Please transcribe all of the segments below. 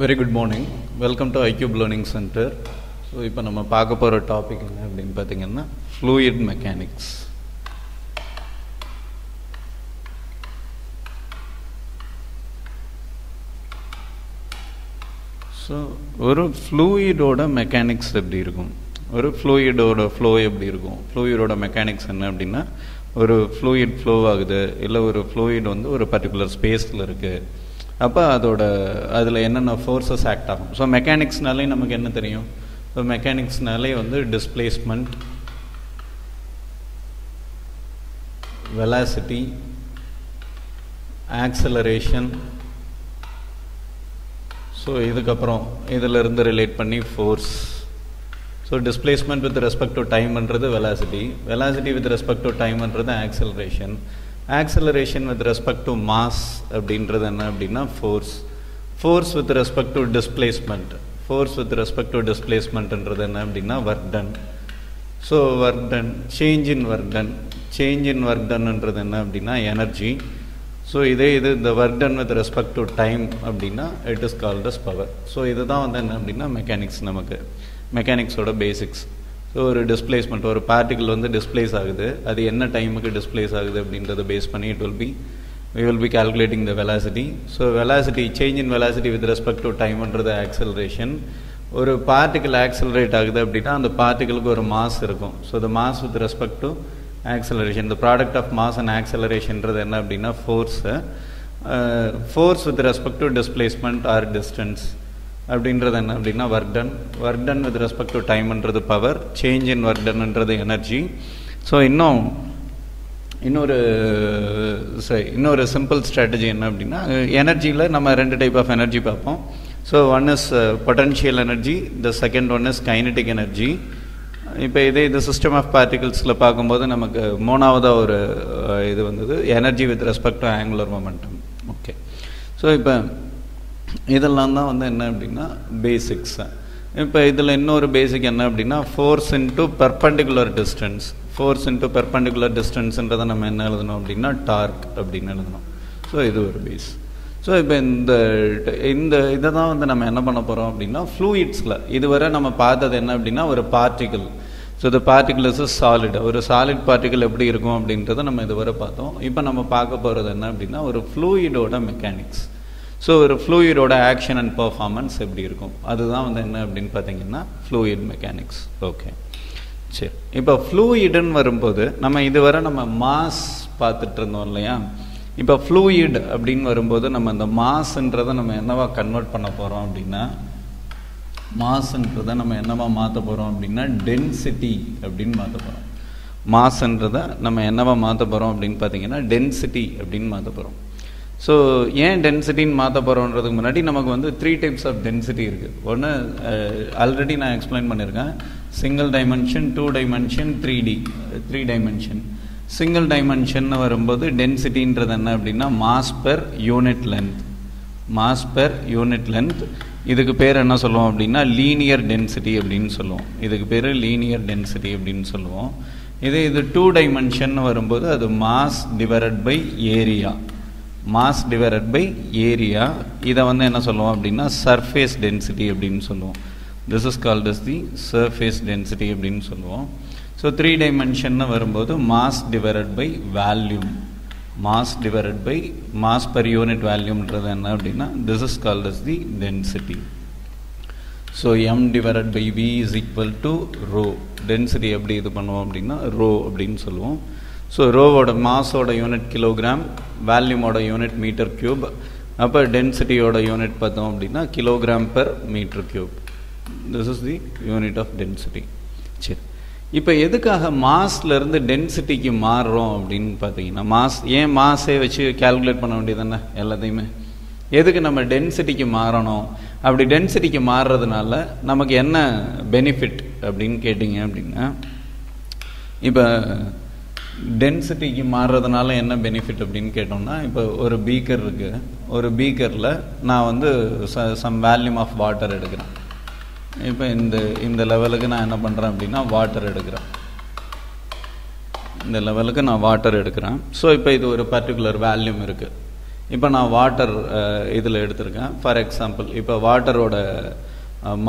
Very good morning welcome to iCube learning centre so இப்போ நம்ம பார்க்க போகிற டாபிக் என்ன அப்படின்னு பார்த்தீங்கன்னா ஃப்ளூயிட் மெக்கானிக்ஸ் ஸோ ஒரு ஃப்ளூயிடோட மெக்கானிக்ஸ் எப்படி இருக்கும்? ஒரு ஃப்ளூயிடோட ஃப்ளோ எப்படி இருக்கும்? ஃப்ளூயிடோட மெக்கானிக்ஸ் என்ன அப்படின்னா ஒரு ஃப்ளூயிட் ஃப்ளோ ஆகுது இல்லை ஒரு ஃப்ளூயிட் வந்து ஒரு பர்டிகுலர் ஸ்பேஸில் இருக்குது அப்போ அதோட அதில் என்னென்ன ஃபோர்ஸஸ் ஆக்ட் ஆகும்? ஸோ மெக்கானிக்ஸ்னாலே நமக்கு என்ன தெரியும்? ஸோ மெக்கானிக்ஸ்னாலே வந்து டிஸ்பிளேஸ்மெண்ட் வெலாசிட்டி ஆக்சலரேஷன் ஸோ இதுக்கப்புறம் இதிலிருந்து ரிலேட் பண்ணி force so displacement with respect to டைம்ன்றது velocity velocity with respect to டைம்ன்றது acceleration acceleration with respect to mass அப்படின்றது என்ன அப்படின்னா force force with respect to displacement force with respect to டிஸ்பிளேஸ்மெண்ட்ன்றது என்ன அப்படின்னா work done so work done change in work done change in work டன்ன்றது என்ன அப்படின்னா energy so இதே இது இந்த work done with respect to time அப்படின்னா it is called as power so இதுதான் வந்து என்ன அப்படின்னா மெக்கானிக்ஸ் நமக்கு. மெக்கானிக்ஸோட பேசிக்ஸ் ஸோ ஒரு டிஸ்பிளேஸ்மெண்ட் ஒரு பார்ட்டிக்கல் வந்து டிஸ்பிளேஸ் ஆகுது. அது என்ன டைமுக்கு டிஸ்பிளேஸ் ஆகுது அப்படின்றத பேஸ் பண்ணி it will be we will be calculating the velocity so velocity change in velocity with respect to டைம்ன்றது acceleration ஒரு பார்ட்டிக்கல் ஆக்சலரேட் ஆகுது அப்படின்னா அந்த பார்ட்டிகளுக்கு ஒரு மாஸ் இருக்கும். So the mass with respect to acceleration இந்த ப்ராடக்ட் ஆஃப் மாஸ் அண்ட் ஆக்சலரேஷன்றது என்ன அப்படின்னா force force with respect to displacement or distance அப்படின்றது என்ன அப்படின்னா work done work done with respect to டைம்ன்றது power change in வர்டன்ன்றது எனர்ஜி ஸோ இன்னும் இன்னொரு சரி இன்னொரு சிம்பிள் ஸ்ட்ராட்டஜி என்ன அப்படின்னா எனர்ஜியில் நம்ம ரெண்டு டைப் ஆஃப் எனர்ஜி பார்ப்போம். So one is potential energy the second one is kinetic energy இப்போ இதே இது சிஸ்டம் ஆஃப் பார்ட்டிகல்ஸில் பார்க்கும்போது நமக்கு மூணாவதாக ஒரு uh, இது வந்தது energy with respect to angular momentum okay so இப்போ இதெல்லாம் தான் வந்து என்ன அப்படின்னா பேசிக்ஸ் இப்போ இதில் இன்னொரு பேசிக் என்ன அப்படின்னா force into perpendicular distance force into perpendicular டிஸ்டன்ஸுன்றதை நம்ம என்ன எழுதணும் அப்படின்னா டார்க் அப்படின்னு எழுதணும். ஸோ இது ஒரு பேஸ் ஸோ இப்போ இந்த இந்த இதை தான் வந்து நம்ம என்ன பண்ண போகிறோம் அப்படின்னா ஃப்ளூயிட்ஸில் இதுவரை நம்ம பார்த்தது என்ன அப்படின்னா ஒரு பார்ட்டிகிள் ஸோ இந்த பார்ட்டிகிள் இஸ் சாலிட் ஒரு சாலிட் பார்ட்டிகிள் எப்படி இருக்கும் அப்படின்றத நம்ம இதுவரை பார்த்தோம். இப்போ நம்ம பார்க்க போகிறது என்ன அப்படின்னா ஒரு ஃப்ளூயிடோட மெக்கானிக்ஸ் ஸோ ஒரு ஃப்ளூயிடோட ஆக்ஷன் அண்ட் பர்ஃபார்மன்ஸ் எப்படி இருக்கும்? அதுதான் வந்து என்ன அப்படின்னு பார்த்தீங்கன்னா ஃப்ளூயிட் மெக்கானிக்ஸ் ஓகே சரி. இப்போ ஃப்ளூயிடுன்னு வரும்போது நம்ம இதுவரை நம்ம மாஸ் பார்த்துட்டு இருந்தோம் இல்லையா? இப்போ ஃப்ளூயிட் அப்படின்னு வரும்போது நம்ம இந்த மாஸ்ன்றதை நம்ம என்னவா கன்வெர்ட் பண்ண போகிறோம் அப்படின்னா மாஸ்ன்றதை நம்ம என்னவா மாற்ற போகிறோம் அப்படின்னா டென்சிட்டி அப்படின்னு மாற்ற போகிறோம் மாஸ்ன்றதை நம்ம என்னவா மாற்ற போகிறோம் அப்படின்னு பார்த்தீங்கன்னா டென்சிட்டி அப்படின்னு மாற்ற போகிறோம் ஸோ ஏன் டென்சிட்டின்னு மாற்ற போகிறோன்றதுக்கு முன்னாடி நமக்கு வந்து த்ரீ டைப்ஸ் ஆஃப் டென்சிட்டி இருக்குது ஒன்று ஆல்ரெடி நான் எக்ஸ்பிளைன் பண்ணியிருக்கேன் single dimension two dimension three D three dimension single dimension வரும்போது டென்சிட்டின்றது என்ன அப்படின்னா mass per unit length mass per unit length இதுக்கு பேர் என்ன சொல்லுவோம் அப்படின்னா லீனியர் டென்சிட்டி அப்படின்னு சொல்லுவோம். இதுக்கு பேர் லீனியர் டென்சிட்டி அப்படின்னு சொல்லுவோம். இதே இது டூ டைமென்ஷன் வரும்போது அது mass divided by area mass divided by area இதை வந்து என்ன சொல்லுவோம் அப்படின்னா சர்ஃபேஸ் டென்சிட்டி அப்படின்னு சொல்லுவோம். This is called is the surface density அப்படின்னு சொல்லுவோம். ஸோ த்ரீ டைமென்ஷன்னு வரும்போது mass divided by volume mass divided by mass per unit வேல்யூம்ன்றது என்ன அப்படின்னா this is called is the density so M divided by V is equal to rho density எப்படி இது பண்ணுவோம் அப்படின்னா ரோ அப்படின்னு சொல்லுவோம். ஸோ ரோவோட மாஸோட யூனிட் கிலோகிராம் வேல்யூமோட யூனிட் மீட்டர் க்யூப் அப்போ டென்சிட்டியோட யூனிட் பார்த்தோம் அப்படின்னா kilogram per metre cube. This is the unit of density சரி. இப்போ எதுக்காக மாஸ்லேருந்து டென்சிட்டிக்கு மாறுறோம் அப்படின்னு பார்த்தீங்கன்னா மாஸ் ஏன் மாஸே வச்சு கேல்குலேட் பண்ண வேண்டியது தானே எல்லாத்தையுமே? எதுக்கு நம்ம டென்சிட்டிக்கு மாறணும்? அப்படி டென்சிட்டிக்கு மாறுறதுனால நமக்கு என்ன பெனிஃபிட் அப்படின்னு கேட்டிங்க அப்படின்னா இப்போ டென்சிட்டிக்கு மாறுறதுனால என்ன பெனிஃபிட் அப்படின்னு கேட்டோம்னா இப்போ ஒரு பீக்கர் இருக்குது ஒரு பீக்கரில் நான் வந்து சம் வேல்யூம் ஆஃப் வாட்டர் எடுக்கிறேன். இப்போ இந்த இந்த லெவலுக்கு நான் என்ன பண்ணுறேன் அப்படின்னா வாட்டர் எடுக்கிறேன். இந்த லெவலுக்கு நான் வாட்டர் எடுக்கிறேன். ஸோ இப்போ இது ஒரு பர்டிகுலர் வேல்யூம் இருக்குது இப்போ நான் வாட்டர் இதில் எடுத்திருக்கேன். ஃபார் எக்ஸாம்பிள் இப்போ வாட்டரோட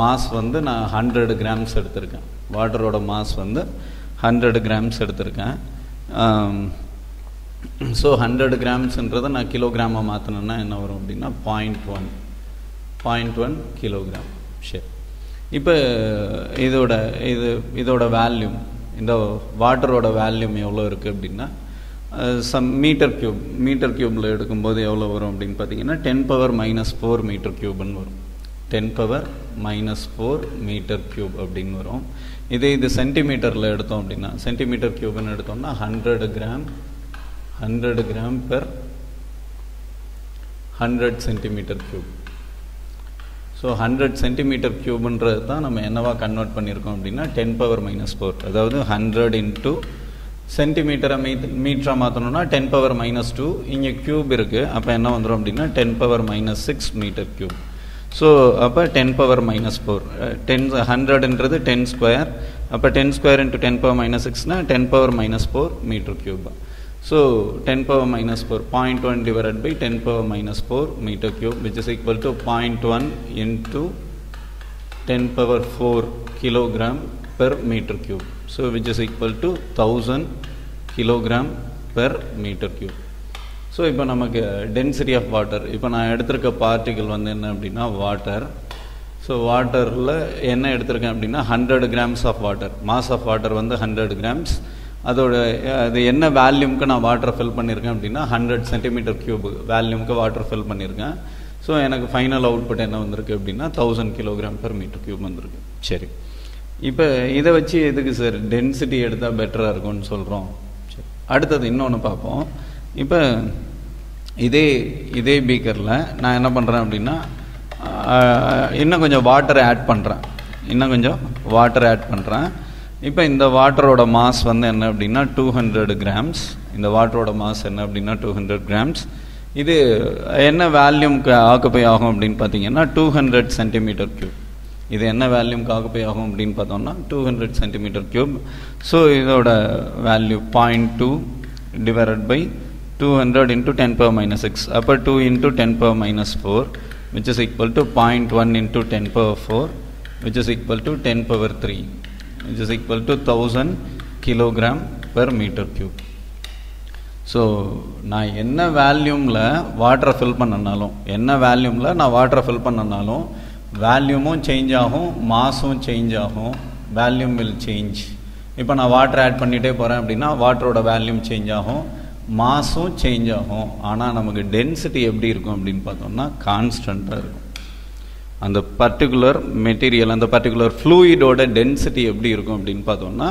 மாஸ் வந்து நான் ஹண்ட்ரட் கிராம்ஸ் எடுத்திருக்கேன். வாட்டரோட மாஸ் வந்து ஹண்ட்ரட் கிராம்ஸ் எடுத்திருக்கேன். ஸோ ஹண்ட்ரட் கிராம்ஸ்ன்றதை நான் கிலோகிராமாக மாற்றினேன்னா என்ன வரும் அப்படின்னா point one point one kilogram சரி இப்போ இதோட இது இதோட வேல்யூம் இந்த வாட்டரோட வேல்யூம் எவ்வளோ இருக்குது அப்படின்னா சம் மீட்டர் க்யூப் மீட்டர் க்யூப்பில் எடுக்கும்போது எவ்வளோ வரும் அப்படின்னு பார்த்தீங்கன்னா ten power minus four metre க்யூப்னு வரும். Ten power minus four metre cube அப்படின்னு வரும். இதே இது சென்டிமீட்டரில் எடுத்தோம் அப்படின்னா சென்டிமீட்டர் க்யூப்னு எடுத்தோம்னா hundred gram hundred gram per hundred centimetre cube so hundred centimetre க்யூப்ன்றது தான் நம்ம என்னவா கன்வெர்ட் பண்ணியிருக்கோம் அப்படின்னா டென் பவர் மைனஸ் ஃபோர் அதாவது ஹண்ட்ரட் இன்ட்டு சென்டிமீட்டரை மீ மீட்டராக மாற்றணும்னா டென் பவர் மைனஸ் டூ இங்கே க்யூப் இருக்குது அப்போ என்ன வந்துடும் அப்படின்னா ten power minus six metre cube so அப்போ ten power minus four ten ஹண்ட்ரட்ன்றது ten square அப்போ ten square into ten power minus சிக்ஸ்னால் ten power minus four metre cube so ten power minus four point one divide by ten power minus four metre cube which is equal to point one into ten power four kilogram per metre cube so which is equal to thousand kilogram per metre cube So இப்போ நமக்கு density of water இப்போ நான் எடுத்திருக்க particle வந்து என்ன அப்படின்னா water so வாட்டரில் என்ன எடுத்திருக்கேன் அப்படின்னா hundred grams of water mass of water வந்து ஹண்ட்ரட் கிராம்ஸ் அதோட அது என்ன வேல்யூம்க்கு நான் வாட்டர் ஃபில் பண்ணியிருக்கேன் அப்படின்னா ஹண்ட்ரட் சென்டிமீட்டர் க்யூப் வேல்யூம்க்கு வாட்டர் ஃபில் பண்ணியிருக்கேன் ஸோ எனக்கு ஃபைனல் அவுட்புட் என்ன வந்திருக்கு அப்படின்னா thousand kilogram per metre cube வந்திருக்கு. சரி. இப்போ இதை வச்சு எதுக்கு சார் டென்சிட்டி எடுத்தால் பெட்டராக இருக்கும்னு சொல்கிறோம் சரி. அடுத்தது இன்னொன்று பார்ப்போம். இப்போ இதே இதே பீக்கரில் நான் என்ன பண்ணுறேன் அப்படின்னா இன்னும் கொஞ்சம் வாட்டரை ஆட் பண்ணுறேன் இன்னும் கொஞ்சம் வாட்டர் ஆட் பண்ணுறேன் இப்போ இந்த வாட்டரோட மாஸ் வந்து என்ன அப்படின்னா டூ ஹண்ட்ரட் கிராம்ஸ் இந்த வாட்டரோட மாஸ் என்ன அப்படின்னா டூ ஹண்ட்ரட் கிராம்ஸ் இது என்ன வேல்யூம்க்கு ஆக்குப்பை ஆகும் அப்படின்னு பார்த்தீங்கன்னா டூ ஹண்ட்ரட் சென்டிமீட்டர் க்யூப் இது என்ன வேல்யூம்க்கு ஆக்குப்பை ஆகும் அப்படின்னு பார்த்தோம்னா two hundred centimetre cube so இதோட value point two divided by two hundred into ten power minus six அப்போ two into ten power minus four which is equal to point one into ten power four which is equal to ten power three which is equal to 1000 kilogram per meter cube. So நான் என்ன வேல்யூமில் வாட்டரை fill பண்ணனாலும் என்ன வேல்யூமில் நான் வாட்டரை fill பண்ணனாலும் வேல்யூமும் change ஆகும் மாஸும் change ஆகும் வேல்யூம் வில் சேஞ்ச் இப்போ நான் வாட்டர் ஆட் பண்ணிகிட்டே போகிறேன் அப்படின்னா வாட்டரோட வேல்யூம் சேஞ்ச் ஆகும் மாஸும் சேஞ்ச் ஆகும். ஆனால் நமக்கு டென்சிட்டி எப்படி இருக்கும் அப்படின்னு பார்த்தோம்னா கான்ஸ்டண்ட்டாக இருக்கும். அந்த பர்டிகுலர் மெட்டீரியல் அந்த பர்டிகுலர் ஃப்ளூயிடோட டென்சிட்டி எப்படி இருக்கும் அப்படின்னு பார்த்தோம்னா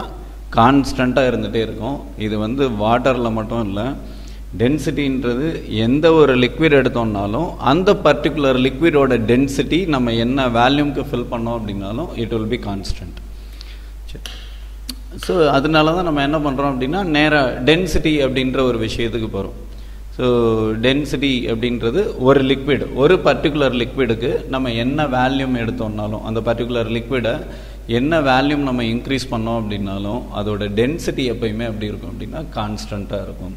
கான்ஸ்டண்ட்டாக இருந்துகிட்டே இருக்கும். இது வந்து வாட்டரில் மட்டும் இல்லை டென்சிட்டின்றது எந்த ஒரு லிக்விட் எடுத்தோம்னாலும் அந்த பர்டிகுலர் லிக்விடோட டென்சிட்டி நம்ம என்ன வேல்யூம்க்கு ஃபில் பண்ணோம் அப்படின்னாலும் இட் வில் பி கான்ஸ்டன்ட் சரி. ஸோ அதனால தான் நம்ம என்ன பண்ணுறோம் அப்படின்னா நேராக டென்சிட்டி அப்படின்ற ஒரு விஷயத்துக்கு போகிறோம் ஸோ டென்சிட்டி அப்படின்றது ஒரு லிக்விட் ஒரு பர்டிகுலர் லிக்விடுக்கு நம்ம என்ன வேல்யூம் எடுத்தோம்னாலும் அந்த பர்டிகுலர் லிக்விடை என்ன வேல்யூம் நம்ம இன்க்ரீஸ் பண்ணோம் அப்படின்னாலும் அதோட டென்சிட்டி எப்பயுமே எப்படி இருக்கும் அப்படின்னா கான்ஸ்டண்ட்டாக இருக்கும்.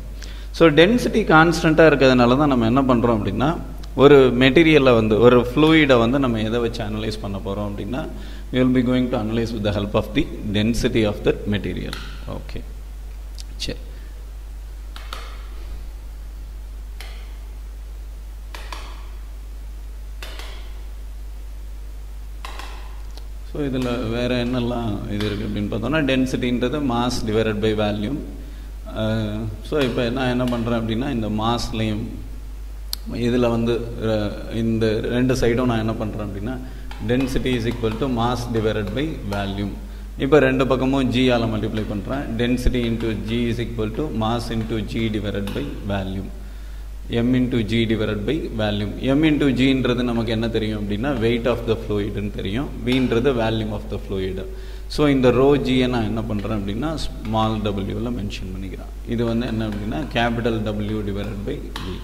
ஸோ டென்சிட்டி கான்ஸ்டண்ட்டாக இருக்கிறதுனால தான் நம்ம என்ன பண்ணுறோம் அப்படின்னா ஒரு மெட்டீரியலை வந்து ஒரு ஃப்ளூயிடை வந்து நம்ம எதை வச்சு அனலைஸ் பண்ண போகிறோம் அப்படின்னா we will be going to analyse with the help of the density of that material okay சரி. ஸோ இதில் வேறு என்னெல்லாம் இது இருக்குது அப்படின்னு பார்த்தோம்னா டென்சிட்டின்றது mass divided by volume so இப்போ நான் என்ன பண்ணுறேன் அப்படின்னா இந்த மாஸ்லேயும் இதில் வந்து இந்த ரெண்டு சைடும் நான் என்ன பண்ணுறேன் அப்படின்னா density is equal to mass divided by volume இப்போ ரெண்டு பக்கமும் ஜியால் மல்டிப்ளை பண்ணுறேன். Density into G is equal to mass into G divided by volume M into G divide by volume M into ஜின்றது நமக்கு என்ன தெரியும் அப்படின்னா வெயிட் ஆஃப் த ஃப்ளூயிடுன்னு தெரியும். வின்றது volume of the fluid so இந்த ரோ ஜியை நான் என்ன பண்ணுறேன் அப்படின்னா ஸ்மால் டபிள்யூவில் மென்ஷன் பண்ணிக்கிறேன். இது வந்து என்ன அப்படின்னா capital W divide by V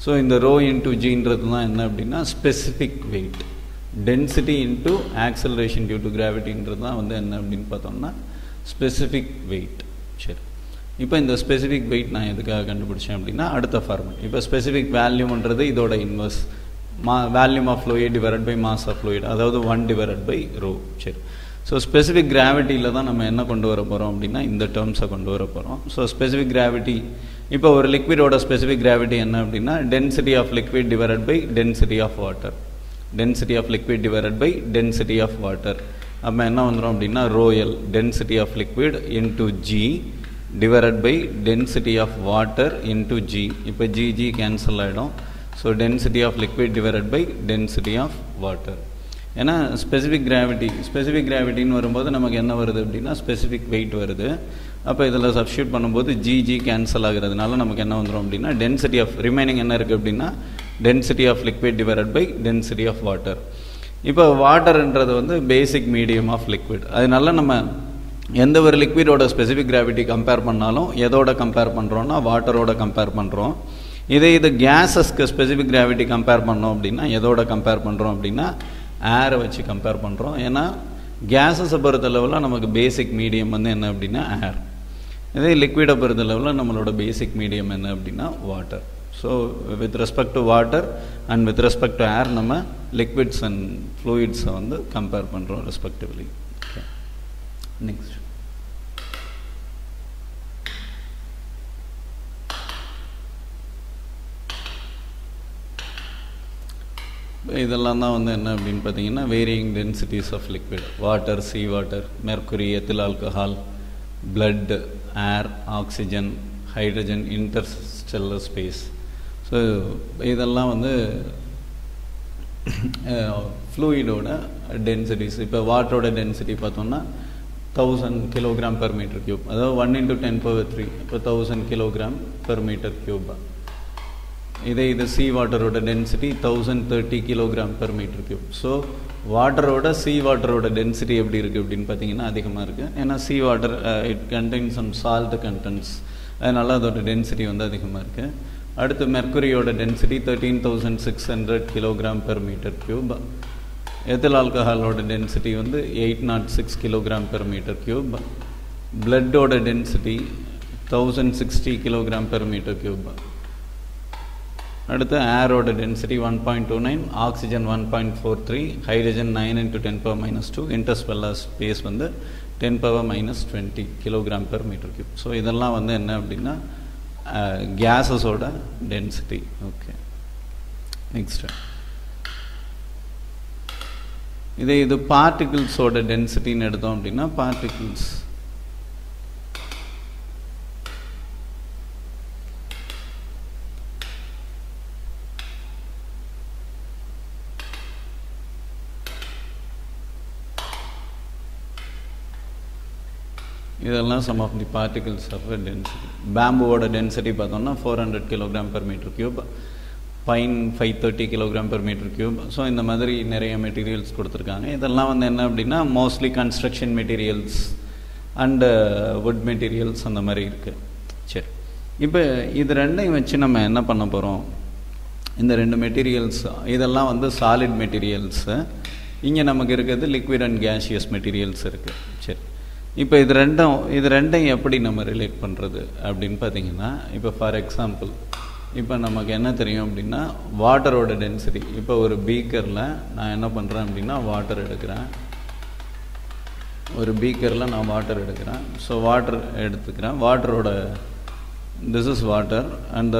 so இந்த ரோ இன்ட்டு ஜின்றது தான் என்ன அப்படின்னா specific weight density into acceleration due to கிராவிட்டின்றது தான் வந்து என்ன அப்படின்னு பார்த்தோம்னா ஸ்பெசிஃபிக் வெயிட் சரி. இப்போ இந்த ஸ்பெசிஃபிக் வெயிட் நான் எதுக்காக கண்டுபிடிச்சேன் அப்படின்னா அடுத்த ஃபார்மெட் இப்போ ஸ்பெசிஃபிக் வேல்யூம்ன்றது இதோட இன்வர்ஸ் மா volume of fluid divide by mass of fluid அதாவது ஒன் டிவைட் பை ரோ சரி. ஸோ ஸ்பெசிஃபிக் கிராவிட்டியில் தான் நம்ம என்ன கொண்டு வர போகிறோம் அப்படின்னா இந்த டேர்ம்ஸை கொண்டு வர போகிறோம் ஸோ ஸ்பெசிஃபிக் கிராவிட்டி இப்போ ஒரு லிக்விடோட ஸ்பெசிஃபிக் கிராவிட்டி என்ன அப்படின்னா density of liquid divide by density of water density of liquid divide by density of water அப்போ என்ன வந்துடும் அப்படின்னா rho L density of liquid into G divide by density of water into G இப்போ G G cancel ஆகிடும் so density of liquid divide by density of water ஏன்னா specific gravity specific கிராவிட்டின்னு வரும்போது நமக்கு என்ன வருது அப்படின்னா ஸ்பெசிஃபிக் வெயிட் வருது. அப்போ இதில் சப்ஸ்டியூட் பண்ணும்போது ஜிஜி கேன்சல் ஆகிறதுனால நமக்கு என்ன வந்துடும் அப்படின்னா டென்சிட்டி ஆஃப் ரிமைனிங் என்ன இருக்குது அப்படின்னா density of liquid divide by density of water இப்போ வாட்டர்ன்றது வந்து பேசிக் மீடியம் ஆஃப் லிக்விட் அதனால நம்ம எந்த ஒரு லிக்விடோட ஸ்பெசிஃபிக் கிராவிட்டி கம்பேர் பண்ணாலும் எதோட கம்பேர் பண்ணுறோன்னா வாட்டரோட கம்பேர் பண்ணுறோம் இதே இது கேஸஸ்க்கு ஸ்பெசிஃபிக் கிராவிட்டி கம்பேர் பண்ணோம் அப்படின்னா எதோட கம்பேர் பண்ணுறோம் அப்படின்னா ஏரை வச்சு கம்பேர் பண்ணுறோம் ஏன்னா கேஸஸை பொறுத்த லெவலில் நமக்கு பேசிக் மீடியம் வந்து என்ன அப்படின்னா ஏர் இதே லிக்விடை பொறுத்த லெவலில் நம்மளோட பேசிக் மீடியம் என்ன அப்படின்னா water so with respect to water and with respect to air நம்ம லிக்விட்ஸ் அண்ட் ஃப்ளூயிட்ஸை வந்து கம்பேர் பண்ணுறோம் ரெஸ்பெக்டிவ்லி நெக்ஸ்ட் இதெல்லாம் தான் வந்து என்ன அப்படின்னு பார்த்தீங்கன்னா varying densities of liquid water sea water mercury ethyl alcohol blood air oxygen hydrogen interstellar space so இதெல்லாம் வந்து ஃப்ளூயிடோட டென்சிட்டிஸ் இப்போ வாட்டரோட டென்சிட்டி பார்த்தோம்னா thousand kilogram per metre cube அதாவது one into ten power three இப்போ thousand kilogram per metre cube இதே இது சி வாட்டரோட density thousand thirty kilogram per metre cube so வாட்டரோட சீ வாட்டரோட டென்சிட்டி எப்படி இருக்குது அப்படின்னு பார்த்தீங்கன்னா அதிகமாக இருக்குது ஏன்னா sea water it contain some salt contents அதனால் அதோட டென்சிட்டி வந்து அதிகமாக இருக்குது அடுத்து மெர்க்குரியோட density thirteen thousand six hundred kilogram per metre cube ethyl ஆல்கஹாலோட density வந்து eight naught six kilogram per metre cube பிளட்டோட density thousand sixty kilogram per metre cube அடுத்து ஏரோட density one point two nine oxygen one point four three hydrogen nine into ten power minus two interstellar space வந்து ten power minus twenty kilogram per metre cube so இதெல்லாம் வந்து என்ன அப்படின்னா கேஸஸோட density okay next இதே இது பார்ட்டிகிள்ஸோட டென்சிட்டின்னு எடுத்தோம் அப்படின்னா பார்ட்டிகிள்ஸ் இதெல்லாம் some of the particles of density பேம்புவோட density பார்த்தோம்னா four hundred kilogram per metre cube pine five thirty kilogram per metre cube so இந்த மாதிரி நிறைய மெட்டீரியல்ஸ் கொடுத்துருக்காங்க. இதெல்லாம் வந்து என்ன அப்படின்னா mostly construction materials and wood materials அந்த மாதிரி இருக்குது சரி. இப்போ இது ரெண்டையும் வச்சு நம்ம என்ன பண்ண போகிறோம் இந்த ரெண்டு மெட்டீரியல்ஸ் இதெல்லாம் வந்து சாலிட் மெட்டீரியல்ஸு இங்கே நமக்கு இருக்கிறது லிக்விட் அண்ட் கேஷியஸ் மெட்டீரியல்ஸ் இருக்குது சரி. இப்போ இது ரெண்டும் இது ரெண்டையும் எப்படி நம்ம ரிலேட் பண்ணுறது அப்படின்னு பார்த்தீங்கன்னா இப்போ ஃபார் எக்ஸாம்பிள் இப்போ நமக்கு என்ன தெரியும் அப்படின்னா வாட்டரோட டென்சிட்டி இப்போ ஒரு பீக்கரில் நான் என்ன பண்ணுறேன் அப்படின்னா வாட்டர் எடுக்கிறேன். ஒரு பீக்கரில் நான் வாட்டர் எடுக்கிறேன். ஸோ வாட்டர் எடுத்துக்கிறேன். வாட்டரோட this is water and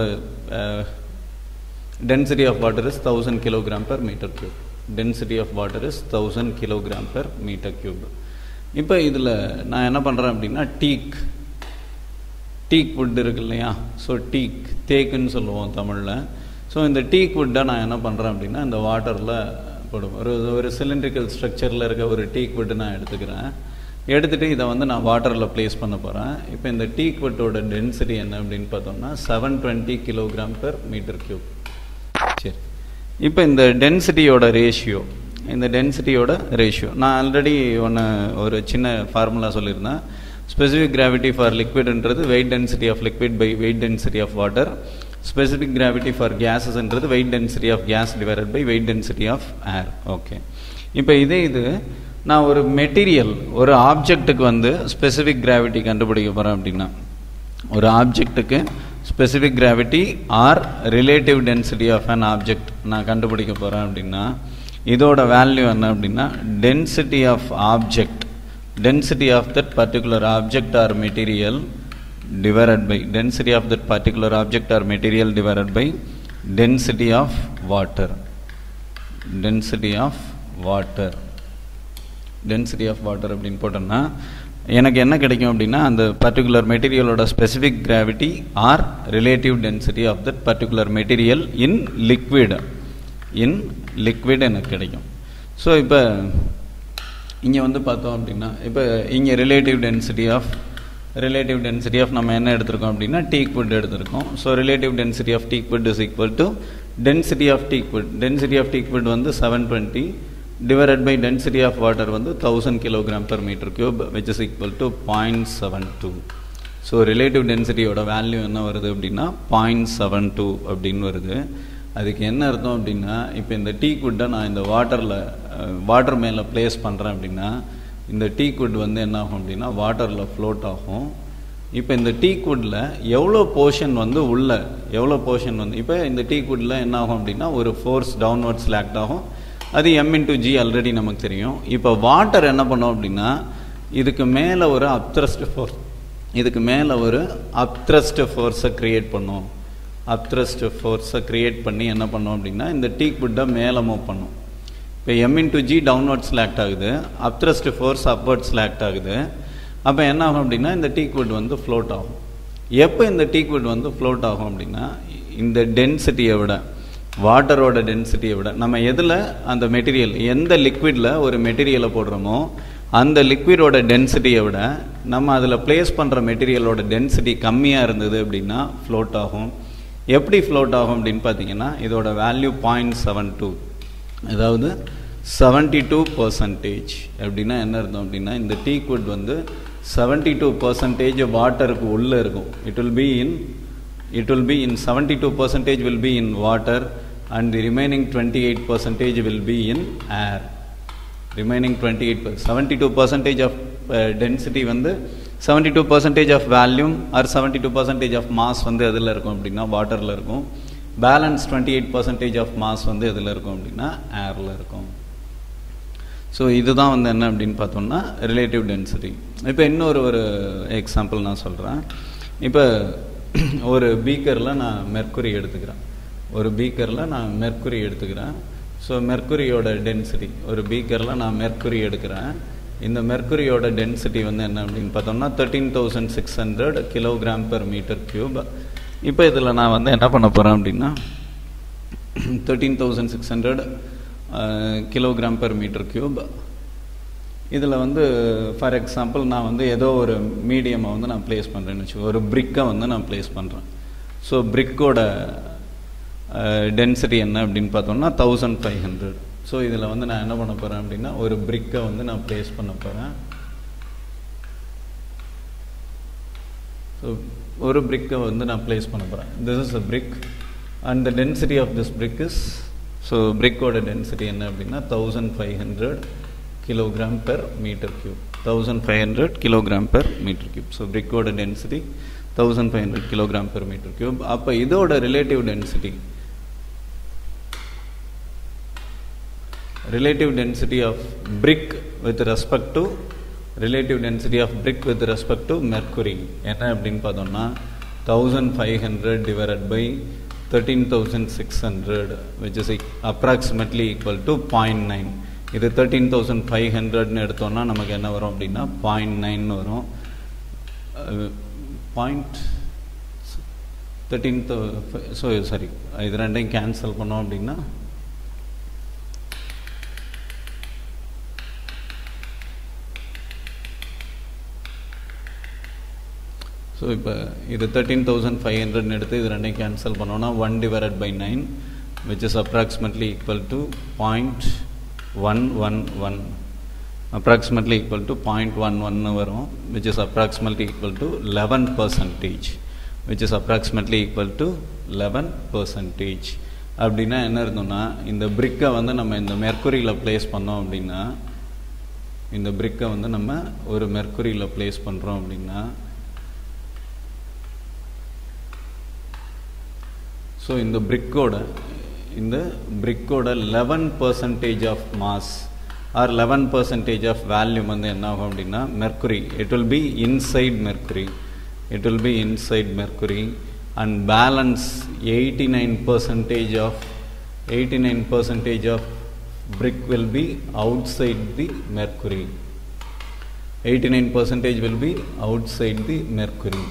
density of water is thousand kilogram per metre cube density of water is thousand kilogram per metre cube இப்போ இதில் நான் என்ன பண்ணுறேன் அப்படின்னா டீக். டீக் வுட் இருக்கு இல்லையா? ஸோ டீக் தேக்குன்னு சொல்லுவோம் தமிழில். ஸோ இந்த டீக் வுட்டை நான் என்ன பண்ணுறேன் அப்படின்னா இந்த வாட்டரில் போடுவோம் ஒரு ஒரு சிலிண்ட்ரிக்கல் ஸ்ட்ரக்சரில் இருக்க ஒரு டீக் வுட்டு நான் எடுத்துக்கிறேன். எடுத்துகிட்டு இதை வந்து நான் வாட்டரில் ப்ளேஸ் பண்ண போகிறேன் இப்போ இந்த டீக் வுட்டோட டென்சிட்டி என்ன அப்படின்னு பார்த்தோம்னா seven twenty kilogram per metre cube சரி. இப்போ இந்த டென்சிட்டியோட ரேஷியோ இந்த டென்சிட்டியோட ரேஷியோ நான் ஆல்ரெடி ஒன்று ஒரு சின்ன ஃபார்முலா சொல்லியிருந்தேன் specific gravity for லிக்விட்ன்றது weight density of liquid by weight density of water specific gravity for கேஸஸ்ன்றது weight density of gas divided by weight density of air okay இப்போ இதே இது நான் ஒரு மெட்டீரியல் ஒரு ஆப்ஜெக்ட்டுக்கு வந்து ஸ்பெசிஃபிக் கிராவிட்டி கண்டுபிடிக்க போகிறேன் அப்படின்னா ஒரு ஆப்ஜெக்ட்டுக்கு specific gravity or relative density of an object நான் கண்டுபிடிக்க போகிறேன் அப்படின்னா இதோட வேல்யூ என்ன அப்படின்னா density of object density of that particular object or material divided by density of that particular object or material divided by density of water density of water density of water அப்படின்னு போட்டோம்னா எனக்கு என்ன கிடைக்கும் அப்படின்னா அந்த particular மெட்டீரியலோட specific gravity or relative density of that particular material in liquid in liquid எனக்கு கிடைக்கும். So இப்போ இங்கே வந்து பார்த்தோம் அப்படின்னா இப்போ இங்கே relative density of relative density of நம்ம என்ன எடுத்திருக்கோம் அப்படின்னா டீக்வுட் எடுத்திருக்கோம். So relative density of teakwood is equal to density of teakwood density of teakwood வந்து seven twenty divided by density of water வந்து thousand kilogram per metre cube which is equal to point seven two so relative டென்சிட்டியோட value என்ன வருது அப்படின்னா point seven two அப்படின்னு வருது. அதுக்கு என்ன அர்த்தம் அப்படின்னா இப்போ இந்த டீ குட்டை நான் இந்த வாட்டரில் வாட்டர் மேலே ப்ளேஸ் பண்ணுறேன் அப்படின்னா இந்த டீ குட் வந்து என்ன ஆகும் அப்படின்னா வாட்டரில் ஃப்ளோட் ஆகும். இப்போ இந்த டீ குட்டில் எவ்வளோ போர்ஷன் வந்து உள்ள எவ்வளோ போர்ஷன் வந்து இப்போ இந்த டீ குட்டில் என்ன ஆகும் அப்படின்னா ஒரு ஃபோர்ஸ் டவுன்வர்ட்ஸில் ஆக்ட் ஆகும். அது எம் இன்டூ ஜி ஆல்ரெடி நமக்கு தெரியும். இப்போ வாட்டர் என்ன பண்ணோம் அப்படின்னா இதுக்கு மேலே ஒரு அப்த்ரஸ்ட் ஃபோர்ஸ் இதுக்கு மேலே ஒரு அப்த்ரஸ்ட் ஃபோர்ஸை க்ரியேட் பண்ணும். அப்த்ரஸ்ட் ஃபோர்ஸை க்ரியேட் பண்ணி என்ன பண்ணோம் அப்படின்னா இந்த டீக் புட்டை மேலே மூவ் பண்ணும். இப்போ எம் இன்ட்டு ஜி டவுன்வர்ட்ஸில் ஆக்ட் ஆகுது. அப்த்ரஸ்ட் ஃபோர்ஸ் அப்வர்ட்ஸில் ஆக்ட் ஆகுது. அப்போ என்ன ஆகும் அப்படின்னா இந்த டீக்வுட் வந்து ஃப்ளோட் ஆகும். எப்போ இந்த டீக்வுட் வந்து ஃப்ளோட் ஆகும் அப்படின்னா இந்த டென்சிட்டியை விட வாட்டரோட டென்சிட்டியை விட நம்ம எதில் அந்த மெட்டீரியல் எந்த லிக்விடில் ஒரு மெட்டீரியலை போடுறோமோ அந்த லிக்விடோட டென்சிட்டியை விட நம்ம அதில் ப்ளேஸ் பண்ணுற மெட்டீரியலோட டென்சிட்டி கம்மியாக இருந்தது அப்படின்னா ஃப்ளோட் ஆகும். எப்படி ஃப்ளோட் ஆகும் அப்படின்னு பார்த்தீங்கன்னா இதோட வேல்யூ பாயிண்ட் செவன் டூ அதாவது செவன்டி டூ பர்சன்டேஜ் அப்படின்னா என்ன அர்த்தம் அப்படின்னா இந்த டீ குட் வந்து செவன்டி டூ பர்சன்டேஜ் வாட்டருக்கு உள்ளே இருக்கும். It will be in it will be in seventy two percentage will be in water and the remaining twenty eight percentage will be in air remaining twenty eight seventy two percentage of density வந்து seventy two percentage of volume or seventy two percentage of mass வந்து எதில் இருக்கும் அப்படின்னா வாட்டரில் இருக்கும். Balance twenty eight percentage of mass வந்து எதில் இருக்கும் அப்படின்னா ஏரில் இருக்கும். ஸோ இதுதான் வந்து என்ன அப்படின்னு பார்த்தோம்னா ரிலேட்டிவ் டென்சிட்டி இப்போ இன்னொரு ஒரு எக்ஸாம்பிள் நான் சொல்கிறேன் இப்போ ஒரு பீக்கரில் நான் மெர்க்குரி எடுத்துக்கிறேன். ஒரு பீக்கரில் நான் மெர்க்குரி எடுத்துக்கிறேன். ஸோ மெர்க்குரியோட டென்சிட்டி ஒரு பீக்கரில் நான் மெர்க்குரி எடுக்கிறேன். இந்த மெர்க்குரியோட டென்சிட்டி வந்து என்ன அப்படின்னு பார்த்தோம்னா thirteen thousand six hundred kilogram per metre cube இப்போ இதில் நான் வந்து என்ன பண்ண போகிறேன் அப்படின்னா thirteen thousand six hundred kilogram per metre cube இதில் வந்து ஃபார் எக்ஸாம்பிள் நான் வந்து ஏதோ ஒரு மீடியமை வந்து நான் ப்ளேஸ் பண்ணுறேன்னு வச்சுக்கோ ஒரு பிரிக்கை வந்து நான் ப்ளேஸ் பண்ணுறேன் ஸோ பிரிக்கோட டென்சிட்டி என்ன அப்படின்னு பார்த்தோம்னா தௌசண்ட் ஃபைவ் ஹண்ட்ரட் ஸோ இதில் வந்து நான் என்ன பண்ண போகிறேன் அப்படின்னா ஒரு பிரிக்கை வந்து நான் ப்ளேஸ் பண்ண போகிறேன் ஸோ ஒரு பிரிக்கை வந்து நான் ப்ளேஸ் பண்ண போகிறேன் this is a brick and the density of this brick is so பிரிக்கோட density என்ன அப்படின்னா thousand five hundred kilogram per metre cube thousand five hundred kilogram per metre cube so பிரிக்கோட density thousand five hundred kilogram per metre cube அப்போ இதோட relative density relative density of brick with respect to relative density of brick with respect to mercury. என்ன அப்படின்னு பார்த்தோம்னா thousand five hundred divided by thirteen thousand six hundred which is approximately equal to point nine இது thirteen thousand five ஹண்ட்ரட்னு எடுத்தோம்னா நமக்கு என்ன வரும் அப்படின்னா பாயிண்ட் நைன் வரும். பாயிண்ட் தேர்ட்டீன் ஸோ சாரி இது ரெண்டையும் கேன்சல் பண்ணோம் அப்படின்னா ஸோ இப்போ இது தேர்ட்டீன் தௌசண்ட் ஃபைவ் ஹண்ட்ரட்னு எடுத்து இது ரெண்டையும் கேன்சல் பண்ணோன்னா one divide by nine which is approximately equal to point one one one approximately equal to point one ஒன்னு வரும் which is approximately equal to eleven percentage which is approximately equal to eleven percentage அப்படின்னா என்ன இருந்தோம்னா இந்த பிரிக்கை வந்து நம்ம இந்த மெர்க்குரியில் place பண்ணோம் அப்படின்னா இந்த பிரிக்கை வந்து நம்ம ஒரு மெர்க்குரியில் ப்ளேஸ் பண்ணுறோம் அப்படின்னா ஸோ இந்த பிரிக்கோட இந்த பிரிக்கோட eleven percentage of mass or eleven percentage of volume வந்து என்ன ஆகும் அப்படின்னா mercury it will be inside mercury it will be inside mercury and balance eighty nine percentage of eighty nine percentage of brick will be outside the mercury 89 percentage will be outside the mercury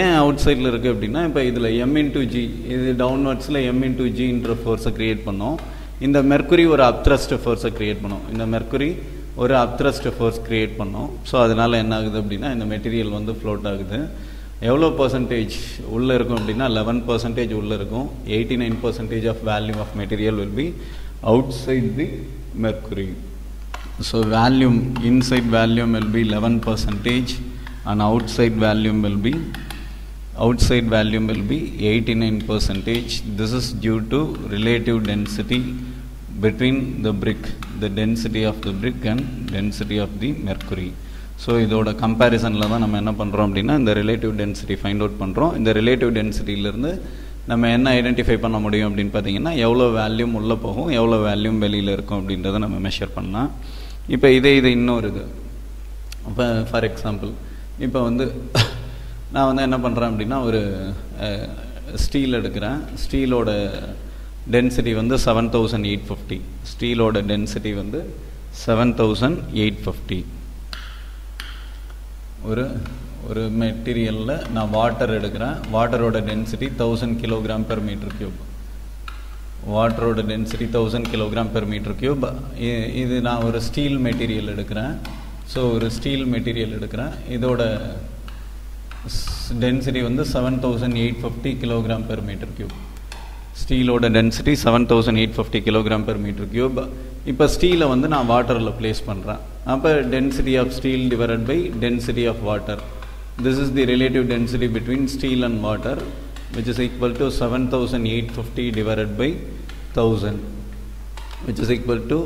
ஏன் அவுட் சைடில் இருக்குது அப்படின்னா இப்போ இதில் M into G இது டவுன்வர்ட்ஸில் M into ஜின்ற ஃபோர்ஸை க்ரியேட் பண்ணோம். இந்த மெர்க்குரி ஒரு அப்த்ரஸ்ட் ஃபோர்ஸை க்ரியேட் பண்ணோம். இந்த மெர்க்குரி ஒரு அப்த்ரஸ்ட் ஃபோர்ஸ் க்ரியேட் பண்ணோம். ஸோ அதனால் என்ன ஆகுது அப்படின்னா இந்த மெட்டீரியல் வந்து ஃப்ளோட் ஆகுது. எவ்வளோ பர்சன்டேஜ் உள்ளே இருக்கும் அப்படின்னா லெவன் பர்சன்டேஜ் உள்ளே இருக்கும். Eighty nine percentage of volume of material will be outside the mercury so volume inside volume will be eleven percentage and outside volume will be outside volume will be 89 percentage. This is due to relative density between the brick the density of the brick and density of the mercury. So இதோட கம்பேரிசனில் தான் நம்ம என்ன பண்ணுறோம் அப்படின்னா இந்த relative density find out பண்ணுறோம் இந்த ரிலேட்டிவ் டென்சிட்டியிலேருந்து நம்ம என்ன ஐடென்டிஃபை பண்ண முடியும் அப்படின்னு பார்த்தீங்கன்னா எவ்வளோ வேல்யூம் உள்ளே போகும் எவ்வளோ வேல்யூம் வெளியில் இருக்கும் அப்படின்றத நம்ம மெஷர் பண்ணலாம் இப்போ இதே இது இன்னொரு இது. இப்போ ஃபார் எக்ஸாம்பிள் இப்போ வந்து நான் வந்து என்ன பண்ணுறேன் அப்படின்னா ஒரு ஸ்டீல் எடுக்கிறேன். ஸ்டீலோட டென்சிட்டி வந்து செவன் தௌசண்ட் எயிட் ஃபிஃப்டி ஸ்டீலோட டென்சிட்டி வந்து செவன் தௌசண்ட் எயிட் ஃபிஃப்டி ஒரு ஒரு மெட்டீரியலில் நான் வாட்டர் எடுக்கிறேன். வாட்டரோட density thousand kilogram per metre cube வாட்டரோட density thousand kilogram per metre cube இது நான் ஒரு ஸ்டீல் மெட்டீரியல் எடுக்கிறேன். ஸோ ஒரு ஸ்டீல் மெட்டீரியல் எடுக்கிறேன். இதோட டென்சிட்டி வந்து seven thousand eight fifty kilogram per metre cube ஸ்டீலோட density seven thousand eight fifty kilogram per metre cube இப்போ ஸ்டீலை வந்து நான் வாட்டரில் ப்ளேஸ் பண்ணுறேன் அப்போ density of steel divided by density of water this is the relative density between steel and water which is equal to 7850 divided by 1000 which is equal to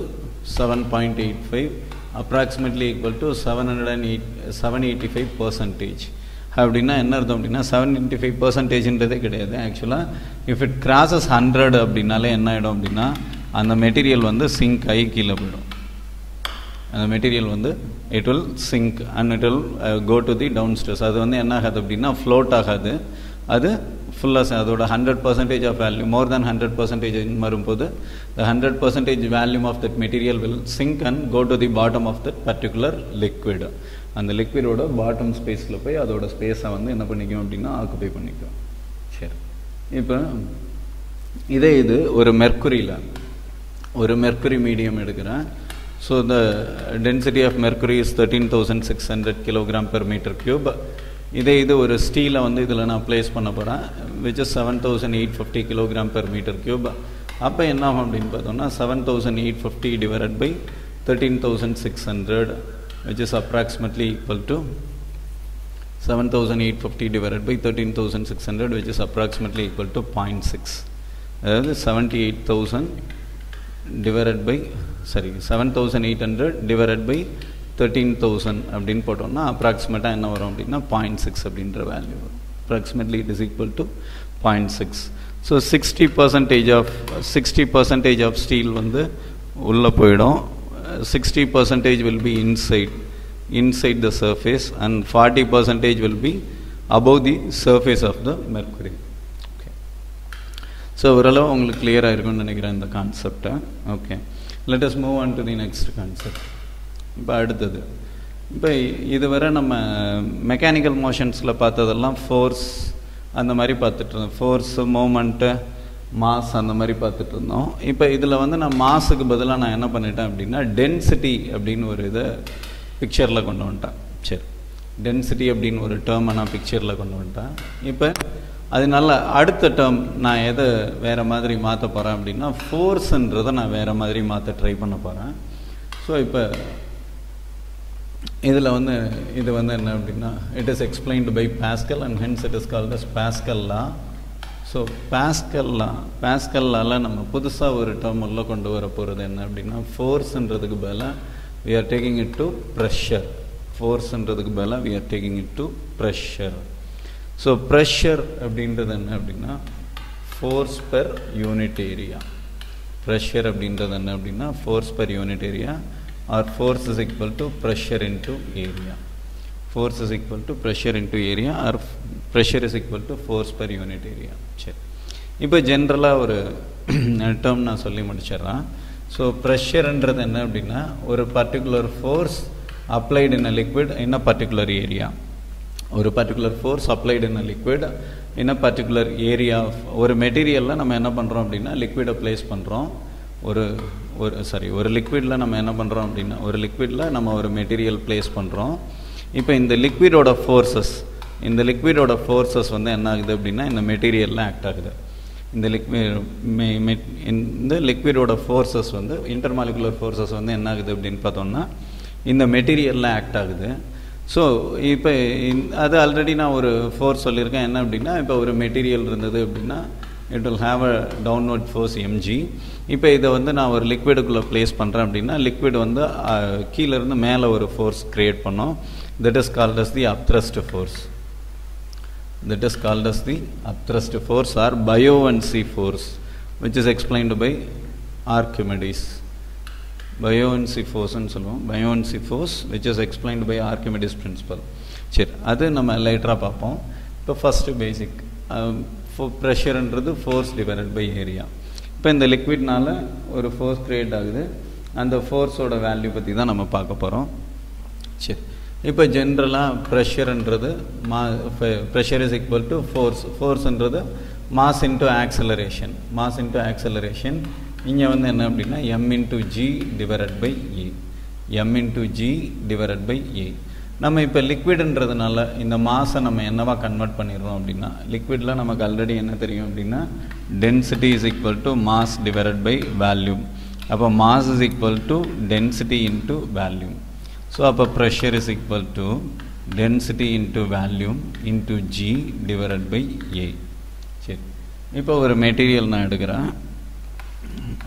7.85 approximately equal to 708 785 percentage. அப்படின்னா என்ன அர்த்தம் அப்படின்னா seven eighty five பர்சன்டேஜ்ன்றதே கிடையாது ஆக்சுவலாக if it crosses hundred அப்படின்னாலே என்ன ஆகிடும் அப்படின்னா அந்த மெட்டீரியல் வந்து சிங்க் ஆகி கீழே போயிடும். அந்த மெட்டீரியல் வந்து it will sink and it will go to the down stay அது வந்து என்ன ஆகாது அப்படின்னா ஃப்ளோட் ஆகாது. அது ஃபுல்லாக அதோட hundred percentage of value more than hundred percentage வரும்போது the hundred percentage volume of that material will sink and go to the bottom of that particular liquid அந்த லிக்விடோட பாட்டம் ஸ்பேஸில் போய் அதோட ஸ்பேஸை வந்து என்ன பண்ணிக்கும் அப்படின்னா ஆக்குப்பை பண்ணிக்கும். சரி. இப்போ இதே இது ஒரு மெர்க்குரியில் ஒரு மெர்க்குரி மீடியம் எடுக்கிறேன். So the density of mercury is thirteen thousand six hundred kilogram per metre cube இதே இது ஒரு ஸ்டீலை வந்து இதில் நான் ப்ளேஸ் பண்ண போகிறேன் which is seven thousand eight fifty kilogram per metre cube அப்போ என்ன ஆகும் அப்படின்னு பார்த்தோம்னா seven thousand eight fifty divide by thirteen thousand six hundred which is approximately equal to seven thousand eight fifty divided by thirteen thousand six hundred which is equal to point six அதாவது seventy eight thousand divided by சரி seven thousand eight hundred divided by thirteen thousand அப்படின்னு போட்டோம்னா அப்ராக்சிமேட்டாக என்ன வரும் அப்படின்னா point six அப்படின்ற value வரும். Approximately it is equal to point six so sixty percentage of sixty percentage of steel வந்து உள்ளே போயிடும். Sixty percentage will be inside inside the surface and forty percentage will be above the surface of the mercury so ஓரளவு உங்களுக்கு கிளியராக இருக்கும்னு நினைக்கிறேன் இந்த கான்செப்டை okay let us move on to the next concept இப்போ அடுத்தது. இப்போ இதுவரை நம்ம மெக்கானிக்கல் மோஷன்ஸில் பார்த்ததெல்லாம் ஃபோர்ஸ் அந்த மாதிரி பார்த்துட்டு இருந்தோம். ஃபோர்ஸு மூமெண்ட்டு மாஸ் அந்த மாதிரி பார்த்துட்டு இருந்தோம் இப்போ இதில் வந்து நான் மாஸுக்கு பதிலாக நான் என்ன பண்ணிட்டேன் அப்படின்னா டென்சிட்டி அப்படின்னு ஒரு இதை பிக்சரில் கொண்டு வந்துட்டேன். சரி. டென்சிட்டி அப்படின்னு ஒரு டேர்மை நான் பிக்சரில் கொண்டு வந்துட்டேன். இப்போ அதனால அடுத்த டேர்ம் நான் எதை வேறு மாதிரி மாற்ற போகிறேன் அப்படின்னா ஃபோர்ஸுன்றதை நான் வேறு மாதிரி மாற்ற ட்ரை பண்ண போகிறேன் ஸோ இப்போ இதில் வந்து இது வந்து என்ன அப்படின்னா it is explained by Pascal and hence it is called as Pascal so பேஸ்கல்லாம் பேஸ்கல்லால் நம்ம புதுசாக ஒரு டேர்ம் உள்ள கொண்டு வர போகிறது என்ன அப்படின்னா ஃபோர்ஸ்ன்றதுக்கு பதிலாக we are taking it to pressure ஃபோர்ஸ்ன்றதுக்கு பதிலாக we are taking it to pressure so pressure அப்படின்றது என்ன அப்படின்னா force per unit area pressure அப்படின்றது என்ன அப்படின்னா force per unit area or force is equal to pressure into area force is equal to pressure into area or pressure is equal to force per unit area சரி. இப்போ ஜென்ரலாக ஒரு term நான் சொல்லி முடிச்சிடுறேன். ஸோ ப்ரெஷருன்றது என்ன அப்படின்னா ஒரு particular force applied in a liquid in a particular area ஒரு particular force applied in a liquid in a particular area ஒரு மெட்டீரியலில் நம்ம என்ன பண்ணுறோம் அப்படின்னா லிக்விடை ப்ளேஸ் பண்ணுறோம் ஒரு ஒரு சாரி ஒரு லிக்விடில் நம்ம என்ன பண்ணுறோம் அப்படின்னா ஒரு லிக்விடில் நம்ம ஒரு மெட்டீரியல் ப்ளேஸ் பண்ணுறோம் இப்போ இந்த லிக்விடோட ஃபோர்ஸஸ் இந்த லிக்விடோட ஃபோர்ஸஸ் வந்து என்ன ஆகுது அப்படின்னா இந்த மெட்டீரியல்லாம் ஆக்ட் ஆகுது. இந்த லிக்விட் இந்த லிக்விடோட ஃபோர்ஸஸ் வந்து இன்டர்மாலிகுலர் ஃபோர்ஸஸ் வந்து என்ன ஆகுது அப்படின்னு பார்த்தோம்னா இந்த மெட்டீரியல்லாம் ஆக்ட் ஆகுது. ஸோ இப்போ அது ஆல்ரெடி நான் ஒரு ஃபோர்ஸ் சொல்லியிருக்கேன். என்ன அப்படின்னா இப்போ ஒரு மெட்டீரியல் இருந்தது அப்படின்னா it will have a downward force MG இப்போ இதை வந்து நான் ஒரு லிக்விடுக்குள்ளே ப்ளேஸ் பண்ணுறேன் அப்படின்னா லிக்விட் வந்து கீழேருந்து மேலே ஒரு ஃபோர்ஸ் க்ரியேட் பண்ணோம். That is called as the upthrust force. That is called as the upthrust force or buoyancy force, which is explained by Archimedes. Buoyancy ஃபோர்ஸ்ன்னு சொல்லுவோம் buoyancy force which is explained by Archimedes principle சரி அது நம்ம லைட்டராக பார்ப்போம் இப்போ first basic ஃபோ ப்ரெஷருன்றது force divided by area இப்போ இந்த லிக்விட்னால ஒரு ஃபோர்ஸ் க்ரியேட் ஆகுது அந்த ஃபோர்ஸோட வேல்யூ பற்றி தான் நம்ம பார்க்க போகிறோம் சரி இப்போ ஜென்ரலாக ப்ரெஷர்ன்றது மா pressure is equal to force ஃபோர்ஸ்ன்றது mass into acceleration mass into acceleration இங்கே வந்து என்ன அப்படின்னா M into G divided by A M into G divided by A நம்ம இப்போ லிக்விடுன்றதுனால இந்த மாஸை நம்ம என்னவா கன்வெர்ட் பண்ணிடுறோம் அப்படின்னா லிக்விடில் நமக்கு ஆல்ரெடி என்ன தெரியும் அப்படின்னா density is equal to mass divided by volume அப்போ mass is equal to density into volume so அப்போ pressure is equal to density into volume into G divided by A சரி இப்போ ஒரு மெட்டீரியல் நான் எடுக்கிறேன்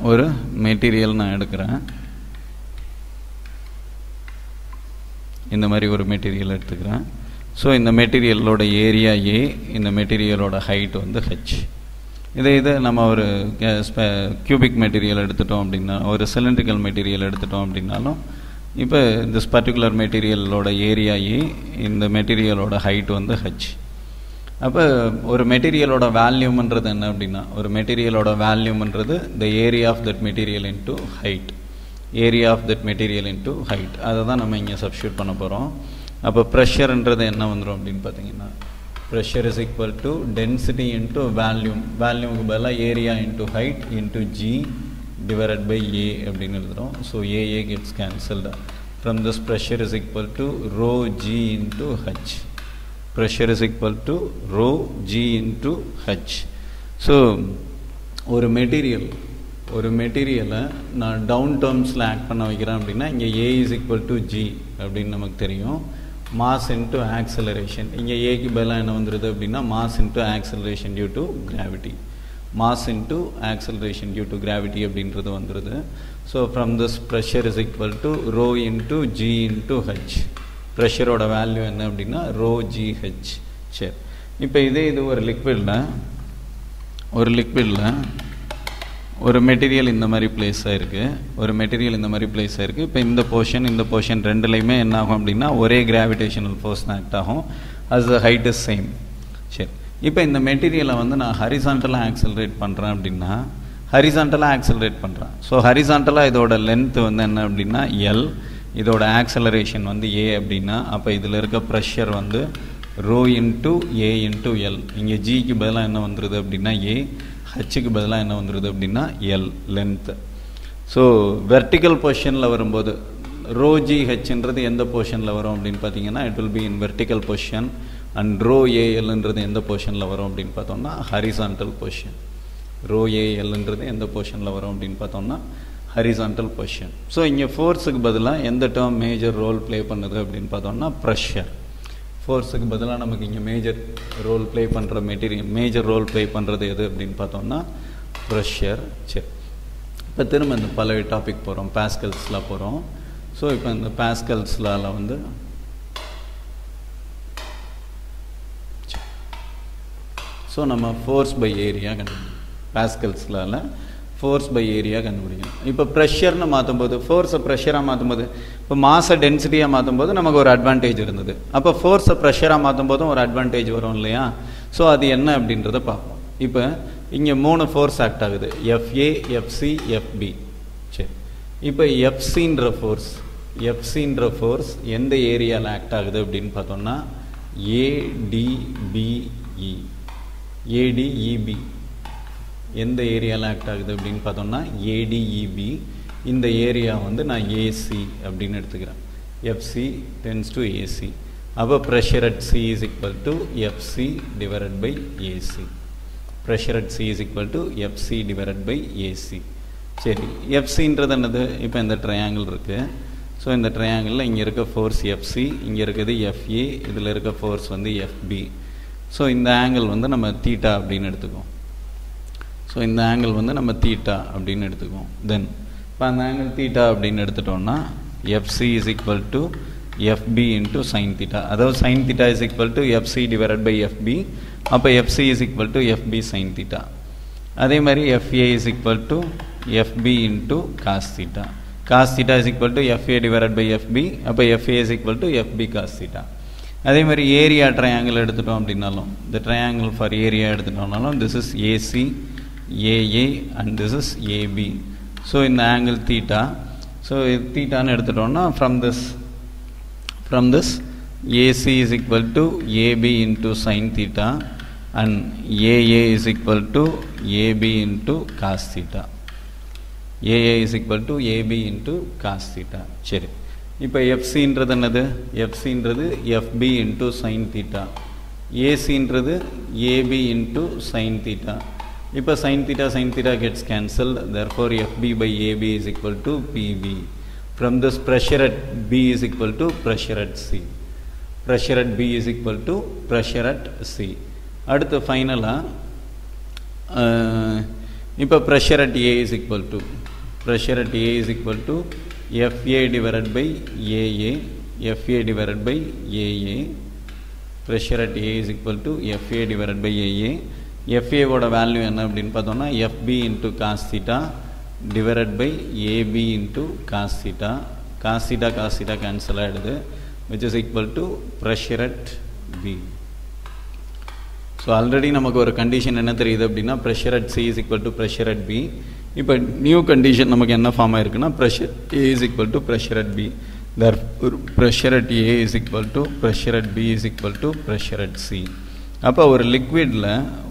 ஒரு மெட்டீரியல் நான் எடுக்கிறேன் இந்த மாதிரி ஒரு மெட்டீரியல் எடுத்துக்கிறேன் ஸோ இந்த மெட்டீரியலோட ஏரியா ஏ இந்த மெட்டீரியலோட ஹைட் வந்து ஹெச் இதே இது நம்ம ஒரு கியூபிக் மெட்டீரியல் எடுத்துட்டோம் அப்படின்னா ஒரு சிலிண்ட்ரிக்கல் மெட்டீரியல் எடுத்துட்டோம் அப்படின்னாலும் இப்போ திஸ் பர்டிகுலர் மெட்டீரியலோட ஏரியா ஏ இந்த மெட்டீரியலோட ஹைட் வந்து ஹச் அப்போ ஒரு மெட்டீரியலோட வேல்யூம்ன்றது என்ன அப்படின்னா ஒரு மெட்டீரியலோட வேல்யூம்ன்றது the area of that material into height area of that material into height அதை தான் நம்ம இங்கே சப்ஸ்டியூட் பண்ண போகிறோம் அப்போ ப்ரெஷர்ன்றது என்ன வந்துடும் அப்படின்னு பார்த்தீங்கன்னா pressure is equal to density into volume வேல்யூமுக்கு பதிலாக area into height into G divided by A அப்படின்னு எழுதுகிறோம் so A A gets cancelled from this pressure is equal to rho G into H pressure is equal to rho G into H so ஒரு material ஒரு மெட்டீரியலை நான் down டேர்ம்ஸில் act பண்ண வைக்கிறேன் அப்படின்னா இங்கே A is equal to G அப்படின்னு நமக்கு தெரியும். மாஸ் இன்ட்டு ஆக்சலரேஷன் இங்கே ஏக்கு பதிலாக என்ன வந்துடுது அப்படின்னா mass into acceleration due to gravity mass into acceleration due to gravity அப்படின்றது வந்துடுது so from this pressure is equal to rho into G into H ப்ரெஷரோட value என்ன அப்படின்னா ரோ ஜி ஹெச் சரி இப்போ இதே இது ஒரு லிக்விடில் ஒரு லிக்விடில் ஒரு மெட்டீரியல் இந்த மாதிரி பிளேஸ் ஆகிருக்கு ஒரு மெட்டீரியல் இந்த மாதிரி பிளேஸ் ஆகிருக்கு இப்போ இந்த போர்ஷன் இந்த போர்ஷன் ரெண்டுலேயுமே என்ன ஆகும் அப்படின்னா ஒரே கிராவிடேஷனல் ஃபோர்ஸ் ஆக்ட் ஆகும். As the height is same இப்போ இந்த மெட்டீரியலை வந்து நான் ஹரிசாண்டலாக ஆக்சலரேட் பண்ணுறேன் அப்படின்னா ஹரிசாண்டலாக ஆக்சலரேட் பண்ணுறேன் ஸோ ஹரிசாண்டலாக இதோட லென்த் வந்து என்ன அப்படின்னா எல் இதோட ஆக்சலரேஷன் வந்து ஏ அப்படின்னா அப்போ இதில் இருக்க ப்ரெஷர் வந்து rho into A into L இங்கே ஜிக்கு பதிலாக என்ன வந்துடுது அப்படின்னா ஏ ஹச்சுக்கு பதிலாக என்ன வந்துடுது அப்படின்னா எல் லென்த்து ஸோ வெர்டிக்கல் பொசிஷனில் வரும்போது ரோ ஜி ஹெச்ன்றது எந்த பொசிஷனில் வரும் அப்படின்னு பார்த்தீங்கன்னா it will be in vertical position and rho ஏஎல்ன்றது எந்த போர்ஷனில் வரும் அப்படின்னு பார்த்தோம்னா ஹரிசான்டல் போர்ஷன் ரோ ஏஎல்ன்றது எந்த போர்ஷனில் வரும் அப்படின்னு பார்த்தோம்னா ஹரிசான்டல் பொசிஷன் ஸோ இங்கே ஃபோர்ஸுக்கு பதிலாக எந்த டேர்ம் மேஜர் ரோல் ப்ளே பண்ணுது அப்படின்னு பார்த்தோம்னா ப்ரெஷர் ஃபோர்ஸுக்கு பதிலாக நமக்கு இங்கே மேஜர் ரோல் ப்ளே பண்ணுற மெட்டீரியல் மேஜர் ரோல் ப்ளே பண்ணுறது எது அப்படின்னு பார்த்தோம்னா ப்ரெஷர் சரி. இப்போ திரும்ப இந்த பல டாபிக் போகிறோம் பேஸ்கல்ஸ்லாம் போகிறோம் ஸோ இப்போ இந்த பேஸ்கல்ஸ்லால வந்து ஸோ நம்ம ஃபோர்ஸ் பை ஏரியா கண்டுபிடிக்கணும் பாஸ்கல்ஸ்லால ஃபோர்ஸ் பை ஏரியா கண்டுபிடிக்கணும். இப்போ ப்ரெஷர்னு மாற்றும் போது ஃபோர்ஸை ப்ரெஷராக மாற்றும் போது இப்போ மாசை டென்சிட்டியாக மாற்றும் போது நமக்கு ஒரு அட்வான்டேஜ் இருந்தது. அப்போ ஃபோர்ஸை ப்ரெஷராக மாற்றும் போதும் ஒரு அட்வான்டேஜ் வரும் இல்லையா? ஸோ அது என்ன அப்படின்றத பார்ப்போம். இப்போ இங்கே மூணு ஃபோர்ஸ் ஆக்ட் ஆகுது. எஃப்ஏ எஃப்சி எஃப்பி சரி. இப்போ எஃப்சின்ற ஃபோர்ஸ் எஃப்சின்ற ஃபோர்ஸ் எந்த ஏரியாவில் ஆக்ட் ஆகுது அப்படின்னு பார்த்தோம்னா ஏடிபிஇ ஏடிஇபி எந்த ஏரியாவில் ஆக்ட் ஆகுது அப்படின்னு பார்த்தோம்னா ஏடிஇபி இந்த ஏரியா வந்து நான் ஏசி அப்படின்னு எடுத்துக்கிறேன். எஃப்சி டென்ஸ் டு ஏசி அப்போ pressure at C is equal to FC divided by AC pressure at C is equal to FC divided by AC சரி எஃப்சின்றது என்னது? இப்போ இந்த ட்ரையாங்கிள் இருக்குது ஸோ இந்த ட்ரையாங்கிளில் இங்கே இருக்க ஃபோர்ஸ் எஃப்சி இங்கே இருக்கிறது எஃப்ஏ இதில் இருக்க ஃபோர்ஸ் வந்து எஃப்பி ஸோ இந்த ஆங்கிள் வந்து நம்ம தீட்டா அப்படின்னு எடுத்துக்குவோம். ஸோ இந்த ஆங்கிள் வந்து நம்ம தீட்டா அப்படின்னு எடுத்துக்குவோம். தென் இப்போ அந்த ஆங்கிள் தீட்டா அப்படின்னு எடுத்துட்டோம்னா FC is equal to FB into sin theta அதாவது sin theta is equal to FC divide by FB அப்போ FC is equal to FB sin theta அதே மாதிரி FA is equal to FB into cos theta cos theta is equal to FA divide by FB அப்போ FA is equal to FB cos theta அதே மாதிரி area triangle எடுத்துட்டோம் அப்படின்னாலும் இந்த triangle for area எடுத்துட்டோம்னாலும் this is AC AA and this is AB so இந்த angle theta so தீட்டான்னு எடுத்துட்டோம்னா from this from this AC is equal to AB into sine theta and AA is equal to AB into cos theta AA is equal to AB into cos theta சரி இப்போ எஃப்சின்றது என்னது? எஃப்சின்றது FB into sign theta ஏசின்றது AB into sign theta இப்போ sine theta sine theta gets cancel therefore fb by AB is equal to PB from this pressure at b is equal to pressure at c. Pressure at b is equal to pressure at c. அடுத்து ஃபைனலாக இப்போ pressure at A is equal to pressure at A is equal to FA divided by AA FA divided by AA pressure at A is equal to FA divided by AA எஃப்ஏவோட value என்ன அப்படின்னு பார்த்தோம்னா FB into cos theta divided by AB into cos theta cos theta cos theta cancel ஆகிடுது which is equal to pressure at B so already நமக்கு ஒரு condition என்ன தெரியுது அப்படின்னா pressure at C is equal to pressure at B இப்போ new condition நமக்கு என்ன form ஆயிருக்குன்னா pressure A is equal to pressure at B Dhar pressure at A is equal to pressure at B is equal to pressure at C அப்போ ஒரு லிக்விடில்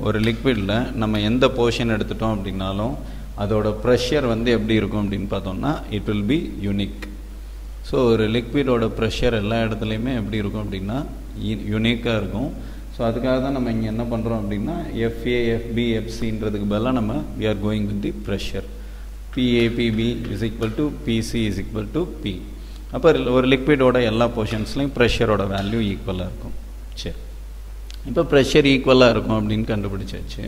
ஒரு லிக்விடில் நம்ம எந்த portion எடுத்துட்டோம் அப்படின்னாலும் அதோட ப்ரெஷர் வந்து எப்படி இருக்கும் அப்படின்னு பார்த்தோம்னா it will be unique so ஒரு லிக்விடோட ப்ரெஷர் எல்லா இடத்துலையுமே எப்படி இருக்கும் அப்படின்னா யூனிக்காக இருக்கும். ஸோ அதுக்காக தான் நம்ம இங்கே என்ன பண்ணுறோம் அப்படின்னா எஃப்ஏ எஃபி எஃப்சின்றதுக்கு பதிலாக நம்ம we are going with the pressure PA PB is equal to PC is equal to P அப்போ ஒரு லிக்விடோட எல்லா போர்ஷன்ஸ்லையும் ப்ரெஷரோட வேல்யூ ஈக்குவலாக இருக்கும். சரி. இப்போ ப்ரெஷர் ஈக்குவலாக இருக்கும் அப்படின்னு கண்டுபிடிச்சாச்சு.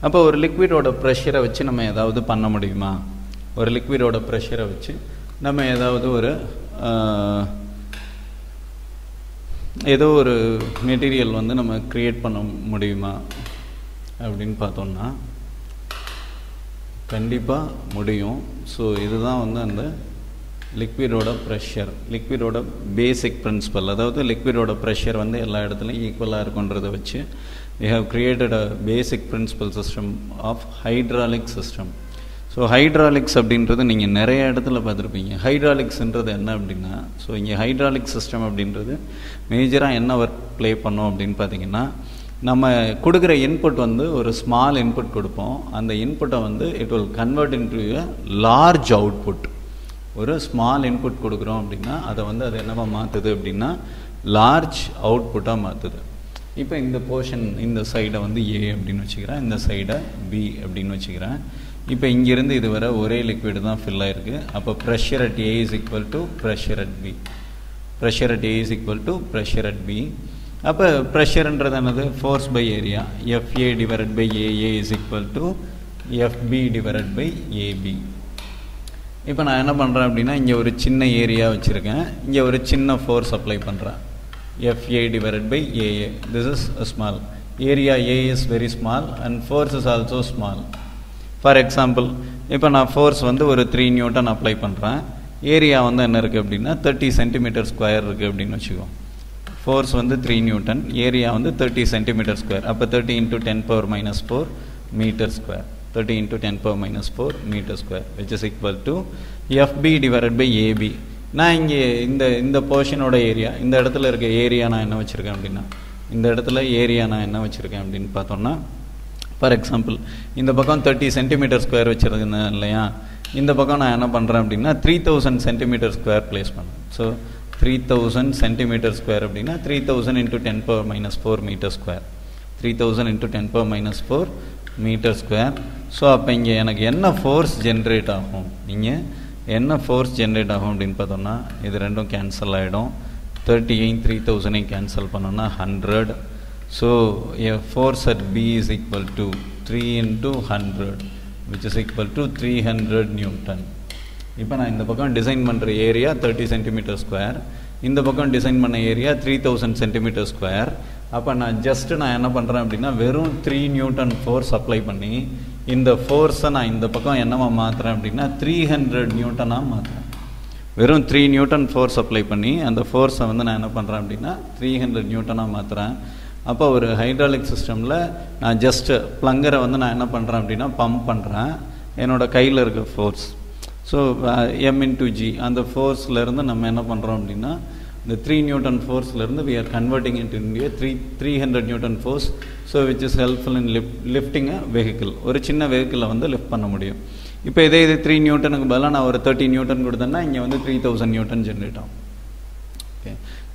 அப்போ ஒரு லிக்விடோட ப்ரெஷரை வச்சு நம்ம ஏதாவது பண்ண முடியுமா? ஒரு லிக்விடோட ப்ரெஷரை வச்சு நம்ம ஏதாவது ஒரு ஏதோ ஒரு மெட்டீரியல் வந்து நம்ம க்ரியேட் பண்ண முடியுமா அப்படின்னு பார்த்தோம்னா கண்டிப்பாக முடியும். ஸோ இதுதான் வந்து அந்த லிக்விடோட ப்ரெஷர் லிக்விடோட பேசிக் பிரின்சிபல் அதாவது லிக்விடோட ப்ரெஷர் வந்து எல்லா இடத்துலையும் ஈக்குவலாக இருக்குன்றதை வச்சு we have created a basic principle system of hydraulic system so hydraulics அப்படின்றது நீங்கள் நிறைய இடத்துல பார்த்துருப்பீங்க. ஹைட்ராலிக்ஸ்ன்றது என்ன அப்படின்னா ஸோ இங்கே ஹைட்ராலிக் சிஸ்டம் அப்படின்றது மேஜராக என்ன ஒர்க் ப்ளே பண்ணோம் அப்படின்னு பார்த்தீங்கன்னா நம்ம கொடுக்குற இன்புட் வந்து ஒரு ஸ்மால் இன்புட் கொடுப்போம். அந்த இன்புட்டை வந்து it will convert into a large output ஒரு ஸ்மால் இன்புட் கொடுக்குறோம் அப்படின்னா அதை வந்து அது என்னவா மாற்றுது அப்படின்னா லார்ஜ் அவுட்புட்டாக மாற்றுது இப்போ இந்த போர்ஷன் இந்த சைடை வந்து ஏ அப்படின்னு வச்சுக்கிறேன். இந்த சைடை பி அப்படின்னு வச்சுக்கிறேன். இப்போ இங்கேருந்து இது வரை ஒரே லிக்விடு தான் ஃபில் ஆயிருக்கு. அப்போ pressure at A is equal to pressure at B pressure at A is equal to pressure at B அப்போ ப்ரெஷர்ன்றது என்னது? Force by area FA divided by AA is equal to FB divided by AB இப்போ நான் என்ன பண்ணுறேன் அப்படின்னா இங்கே ஒரு சின்ன ஏரியா வச்சுருக்கேன். இங்கே ஒரு சின்ன ஃபோர்ஸ் அப்ளை பண்ணுறேன் FA divided by AA this is small area A is very small and force is also small for example இப்போ நான் ஃபோர்ஸ் வந்து ஒரு த்ரீ நியூட்டன் அப்ளை பண்ணுறேன் ஏரியா வந்து என்ன இருக்குது அப்படின்னா தேர்ட்டி சென்டிமீட்டர் ஸ்கொயர் இருக்குது அப்படின்னு வச்சுக்கோம் ஃபோர்ஸ் வந்து த்ரீ நியூட்டன் ஏரியா வந்து தேர்ட்டி சென்டிமீட்டர் ஸ்கொயர் அப்போ thirty into ten power minus four metre square thirty into ten power minus four metre square which is equal to FB divided by AB நான் இங்கே இந்த இந்த போர்ஷனோட area இந்த இடத்துல இருக்க area நான் என்ன வச்சுருக்கேன் அப்படின்னா இந்த இடத்துல ஏரியா நான் என்ன வச்சுருக்கேன் அப்படின்னு பார்த்தோன்னா ஃபார் எக்ஸாம்பிள் இந்த பக்கம் தேர்ட்டி சென்டிமீட்டர் ஸ்கொயர் வச்சுருந்தேன் இல்லையா? இந்த பக்கம் நான் என்ன பண்ணுறேன் அப்படின்னா three thousand centimetre square place பண்ணேன் so three thousand centimetre square அப்படின்னா three thousand into ten power minus four metre square three thousand into ten power minus four metre square so அப்போ இங்கே எனக்கு என்ன ஃபோர்ஸ் ஜென்ரேட் ஆகும்? இங்கே என்ன force generate ஆகும் அப்படின்னு பார்த்தோம்னா இது ரெண்டும் கேன்சல் ஆகிடும் தேர்ட்டியையும் த்ரீ தௌசண்டையும் கேன்சல் பண்ணோன்னா hundred so a force at B is equal to three into hundred which is equal to three hundred newton இப்போ நான் இந்த பக்கம் டிசைன் பண்ணுற ஏரியா தேர்ட்டி சென்டிமீட்டர் ஸ்கொயர் இந்த பக்கம் டிசைன் பண்ண area three thousand centimetre square அப்போ நான் ஜஸ்ட்டு நான் என்ன பண்ணுறேன் அப்படின்னா வெறும் த்ரீ நியூட்டன் ஃபோர்ஸ் அப்ளை பண்ணி இந்த ஃபோர்ஸை நான் இந்த பக்கம் என்னவா மாற்றுறேன் அப்படின்னா த்ரீ ஹண்ட்ரட் நியூட்டனாக மாற்றுறேன் வெறும் த்ரீ நியூட்டன் ஃபோர்ஸ் அப்ளை பண்ணி அந்த ஃபோர்ஸை வந்து நான் என்ன பண்ணுறேன் அப்படின்னா த்ரீ ஹண்ட்ரட் நியூட்டனாக மாற்றுறேன் அப்போ ஒரு ஹைட்ராலிக் சிஸ்டமில் நான் ஜஸ்ட்டு ப்ளங்கரை வந்து நான் என்ன பண்ணுறேன் அப்படின்னா பம்ப் பண்ணுறேன் என்னோடய கையில் இருக்க force so M into G அந்த ஃபோர்ஸ்லேருந்து நம்ம என்ன பண்ணுறோம் அப்படின்னா இந்த three newton ஃபோர்ஸ்லேருந்து we are converting in India three three hundred newton force so which is helpful in lift lifting a vehicle ஒரு சின்ன வெஹிக்கிளை வந்து லிஃப்ட் பண்ண முடியும். இப்போ இதே இது த்ரீ நியூட்டனுக்கு பதிலாக நான் ஒரு தேர்ட்டி நியூட்டன் கொடுத்தேன்னா இங்கே வந்து த்ரீ தௌசண்ட் நியூட்டன் ஜென்ரேட் ஆகும்.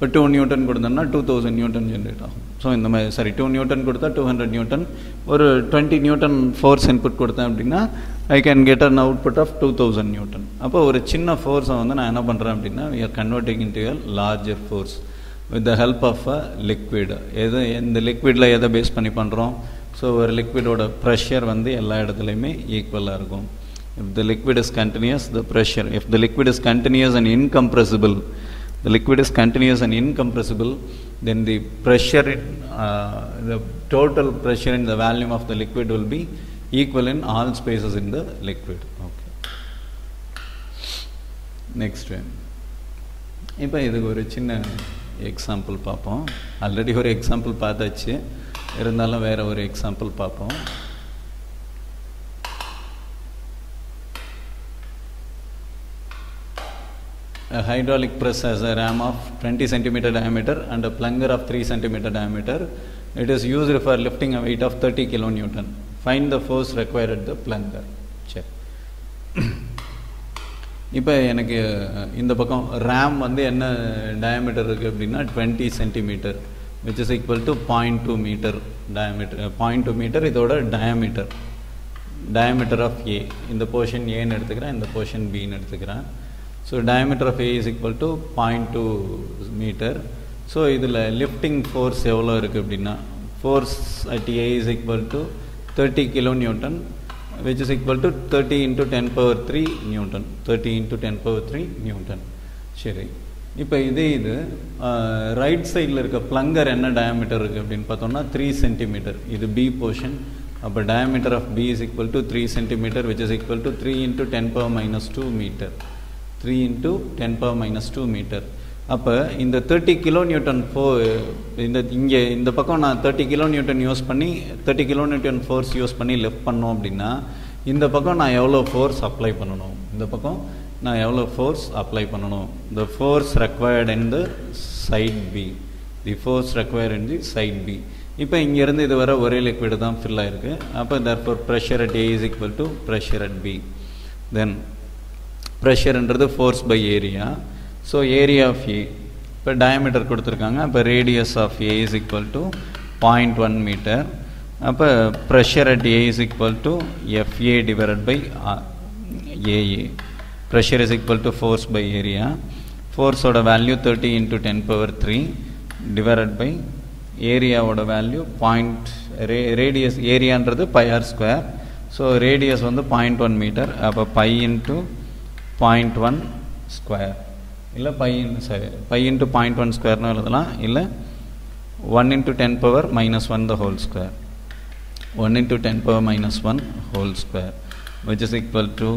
இப்போ டூ நியூட்டன் கொடுத்தோம்னா டூ தௌசண்ட் நியூட்டன் ஜென்ரேட் ஆகும். ஸோ இந்த மாதிரி சாரி டூ நியூட்டன் கொடுத்தா டூ ஹண்ட்ரட் நியூட்டன் ஒரு டுவெண்ட்டி நியூட்டன் ஃபோர்ஸ் இன்புட் கொடுத்தேன் அப்படின்னா I can get an output of two thousand newton அப்போ ஒரு சின்ன ஃபோர்ஸை வந்து நான் என்ன பண்ணுறேன் அப்படின்னா we are converting into larger force with the help of a liquid எது இந்த லிக்விடில் எதை பேஸ் பண்ணி பண்ணுறோம் ஸோ ஒரு லிக்விடோட ப்ரெஷர் வந்து எல்லா இடத்துலையுமே ஈக்குவலாக இருக்கும். If the liquid is continuous the pressure if the liquid is continuous and incompressible the liquid is continuous and incompressible then the pressure in, uh, the total pressure in the volume of the liquid will be equal in all spaces in the liquid okay next one இப்போ இதுக்கு ஒரு சின்ன example பார்ப்போம் already ஒரு example பார்த்தாச்சு இருந்தாலும் வேறு ஒரு எக்ஸாம்பிள் பார்ப்போம் a hydraulic press has a ram of 20 centimeter diameter and a plunger of 3 centimeter diameter. It is used for lifting a weight of 30 kilonewton. Find the force required at the plunger. சரி இப்போ எனக்கு இந்த பக்கம் RAM வந்து என்ன diameter இருக்குது அப்படின்னா twenty centimetre which is equal to point two metre diameter point two metre இதோட டயமீட்டர் டயமீட்டர் ஆஃப் ஏ இந்த போர்ஷன் ஏன்னு எடுத்துக்கிறேன் இந்த போர்ஷன் பின்னு எடுத்துக்கிறேன் so diameter of A is equal to point two metre so இதில் லிஃப்டிங் ஃபோர்ஸ் எவ்வளோ இருக்குது அப்படின்னா force at A is equal to thirty kilo newton which is equal to thirty into ten power three newton thirty into ten power three newton சரி. இப்போ இதே இது right சைடில் இருக்க ப்ளங்கர் என்ன டயமீட்டர் இருக்குது அப்படின்னு பார்த்தோம்னா த்ரீ சென்டிமீட்டர் இது பி போர்ஷன் அப்போ diameter of B is equal to three centimetre which is equal to three into ten power minus two metre three into ten power minus two metre அப்போ இந்த thirty kilo newton ஃபோ இந்த இங்கே இந்த பக்கம் நான் thirty kilo newton use பண்ணி thirty kilo newton force use பண்ணி லெஃப்ட் பண்ணோம் அப்படின்னா இந்த பக்கம் நான் எவ்வளோ ஃபோர்ஸ் அப்ளை பண்ணணும்? இந்த பக்கம் நான் எவ்வளோ ஃபோர்ஸ் அப்ளை பண்ணணும்? The force required in the side B the force required in the side B இப்போ இங்கேருந்து இது வர ஒரே லிக்விடு தான் ஃபில் ஆயிருக்கு. அப்போ therefore pressure at A is equal to pressure at B then ப்ரெஷர்ன்றது force by area so area of A இப்போ diameter கொடுத்துருக்காங்க. அப்போ radius of A is equal to point one metre அப்போ pressure at A is equal to FA divided by AA pressure is equal to force by area ஃபோர்ஸோட value thirty into ten power three divided by ஏரியாவோட value point ray radius ஏரியான்றது pi R square so radius வந்து point one metre அப்போ pi into point one square இல்லை pi சரி pi into point one ஸ்கொயர்னு எழுதலாம். இல்லை one into ten power minus one the whole square one into ten power minus one whole square which is equal to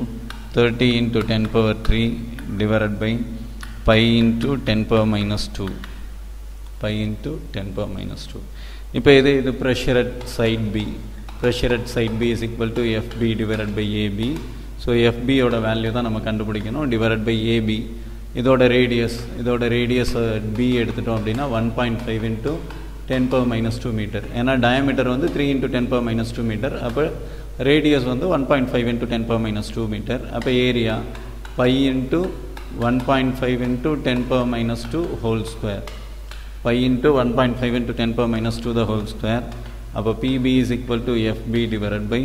30 into 10 power 3 divided by pi into 10 power minus 2 pi into 10 power minus 2 இப்போ இது இது pressure at side B pressure at side B is equal to FB divided by AB so எஃபியோட value தான் நம்ம கண்டுபிடிக்கணும் divided by AB இதோட radius இதோட radius B எடுத்துட்டோம் அப்படின்னா one point five into ten power minus two metre ஏன்னா diameter வந்து three into ten power minus two metre அப்போ ரேடியஸ் வந்து one point five into ten power minus two metre அப்போ area pi into one point five into ten power minus two whole square pi into one point five into ten power minus two the whole square அப்போ PB is equal to FB divided by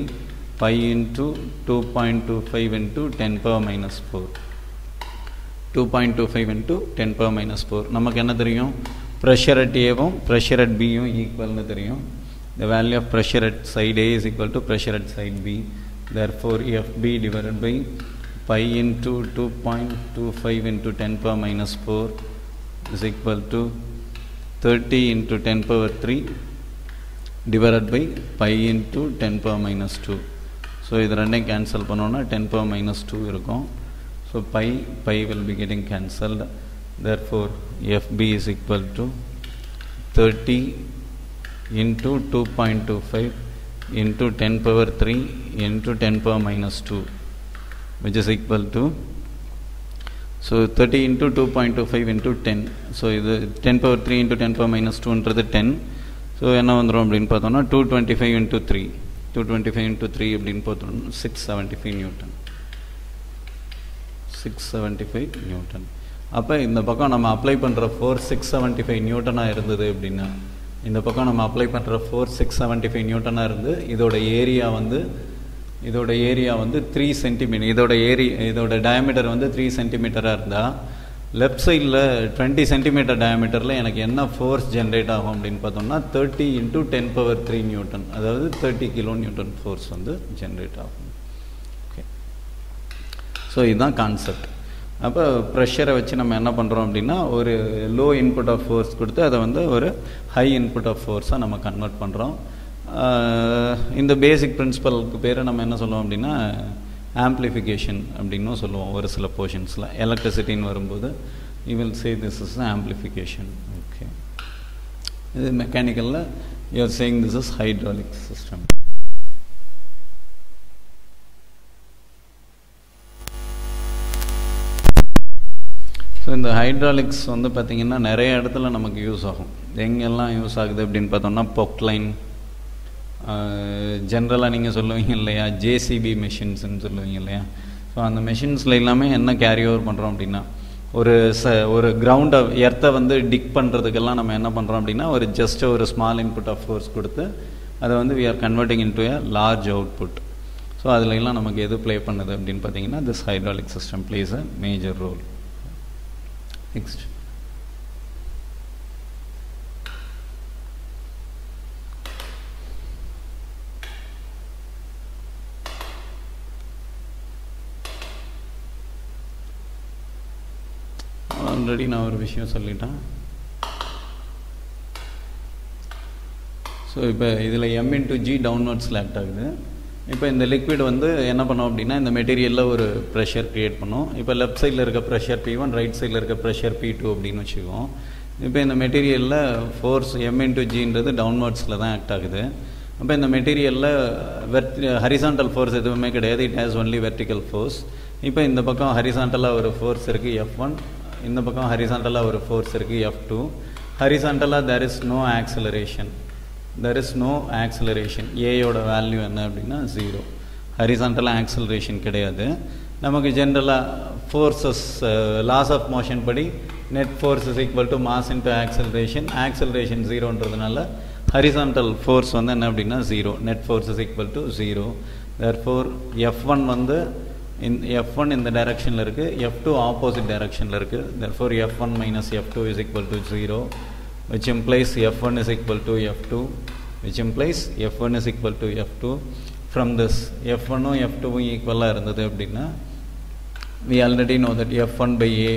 by into two point two five into ten power minus four two point two five into ten power minus four நமக்கு என்ன தெரியும் pressure at ஏவும் pressure at பியும் ஈக்குவல்னு தெரியும் the value of pressure at side A is equal to pressure at side B therefore FB divided by pi into 2.25 into 10 power minus 4 is equal to 30 into 10 power 3 divided by pi into 10 power minus 2 so இது ரெண்டையும் cancel பண்ணோன்னா 10 power minus 2 இருக்கும் so pi pi will be getting cancelled therefore FB is equal to 30 into 2.25 into 10 power 3 into 10 power minus 2 which is equal to so 30 into 2.25 into 10 so இது 10 power 3 into 10 power minus 2 ன்றது 10 so என்ன வந்துடும் அப்படின்னு பார்த்தோம்னா two twenty five into three two twenty five into three அப்படின்னு பார்த்தோம்னா six seventy five newton six seventy five newton அப்போ இந்த பக்கம் நம்ம அப்ளை பண்ணுற ஃபோர் சிக்ஸ் செவன்ட்டி ஃபைவ் நியூட்டனாக இருந்தது அப்படின்னா இந்த பக்கம் நம்ம அப்ளை பண்ணுற ஃபோர் சிக்ஸ் செவன்ட்டி ஃபைவ் நியூட்டனாக இருந்து இதோட ஏரியா வந்து இதோட ஏரியா வந்து த்ரீ சென்டிமீட்டர் இதோட ஏரி இதோட டயமீட்டர் வந்து த்ரீ சென்டிமீட்டராக இருந்தால் லெஃப்ட் சைடில் டுவெண்ட்டி சென்டிமீட்டர் டயமீட்டரில் எனக்கு என்ன ஃபோர்ஸ் ஜென்ரேட் ஆகும் அப்படின்னு பார்த்தோம்னா thirty into ten power three newton அதாவது தேர்ட்டி கிலோ நியூட்டன் ஃபோர்ஸ் வந்து ஜென்ரேட் ஆகும். ஓகே ஸோ இதுதான் கான்செப்ட் அப்போ ப்ரெஷரை வச்சு நம்ம என்ன பண்ணுறோம் அப்படின்னா ஒரு லோ இன்புட் ஆஃப் ஃபோர்ஸ் கொடுத்து அதை வந்து ஒரு ஹை இன்புட் ஆஃப் ஃபோர்ஸாக நம்ம கன்வெர்ட் பண்ணுறோம் இந்த பேசிக் பிரின்சிபலுக்கு பேரை நம்ம என்ன சொல்லுவோம் அப்படின்னா ஆம்ப்ளிஃபிகேஷன் அப்படின்னும் சொல்லுவோம். ஒரு சில போர்ஷன்ஸில் எலக்ட்ரிசிட்டின்னு வரும்போது you will say this is amplification okay இது மெக்கானிக்கலில் you're saying this is hydraulic system so இந்த ஹைட்ராலிக்ஸ் வந்து பார்த்திங்கன்னா நிறைய இடத்துல நமக்கு யூஸ் ஆகும். எங்கெல்லாம் யூஸ் ஆகுது அப்படின்னு பார்த்தோம்னா பொக்லைன் ஜென்ரலாக நீங்கள் சொல்லுவீங்க இல்லையா? ஜேசிபி மிஷின்ஸ்ன்னு சொல்லுவீங்க இல்லையா? ஸோ அந்த மிஷின்ஸில் எல்லாமே என்ன கேரி ஓவர் பண்ணுறோம் அப்படின்னா ஒரு ச ஒரு கிரவுண்டை எர்த்தை வந்து டிக் பண்ணுறதுக்கெல்லாம் நம்ம என்ன பண்ணுறோம் அப்படின்னா ஒரு ஜஸ்ட் ஒரு ஸ்மால் இன்புட் ஆஃப் ஃபோர்ஸ் கொடுத்து அதை வந்து we are converting into a large output so அதில் எல்லாம் நமக்கு எது ப்ளே பண்ணுது அப்படின்னு பார்த்தீங்கன்னா this hydraulic system plays a major role next already நான் ஒரு விஷயம் சொல்லிட்டேன். ஸோ இப்போ இதில் எம் இன்ட்டு ஜி டவுன்வர்ட்ஸில் ஆக்ட் ஆகுது. இப்போ இந்த லிக்விட் வந்து என்ன பண்ணோம் அப்படின்னா இந்த மெட்டீரியலில் ஒரு ப்ரெஷர் க்ரியேட் பண்ணும். இப்போ லெஃப்ட் சைடில் இருக்க ப்ரெஷர் பி ஒன் ரைட் சைடில் இருக்க ப்ரெஷர் பி டூ அப்படின்னு வச்சுக்குவோம். இப்போ இந்த மெட்டீரியலில் ஃபோர்ஸ் எம் இன்ட்டு ஜின்றது டவுன்வர்ட்ஸில் தான் ஆக்ட் ஆகுது. அப்போ இந்த மெட்டீரியலில் வெர்ட் ஹரிசாண்டல் ஃபோர்ஸ் எதுவுமே கிடையாது. It has only vertical force இப்போ இந்த பக்கம் ஹரிசாண்டலாக ஒரு ஃபோர்ஸ் இருக்குது எஃப் ஒன் இந்த பக்கம் ஹரிசாண்டலாக ஒரு ஃபோர்ஸ் இருக்குது F two ஹரிசாண்டலாக there is no acceleration there is no acceleration ஏயோட value என்ன அப்படின்னா ஜீரோ ஹரிசாண்டலாக ஆக்சலரேஷன் கிடையாது. நமக்கு ஜென்ரலாக ஃபோர்ஸஸ் லாஸ் ஆஃப் மோஷன் படி net force is equal to mass into acceleration acceleration ஜீரோன்றதுனால horizontal force வந்து என்ன அப்படின்னா zero net force is equal to zero therefore F one வந்து இன் எஃப் ஒன் இந்த டைரக்ஷனில் இருக்குது எஃப் டூ ஆப்போசிட் டைரக்ஷனில் இருக்குது therefore F one minus F two is equal to zero which implies f1 is equal to f2 which implies f1 is equal to f2 from this f1 உம் f2 உம் ஈக்குவலாக இருந்தது அப்படின்னா we already know that f1 by a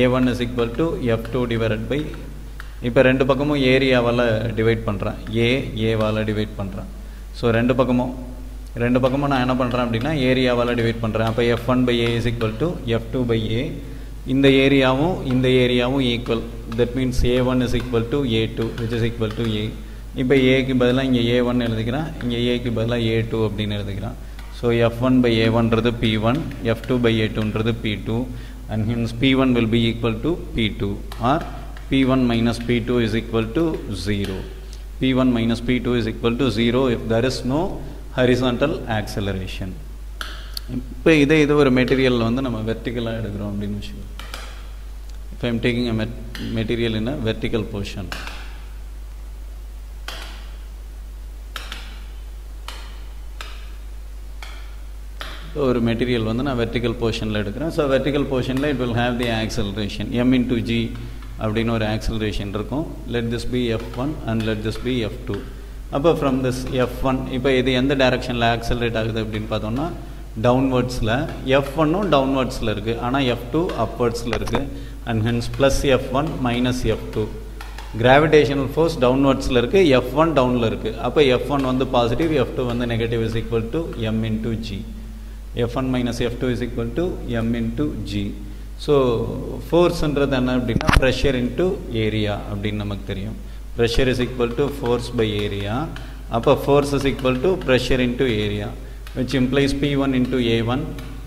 a1 is equal to f2 divided by இப்போ ரெண்டு பக்கமும் ஏரியாவால் divide பண்ணுறேன் ஏ ஏவால் divide பண்ணுறேன் ஸோ ரெண்டு பக்கமும் ரெண்டு பக்கமும் நான் என்ன பண்ணுறேன் அப்படின்னா ஏரியாவால் டிவைட் பண்ணுறேன் அப்போ F one by A is equal to F two by A இந்த ஏரியாவும் இந்த ஏரியாவும் equal that means A one is equal to A two which is equal to A இப்போ ஏக்கு பதிலாக இங்கே ஏ ஒன் எழுதிக்கிறேன். இங்கே ஏக்கு பதிலாக ஏ டூ அப்படின்னு எழுதிக்கிறேன். So F one by A ஒன்றது P one F two by A டூன்றது P two and hence P one will be equal to P two or P one minus P two is equal to zero P one minus P two is equal to zero if there is no horizontal acceleration இப்போ இதே இது ஒரு material வந்து நம்ம வெர்டிக்கலாக எடுக்கிறோம் அப்படின்னு வச்சுக்கோங்க இப்போ I'm taking a met material in a vertical portion ஒரு மெட்டீரியல் வந்து நான் வெர்டிக்கல் போர்ஷனில் எடுக்கிறேன். ஸோ வெர்டிக்கல் போர்ஷனில் it will have the acceleration M into G அப்படின்னு ஒரு ஆக்சலரேஷன் இருக்கும். Let this be F one and let this be F two அப்போ ஃப்ரம் திஸ் எஃப் ஒன் இப்போ இது எந்த டைரக்ஷனில் ஆக்சலரேட் ஆகுது அப்படின்னு பார்த்தோம்னா டவுன்வர்ட்ஸில் எஃப் ஒன்னும் டவுன்வர்ட்ஸில் இருக்குது ஆனால் எஃப் டூ அப்வர்ட்ஸில் இருக்குது and hence plus F one minus F two gravitational force டவுன்வர்ட்ஸில் இருக்குது எஃப் ஒன் டவுனில் இருக்குது அப்போ எஃப் ஒன் வந்து பாசிட்டிவ் எஃப் டூ வந்து negative is equal to M into G F one minus F two is equal to M into G so ஃபோர்ஸுன்றது என்ன அப்படின்னா pressure into area அப்படின்னு நமக்கு தெரியும். Pressure is equal to force by area அப்போ force is equal to pressure into area which implies P one into A one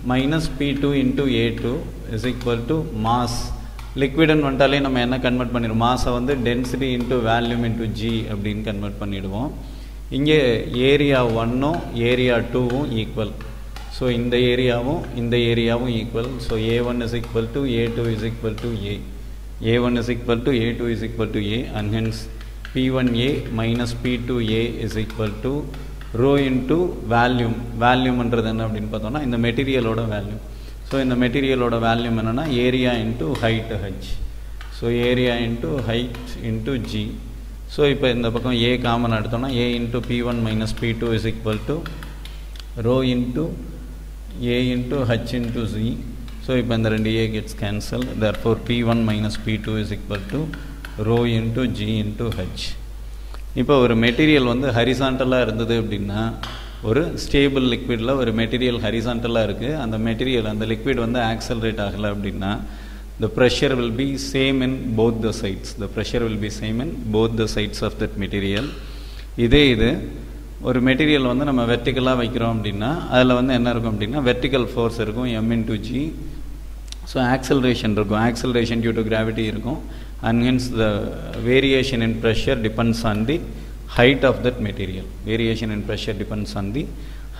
minus P two into A two is equal to mass லிக்விடுன்னு வந்துட்டாலே நம்ம என்ன convert பண்ணிடுவோம்? மாஸை வந்து density into volume into G அப்படின்னு convert பண்ணிவிடுவோம் இங்கே area ஒன்னும் ஏரியா டூவும் ஈக்குவல் ஸோ இந்த ஏரியாவும் இந்த ஏரியாவும் equal so A one is equal to A two is equal to A A one is equal to A two is equal to A and hence P one A minus P two A is equal to rho into volume வேல்யூம்ன்றது என்ன அப்படின்னு பார்த்தோம்னா இந்த மெட்டீரியலோட வேல்யூம் so இந்த மெட்டீரியலோட volume என்னென்னா area into height H so area into height into G so இப்போ இந்த பக்கம் ஏ காமன் எடுத்தோம்னா A into P one minus P two is equal to rho into a into h into z. So இப்போ இந்த ரெண்டு a gets cancelled. Therefore p1 minus p2 is equal to rho into G into H. இப்போ ஒரு material வந்து ஹரிசாண்டலாக இருந்தது அப்படின்னா ஒரு stable லிக்விடில் ஒரு மெட்டீரியல் ஹரிசாண்டலாக இருக்குது அந்த மெட்டீரியல் அந்த லிக்விட் வந்து ஆக்சலரேட் ஆகலை அப்படின்னா the pressure will be same in both the sides. The pressure will be same in both the sides of that material. இதே இது ஒரு மெட்டீரியல் வந்து நம்ம வெர்டிக்கலாக வைக்கிறோம் அப்படின்னா அதில் வந்து என்ன இருக்கும் அப்படின்னா வெர்டிக்கல் ஃபோர்ஸ் இருக்கும் M into G so acceleration இருக்கும். ஆக்சலரேஷன் டியூ டு கிராவிட்டி இருக்கும். And hence the variation in pressure depends on the height of that material variation in pressure depends on the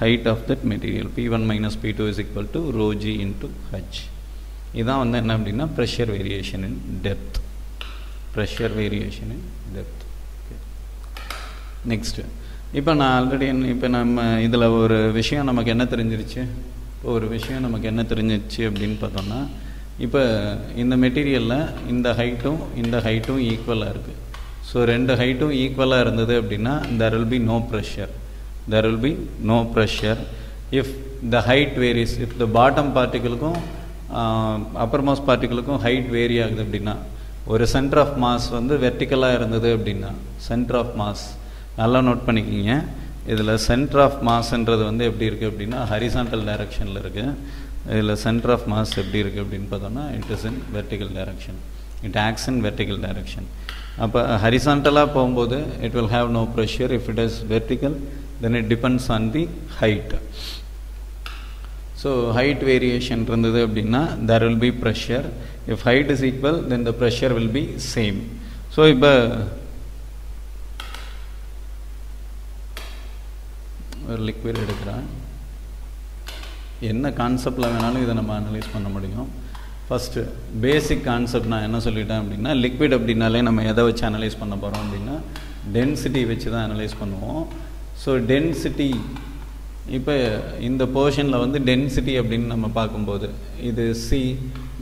height of that material P one minus P two is equal to rho G H இதான் வந்து என்ன அப்படின்னா pressure variation in depth pressure variation in depth next இப்போ நான் already இப்போ நம்ம இதில் ஒரு விஷயம் நமக்கு என்ன தெரிஞ்சிருச்சு? இப்போ ஒரு விஷயம் நமக்கு என்ன தெரிஞ்சிருச்சு அப்படின்னு பார்த்தோம்னா இப்போ இந்த மெட்டீரியலில் இந்த ஹைட்டும் இந்த ஹைட்டும் ஈக்குவலாக இருக்குது ஸோ ரெண்டு ஹைட்டும் ஈக்குவலாக இருந்தது அப்படின்னா there will be no pressure there will be no pressure if the height varies if the bottom பார்ட்டிகளுக்கும் upper mass பார்ட்டிகளுக்கும் ஹைட் வேரி ஆகுது அப்படின்னா ஒரு சென்டர் ஆஃப் மாஸ் வந்து வெர்டிக்கலாக இருந்தது அப்படின்னா சென்டர் ஆஃப் மாஸ் நல்லா நோட் பண்ணிக்கிங்க. இதில் சென்டர் ஆஃப் மாஸ்ன்றது வந்து எப்படி இருக்குது அப்படின்னா ஹரிசாண்டல் டைரக்ஷனில் இருக்குது இதில் சென்டர் ஆஃப் மாஸ் எப்படி இருக்குது அப்படின்னு பார்த்தோம்னா it is in vertical direction it acts in vertical direction அப்போ ஹரிசாண்டலாக போகும்போது it will have no pressure if it is vertical then it depends on the height so height variation இருந்தது அப்படின்னா there will be pressure if height is equal then the pressure will be same so இப்போ ஒரு liquid எடுக்கிறேன். என்ன கான்செப்டில் வேணாலும் இதை நம்ம அனலைஸ் பண்ண முடியும். ஃபஸ்ட்டு பேசிக் கான்செப்ட் நான் என்ன சொல்லிட்டேன் அப்படின்னா லிக்விட் அப்படின்னாலே நம்ம எதை வச்சு அனலைஸ் பண்ண போகிறோம் அப்படின்னா டென்சிட்டி வச்சு தான் அனலைஸ் பண்ணுவோம். ஸோ டென்சிட்டி இப்போ இந்த போர்ஷனில் வந்து டென்சிட்டி அப்படின்னு நம்ம பார்க்கும்போது இது C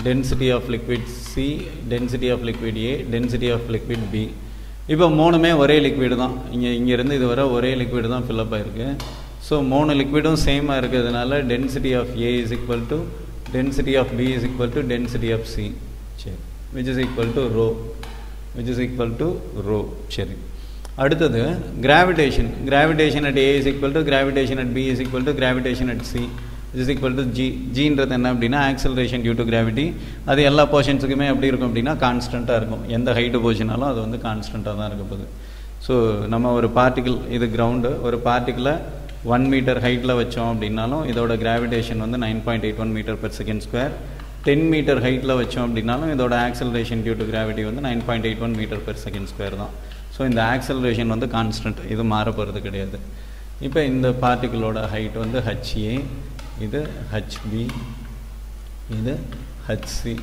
density of liquid C density of liquid A density of liquid B இப்போ மூணுமே ஒரே லிக்விடு தான். இங்கே இங்கேருந்து இது வரை ஒரே லிக்விடு தான் ஃபில்லப் ஆகிருக்கு ஸோ மூணு லிக்விடும் சேமாக இருக்கிறதுனால density of A is equal to density of B is equal to density of C சரி which is equal to rho which is equal to rho சரி அடுத்தது gravitation gravitation at A is equal to gravitation at B is equal to gravitation at C is equal to G ஜின்றது என்ன அப்படின்னா acceleration due to gravity அது எல்லா போர்ஷன்ஸுக்குமே எப்படி இருக்கும் அப்படின்னா கான்ஸ்டண்ட்டாக இருக்கும். எந்த ஹைட்டு போர்ஷனாலும் அது வந்து கான்ஸ்டண்ட்டாக தான் இருக்க போகுது. ஸோ நம்ம ஒரு பார்ட்டிக்கிள் இது கிரவுண்டு ஒரு பார்ட்டிக்கிளை ஒன் மீட்டர் ஹைட்டில் வச்சோம் அப்படின்னாலும் இதோட கிராவிடேஷன் வந்து nine point eight one metre per second square ten metre ஹைட்டில் வச்சோம் அப்படின்னாலும் இதோட ஆக்சலரேஷன் டியூ டு கிராவிட்டி வந்து nine point eight one metre per second square தான். ஸோ இந்த ஆக்சலரேஷன் வந்து கான்ஸ்டன்ட் இது மாற போகிறது கிடையாது. இப்போ இந்த பார்ட்டிக்கிளோட ஹைட் வந்து ஹச்ஏ இது ஹச்பி இது ஹச்சி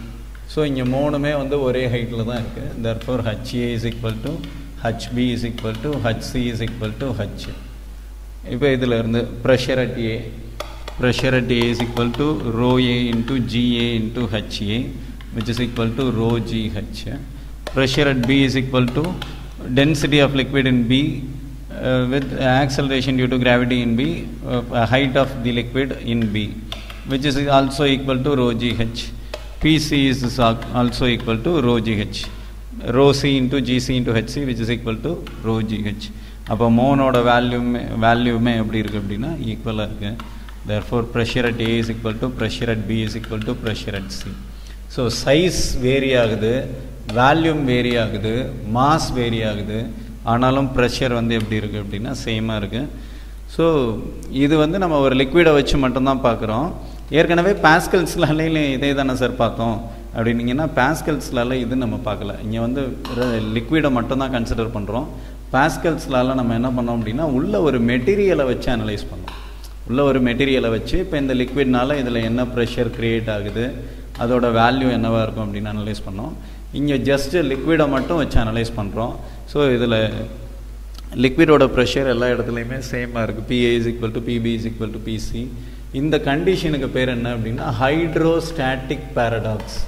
ஸோ இங்கே மூணுமே வந்து ஒரே ஹைட்டில் தான் இருக்குது therefore H A is equal to H B is equal to H C is equal to H இப்போ இதில் இருந்து pressure at A pressure at A is equal to rho A into GA into HA which is equal to rho GH. Pressure at B is equal to density of liquid in B uh, with acceleration due to gravity in B, uh, height of the liquid in B which is also equal to rho GH. PC is also equal to rho GH. Rho C into GC into HC which is equal to rho GH. அப்போ மோனோட வேல்யூமே வேல்யூமே எப்படி இருக்குது அப்படின்னா ஈக்குவலாக இருக்குது therefore pressure at A is equal to pressure at B is equal to pressure at C so size vary ஆகுது வேல்யூம் வேரி ஆகுது மாஸ் வேரி ஆகுது. ஆனாலும் ப்ரெஷர் வந்து எப்படி இருக்குது அப்படின்னா சேமாக இருக்குது ஸோ இது வந்து நம்ம ஒரு லிக்விடை வச்சு மட்டும்தான் பார்க்குறோம் ஏற்கனவே பாஸ்கல்ஸ்லாலையும் இதே தானே சார் பார்த்தோம். அப்படின்னீங்கன்னா பாஸ்கல்ஸ்லால இது நம்ம பார்க்கல. இங்கே வந்து லிக்விடை மட்டும்தான் கன்சிடர் பண்ணுறோம் பாஸ்கல்ஸ்லாலாம் நம்ம என்ன பண்ணோம் அப்படின்னா உள்ள ஒரு மெட்டீரியலை வச்சு அனலைஸ் பண்ணோம். உள்ள ஒரு மெட்டீரியலை வச்சு இப்போ இந்த லிக்விட்னால இதில் என்ன ப்ரெஷர் க்ரியேட் ஆகுது அதோட வேல்யூ என்னவாக இருக்கும் அப்படின்னு அனலைஸ் பண்ணோம். இங்கே ஜஸ்ட்டு லிக்விடை மட்டும் வச்சு அனலைஸ் பண்ணுறோம் ஸோ இதில் லிக்விடோட ப்ரெஷர் எல்லா இடத்துலையுமே சேமாக இருக்குது P A is equal to P B is equal to P C இந்த கண்டிஷனுக்கு பேர் என்ன அப்படின்னா ஹைட்ரோஸ்டாட்டிக் பேரடாக்ஸ்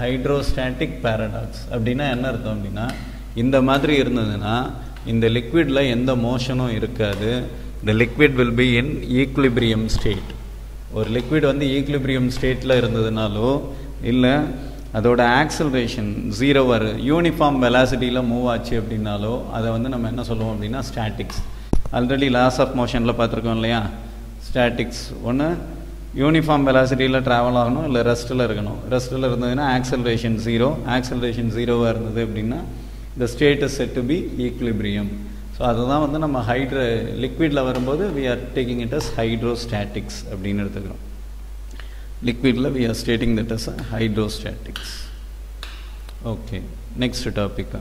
ஹைட்ரோஸ்டாட்டிக் பேரடாக்ஸ் அப்படின்னா என்ன அர்த்தம் அப்படின்னா இந்த மாதிரி இருந்ததுன்னா இந்த லிக்விடில் எந்த மோஷனும் இருக்காது. இந்த liquid will be in equilibrium state ஒரு லிக்விட் வந்து ஈக்லிபிரியம் ஸ்டேட்டில் இருந்ததுனாலோ இல்லை அதோட ஆக்சலரேஷன் ஜீரோ வரு யூனிஃபார்ம் வெலாசிட்டியில் மூவ் ஆச்சு அப்படின்னாலோ அதை வந்து நம்ம என்ன சொல்லுவோம் அப்படின்னா ஸ்டாட்டிக்ஸ் ஆல்ரெடி லாஸ் ஆஃப் மோஷனில் பார்த்துருக்கோம் இல்லையா? ஸ்டாட்டிக்ஸ் ஒன்று யூனிஃபார்ம் வெலாசிட்டியில் ட்ராவல் ஆகணும் இல்லை ரெஸ்ட்டில் இருக்கணும். ரெஸ்ட்டில் இருந்ததுன்னா ஆக்சலரேஷன் ஜீரோ ஆக்சலரேஷன் ஜீரோவாக இருந்தது அப்படின்னா the state is set to be equilibrium so அதுதான் வந்து நம்ம ஹைட்ர லிக்விடில் வரும்போது we are taking it as hydrostatics அப்படின்னு எடுத்துக்கிறோம். லிக்விடில் we are stating that as hydrostatics okay next topic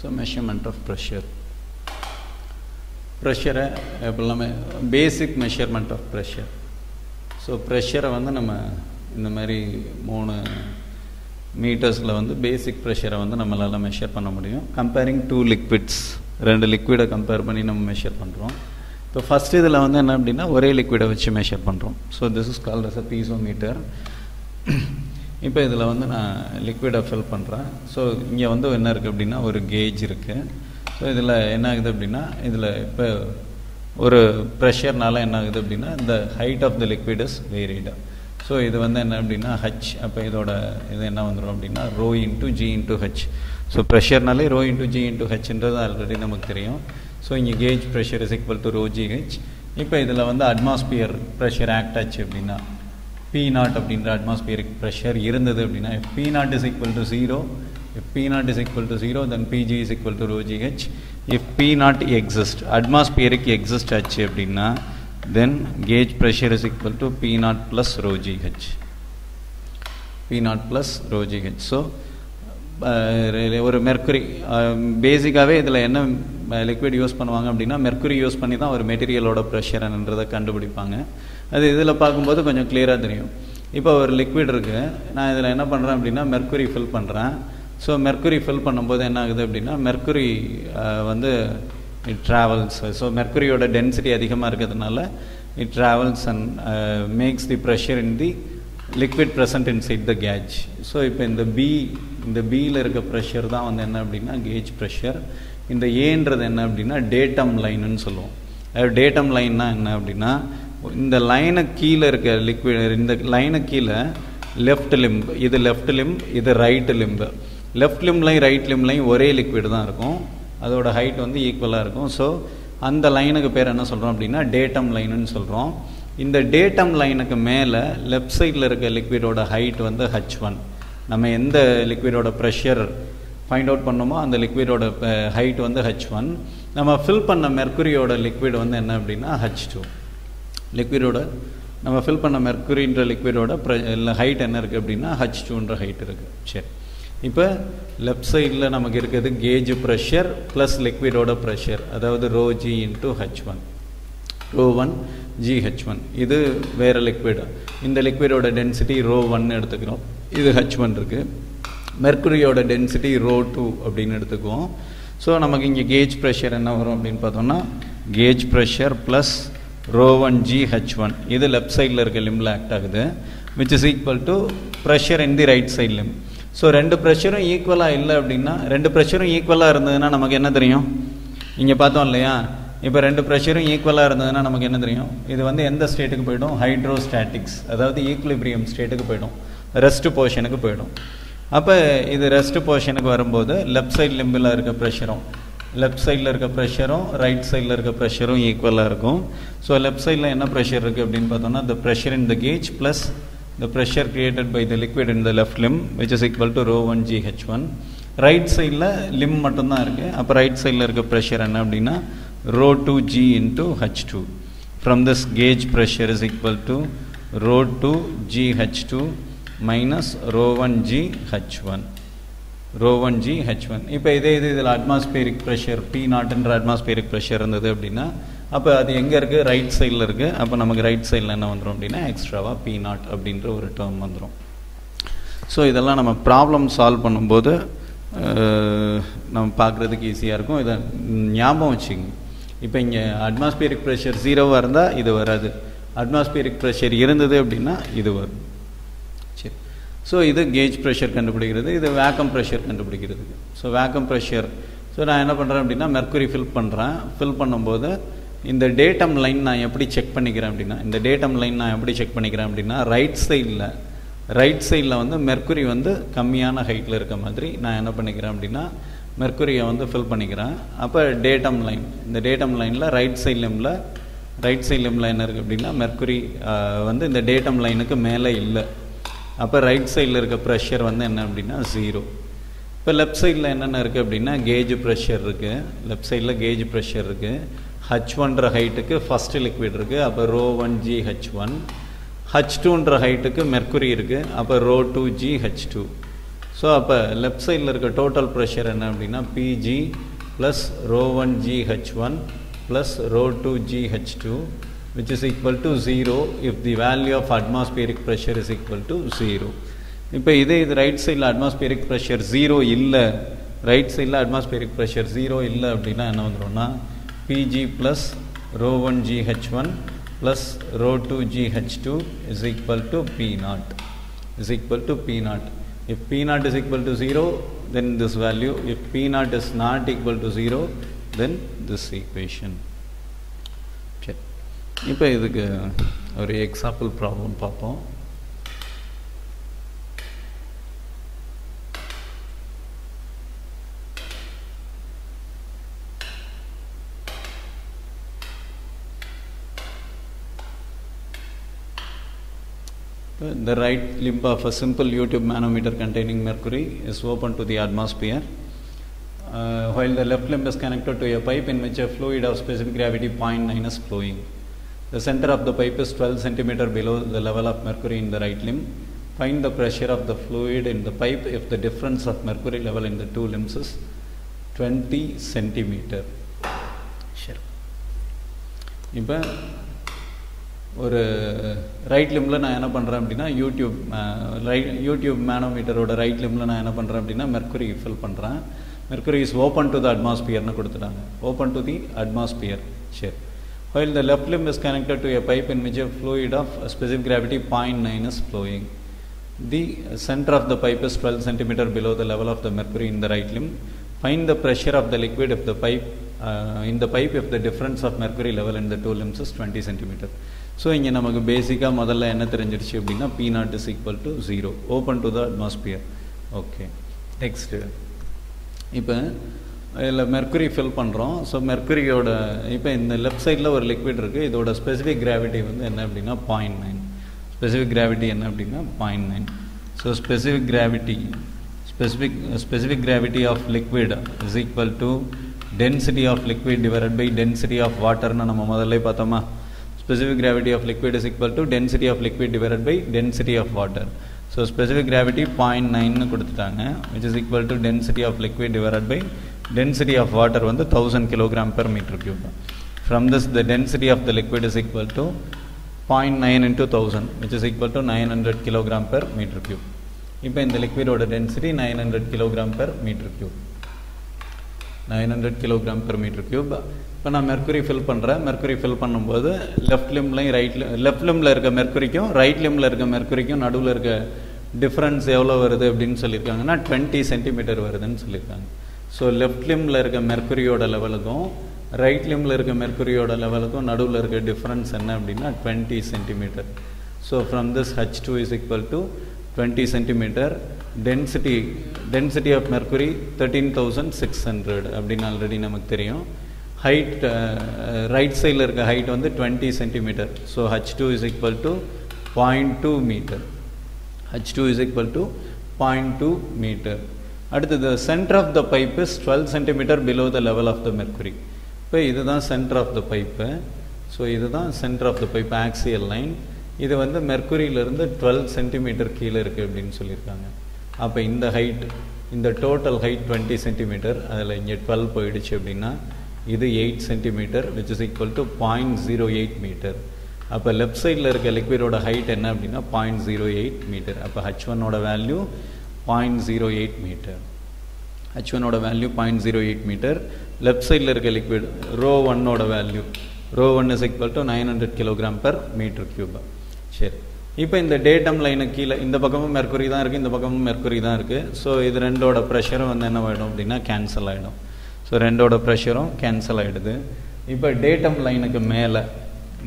so measurement of pressure ப்ரெஷரை எப்படிலாமே basic measurement of pressure so ப்ரெஷரை வந்து நம்ம இந்த மாதிரி மூணு மீட்டர்ஸில் வந்து பேசிக் ப்ரெஷரை வந்து நம்மளால் மெஷர் பண்ண முடியும். கம்பேரிங் டூ லிக்விட்ஸ் ரெண்டு லிக்விடை கம்பேர் பண்ணி நம்ம மெஷர் பண்ணுறோம் இப்போ ஃபஸ்ட் இதில் வந்து என்ன அப்படின்னா ஒரே லிக்விடை வச்சு மெஷர் பண்ணுறோம் so this is called as a piezometer இப்போ இதில் வந்து நான் லிக்விடை ஃபில் பண்ணுறேன் ஸோ இங்கே வந்து என்ன இருக்குது அப்படின்னா ஒரு கேஜ் இருக்குது ஸோ இதில் என்ன ஆகுது அப்படின்னா இதில் இப்போ ஒரு ப்ரெஷர்னால என்ன ஆகுது அப்படின்னா இந்த height of the liquid is varied so இது வந்து என்ன அப்படின்னா ஹச் அப்போ இதோட இது என்ன வந்துடும் அப்படின்னா rho into G into H so ப்ரெஷர்னாலே rho into G into ஹச்ன்றது ஆல்ரெடி நமக்கு தெரியும். ஸோ இங்கே gauge pressure is equal to rho G H இப்போ இதில் வந்து அட்மாஸ்பியர் ப்ரெஷர் ஆக்ட் ஆச்சு அப்படின்னா பி நாட் அப்படின்ற அட்மாஸ்பியரிக் ப்ரெஷர் இருந்தது அப்படின்னா P naught is equal to zero if P naught is equal to 0 then PG is equal to rho GH if P naught exists, atmospheric exists ஆச்சு அப்படின்னா then gauge pressure is equal to P naught plus rho GH P naught plus rho GH so uh, ஒரு mercury பேசிக்காகவே இதில் என்ன uh, liquid use பண்ணுவாங்க அப்படின்னா mercury use பண்ணி தான் ஒரு மெட்டீரியலோட ப்ரெஷர்ன்றதை கண்டுபிடிப்பாங்க. அது இதில் பார்க்கும்போது கொஞ்சம் கிளியராக தெரியும். இப்போ ஒரு லிக்விட் இருக்குது நான் இதில் என்ன பண்ணுறேன் அப்படின்னா மெர்க்குரி ஃபில் பண்ணுறேன் ஸோ மெர்க்குரி ஃபில் பண்ணும்போது என்ன ஆகுது அப்படின்னா மெர்க்குரி வந்து இட் ட்ராவல்ஸ் ஸோ மெர்க்குரியோட டென்சிட்டி அதிகமாக இருக்கிறதுனால it travels and makes the pressure in the liquid present inside the gauge so இப்போ இந்த பி இந்த பியில் இருக்க ப்ரெஷர் தான் வந்து என்ன அப்படின்னா கேஜ் ப்ரெஷர் இந்த ஏன்றது என்ன அப்படின்னா டேட்டம் லைனுன்னு சொல்லுவோம். டேட்டம் லைன்னா என்ன அப்படின்னா இந்த லைனை கீழே இருக்க லிக்விட் இந்த லைனை கீழே லெஃப்ட் லிம்ப் இது லெஃப்ட் லிம்ப் இது ரைட் லிம்பு லெஃப்ட் லிம்லையும் ரைட் லிம்லையும் ஒரே லிக்விட் தான் இருக்கும். அதோட ஹைட் வந்து ஈக்குவலாக இருக்கும். ஸோ அந்த லைனுக்கு பேர் என்ன சொல்கிறோம் அப்படின்னா டேட்டம் லைனுன்னு சொல்கிறோம் இந்த டேட்டம் லைனுக்கு மேலே லெஃப்ட் சைடில் இருக்க லிக்விடோட ஹைட் வந்து ஹச் ஒன் நம்ம எந்த லிக்விடோட ப்ரெஷர் ஃபைண்ட் அவுட் பண்ணோமோ அந்த லிக்விடோட ஹைட் வந்து ஹச் ஒன் நம்ம ஃபில் பண்ண மெர்க்குரியோட லிக்விட் வந்து என்ன அப்படின்னா ஹச் டூ லிக்விடோட நம்ம ஃபில் பண்ண மெர்க்குரின்ற லிக்விடோட ஹைட் என்ன இருக்குது அப்படின்னா ஹச் டூன்ற ஹைட் இருக்குது சரி. இப்போ லெஃப்ட் சைடில் நமக்கு இருக்கிறது கேஜ் ப்ரெஷர் ப்ளஸ் லிக்விடோட ப்ரெஷர் அதாவது rho G into H one rho one G H one இது வேறு லிக்விட் இந்த லிக்விடோட டென்சிட்டி ரோ ஒன்னு எடுத்துக்கிறோம். இது ஹெச் ஒன் இருக்குது மெர்க்குரியோட டென்சிட்டி ரோ டூ அப்படின்னு எடுத்துக்குவோம். ஸோ நமக்கு இங்கே கேஜ் ப்ரெஷர் என்ன வரும் அப்படின்னு பார்த்தோம்னா gauge pressure plus rho one G H one இது லெஃப்ட் சைடில் இருக்க லிம்பில் ஆக்ட் ஆகுது which is equal to pressure in the right side limb so ரெண்டு ப்ரெஷரும் ஈக்குவலாக இல்லை அப்படின்னா ரெண்டு ப்ரெஷரும் ஈக்குவலாக இருந்ததுன்னா நமக்கு என்ன தெரியும்? இங்கே பார்த்தோம் இல்லையா? இப்போ ரெண்டு ப்ரெஷரும் ஈக்குவலாக இருந்ததுன்னா நமக்கு என்ன தெரியும்? இது வந்து எந்த ஸ்டேட்டுக்கு போயிடும்? ஹைட்ரோஸ்டாட்டிக்ஸ் அதாவது ஈக்குலிபிரியம் ஸ்டேட்டுக்கு போயிடும். ரெஸ்ட் போர்ஷனுக்கு போயிடும். அப்போ இது ரெஸ்ட் போர்ஷனுக்கு வரும்போது லெஃப்ட் சைட் லிம்பில் இருக்க ப்ரெஷரும் லெஃப்ட் சைடில் இருக்க ப்ரெஷரும் ரைட் சைடில் இருக்க ப்ரெஷரும் ஈக்குவலாக இருக்கும். ஸோ லெஃப்ட் சைடில் என்ன ப்ரெஷர் இருக்குது அப்படின்னு பார்த்தோம்னா the pressure in the gauge plus the pressure created by the liquid in the left limb which is equal to rho one G H one right சைடில் லிம் மட்டும்தான் இருக்குது அப்போ ரைட் சைடில் இருக்க ப்ரெஷர் என்ன அப்படின்னா rho 2g into h2 from this gauge pressure is equal to rho 2 g h2 minus rho 1 g h1 rho 1 g h1 இப்போ இதே இது இதில் அட்மாஸ்பியரிக் ப்ரெஷர் பி நாட்டுன்ற அட்மாஸ்பியரிக் ப்ரெஷர் இருந்தது அப்படின்னா அப்போ அது எங்கே இருக்குது ரைட் சைடில் இருக்குது அப்போ நமக்கு ரைட் சைடில் என்ன வந்துடும் அப்படின்னா எக்ஸ்ட்ராவாக பி நாட் அப்படின்ற ஒரு டேர்ம் வந்துடும் ஸோ இதெல்லாம் நம்ம ப்ராப்ளம் சால்வ் பண்ணும்போது நம்ம பார்க்குறதுக்கு ஈஸியாக இருக்கும். இதை ஞாபகம் வச்சுங்க. இப்போ இங்கே அட்மாஸ்பியரிக் ப்ரெஷர் ஜீரோவாக இருந்தால் இது வராது. அட்மாஸ்பியரிக் ப்ரெஷர் இருந்தது அப்படின்னா இது வரும். சரி. ஸோ இது கேஜ் ப்ரெஷர் கண்டுபிடிக்கிறது இது வேக்கம் ப்ரெஷர் கண்டுபிடிக்கிறது. ஸோ வேக்கம் ப்ரெஷர் ஸோ நான் என்ன பண்ணுறேன் அப்படின்னா மெர்க்குரி ஃபில் பண்ணுறேன் ஃபில் பண்ணும்போது இந்த டேட்டம் லைன் நான் எப்படி செக் பண்ணிக்கிறேன் அப்படின்னா இந்த டேட்டம் லைன் நான் எப்படி செக் பண்ணிக்கிறேன் அப்படின்னா ரைட் சைடில் ரைட் சைடில் வந்து மெர்க்குரி வந்து கம்மியான ஹைட்டில் இருக்க மாதிரி நான் என்ன பண்ணிக்கிறேன் அப்படின்னா மெர்க்குரியை வந்து ஃபில் பண்ணிக்கிறேன். அப்போ டேட்டம் லைன் இந்த டேட்டம் லைனில் ரைட் சைட் லிம்பில் ரைட் சைட் லிம்பில் என்ன இருக்குது அப்படின்னா மெர்க்குரி வந்து இந்த டேட்டம் லைனுக்கு மேலே இல்லை. அப்போ ரைட் சைடில் இருக்க ப்ரெஷர் வந்து என்ன அப்படின்னா ஜீரோ இப்போ லெஃப்ட் சைடில் என்னென்ன இருக்குது அப்படின்னா கேஜ் ப்ரெஷர் இருக்குது லெஃப்ட் சைடில் கேஜ் ப்ரெஷர் இருக்குது ஹச் ஒன்ற ஹைட்டுக்கு ஃபஸ்ட்டு லிக்விட் இருக்குது அப்போ rho one G H one H டூன்ற ஹைட்டுக்கு மெர்க்குரி இருக்குது அப்போ rho two G H two so அப்போ லெஃப்ட் சைடில் இருக்க டோட்டல் ப்ரெஷர் என்ன அப்படின்னா P G plus rho one G H one plus rho two G H two which is equal to zero if the value of atmospheric pressure is equal to zero இப்போ இதே இது right சைடில் atmospheric pressure zero இல்லை right சைடில் atmospheric pressure zero இல்லை அப்படின்னா என்ன வந்துடும்னா P G plus rho one G H one plus rho 2 GH2 is equal to P naught is equal to P naught. If P naught is equal to 0 then this value if P naught is not equal to 0 then this equation. சரி இப்போ இதுக்கு ஒரு example problem பார்ப்போம் The right limb of a simple U-tube manometer containing mercury is open to the atmosphere, uh, while the left limb is connected to a pipe in which a fluid of specific gravity 0.9 is flowing. The center of the pipe is 12 centimeter below the level of mercury in the right limb. Find the pressure of the fluid in the pipe if the difference of mercury level in the two limbs is 20 centimeter. Sure. இப்போ ஒரு right லிம்பில் நான் என்ன பண்ணுறேன் அப்படின்னா YouTube right U tube மேனோமீட்டரோட right லிம்பில் நான் என்ன பண்ணுறேன் அப்படின்னா மெர்க்குரி ஃபில் பண்ணுறேன் mercury is open to the அட்மாஸ்பியர்னு கொடுத்துட்டாங்க ஓப்பன் டு தி அட்மாஸ்பியர் சரி while the left limb is connected to a pipe in which a fluid of specific gravity 0.9 is flowing. The center of the pipe is 12 centimeter below the level of the mercury in the right limb. Find the pressure of the liquid if the pipe இந்த pipe if the difference of mercury level in the two limbs is 20 centimeter So இங்கே நமக்கு பேசிக்காக முதல்ல என்ன தெரிஞ்சிருச்சு அப்படின்னா P nought is equal to zero open to the atmosphere okay next இப்போ இதில் மெர்க்குரி ஃபில் பண்ணுறோம் ஸோ மெர்க்குரியோட இப்போ இந்த லெஃப்ட் சைடில் ஒரு லிக்விட் இருக்குது இதோட ஸ்பெசிஃபிக் கிராவிட்டி வந்து என்ன அப்படின்னா பாயிண்ட் நைன் ஸ்பெசிஃபிக் கிராவிட்டி என்ன அப்படின்னா point nine so specific gravity specific specific gravity of liquid is equal to density of liquid divide by density of வாட்டர்னு நம்ம முதல்ல பார்த்தோமா? Specific gravity of liquid is equal to density of liquid divided by density of water. So specific gravity 0.9 கொடுத்துட்டாங்க which is equal to density of liquid divided by density of water வந்து 1000 kilogram per meter cube. From this the density of the liquid is equal to 0.9 into 1000 which is equal to 900 kilogram per meter cube. இப்போ இந்த லிக்விடோட density 900 kilogram per meter nine hundred kilogram per metre cube இப்போ நான் mercury fill பண்ணுறேன் mercury fill பண்ணும்போது left லிம்லையும் right left லிம்பில் இருக்க மெர்க்குரிக்கும் ரைட் லிம்பில் இருக்க மெர்க்குரிக்கும் நடுவில் இருக்க டிஃப்ரென்ஸ் எவ்வளோ வருது அப்படின்னு சொல்லியிருக்காங்கன்னா டுவெண்ட்டி சென்டிமீட்டர் வருதுன்னு சொல்லியிருக்காங்க. ஸோ லெஃப்ட் லிம்பில் இருக்க மெர்க்குரியோட லெவலுக்கும் ரைட் லிம்பில் இருக்க மெர்க்குரியோட லெவலுக்கும் நடுவில் இருக்க டிஃப்ரென்ஸ் என்ன அப்படின்னா twenty centimetre so from this H two is equal to twenty centimetre density density of mercury thirteen thousand six hundred அப்படின்னு ஆல்ரெடி நமக்கு தெரியும். ஹைட் ரைட் சைடில் இருக்க ஹைட் வந்து twenty centimetre so H two is equal to point two metre H two is equal to point two metre அடுத்தது centre of the pipe is twelve centimetre below the level of the mercury இப்போ இதுதான் centre of the pipe so இதுதான் centre of the pipe axial line இது வந்து மெர்க்குரியிலேருந்து twelve centimetre கீழே இருக்குது அப்படின்னு சொல்லியிருக்காங்க. அப்போ இந்த ஹைட் இந்த டோட்டல் ஹைட் டுவெண்ட்டி சென்டிமீட்டர் அதில் இங்கே டுவெல் போயிடுச்சு அப்படின்னா இது eight centimetre which is equal to point zero eight metre அப்போ லெஃப்ட் சைடில் இருக்க லிக்விடோட ஹைட் என்ன அப்படின்னா பாயிண்ட் ஜீரோ எயிட் மீட்டர் அப்போ ஹச் ஒன்னோட value point zero eight metre H ஒன்னோட value point zero eight metre left சைடில் இருக்க லிக்விட் ரோ ஒன்னோட value rho one is equal to nine hundred kilogram per metre cube சரி. இப்போ இந்த datum லைனுக்கு கீழே இந்த பக்கமும் மெர்க்குரி தான் இருக்குது இந்த பக்கமும் மெர்க்குரி தான் இருக்குது ஸோ இது ரெண்டோட ப்ரெஷரும் வந்து என்ன ஆகிடும் அப்படின்னா கேன்சல் ஆகிடும் ஸோ ரெண்டோட ப்ரெஷரும் கேன்சல் ஆகிடுது இப்போ டேட்டம் லைனுக்கு மேலே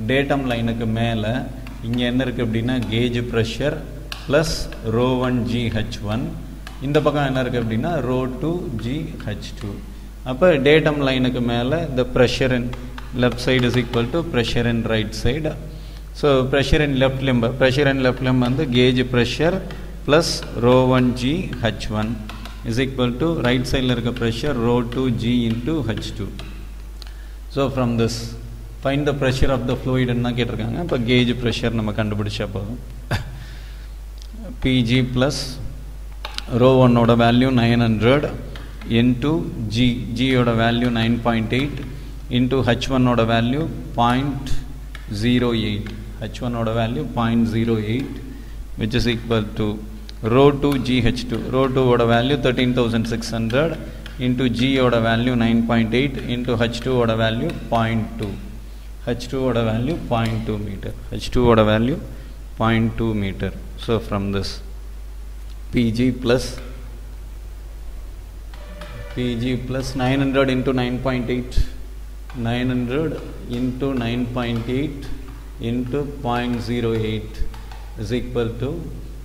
டேட்டம் லைனுக்கு மேலே இங்கே என்ன இருக்குது அப்படின்னா gauge pressure plus rho one G H one இந்த பக்கம் என்ன இருக்குது அப்படின்னா rho two G H two அப்போ டேட்டம் லைனுக்கு மேலே இந்த pressure in left side is equal to pressure in right side so pressure in left limb pressure in left limb வந்து gauge pressure plus rho one G H one is equal to right சைடில் இருக்க pressure rho two G into H two so from this find the pressure of the ஃப்ளூயிடுன்னு தான் கேட்டிருக்காங்க இப்போ gauge pressure நம்ம கண்டுபிடிச்சா போதும் PG plus row ஒன்னோட value nine hundred into G ஜியோட value nine point eight into H ஒன்னோட value point zero eight h1 order value 0.08 which is equal to rho 2 gh2 rho 2 order value 13600 into g order value 9.8 into h2 order value 0.2 h2 order value 0.2 meter. H2 order value 0.2 meter. So from this pg plus pg plus 900 into 9.8 900 into 9.8 into 0.08 is equal to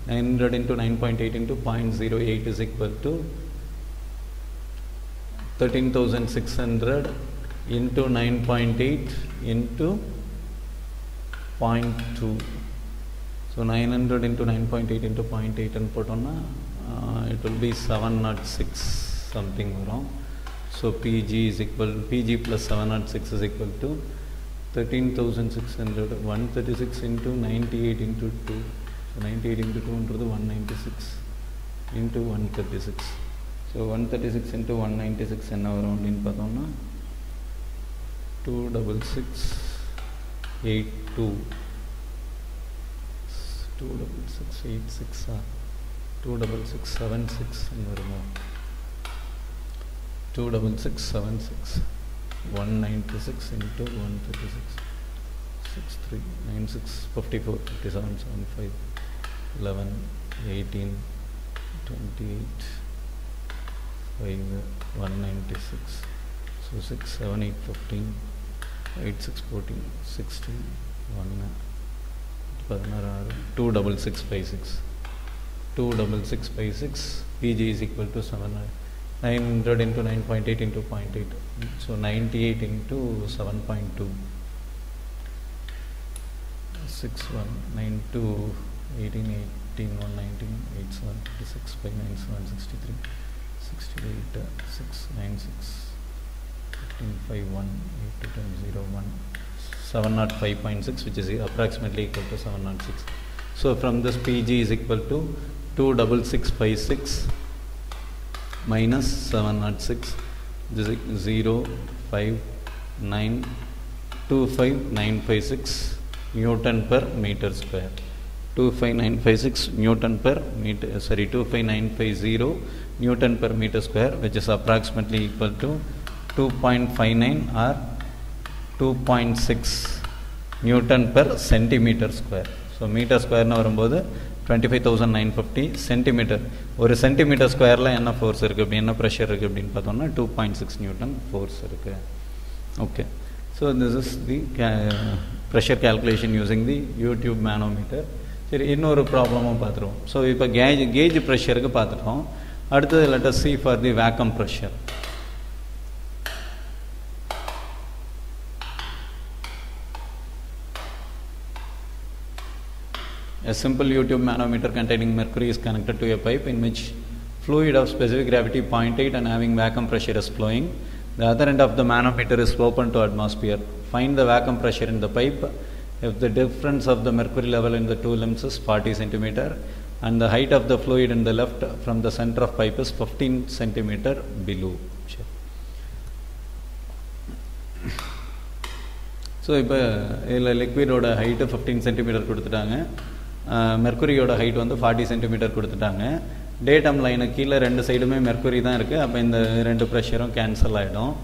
900 into 9.8 into 0.08 is equal to 13,600 into 9.8 into 0.2 so 900 into 9.8 into 0.8 and put on a, uh, it will be 706 something wrong so PG is equal PG plus 706 is equal to 13,600 136 into 98 into 2 so 98 into 2 into the 196 into 136 so 136 into 196 என்ன வரும் அப்படின்னு பார்த்தோம்னா two double six eight two two double six eight சிக்ஸா two double six seven six வருமோ two double six seven six one ninety six into one thirty six six three nine six fifty four fifty seven seven five eleven eighteen twenty eight five one ninety six so six seven eight fifteen eight six fourteen sixteen ஒன்று பதினாறு ஆறு two double six five six two double six five six P G is equal to seven nine hundred into nine point eight into point eight So 98 into 7.2. 61, 92, 18, 18, 119, 87, 56 by 97, 63, 68, uh, 6, 96, 15, 5, 1, 8, 2, 0, 1, 705.6 which is approximately equal to 706. So from this PG is equal to 26656 minus 706 this is 0 5 9 25956 newton per meter square 25956 newton per meter sorry 25950 newton per meter square which is approximately equal to 2.59 or 2.6 newton per centimeter square so meter square னு வரும்போது twenty five thousand nine fifty centimetre ஒரு centimetre ஸ்கொயரில் என்ன force இருக்குது அப்படி என்ன pressure இருக்குது அப்படின்னு பார்த்தோம்னா two point six newton force இருக்குது okay so this is the pressure calculation using the U tube manometer சரி இன்னொரு ப்ராப்ளமும் பார்த்துருவோம். ஸோ இப்போ கேஜ் கேஜ் ப்ரெஷருக்கு பார்த்துட்டோம். அடுத்தது letter C for the vacuum pressure A simple YouTube manometer containing mercury is connected to a pipe in which fluid of specific gravity 0.8 and having vacuum pressure is flowing. The other end of the manometer is open to atmosphere. Find the vacuum pressure in the pipe if the difference of the mercury level in the two limbs is 40 centimeter and the height of the fluid in the left from the center of pipe is 15 centimeter below. Sure. So இப்போ இதில் லிக்விடோட height fifteen centimetre கொடுத்துட்டாங்க மெர்க்குரியோட height வந்து forty centimetre கொடுத்துட்டாங்க. Datum line கீழே ரெண்டு சைடுமே மெர்க்குரி தான் இருக்குது அப்போ இந்த ரெண்டு ப்ரெஷரும் கேன்சல் ஆகிடும்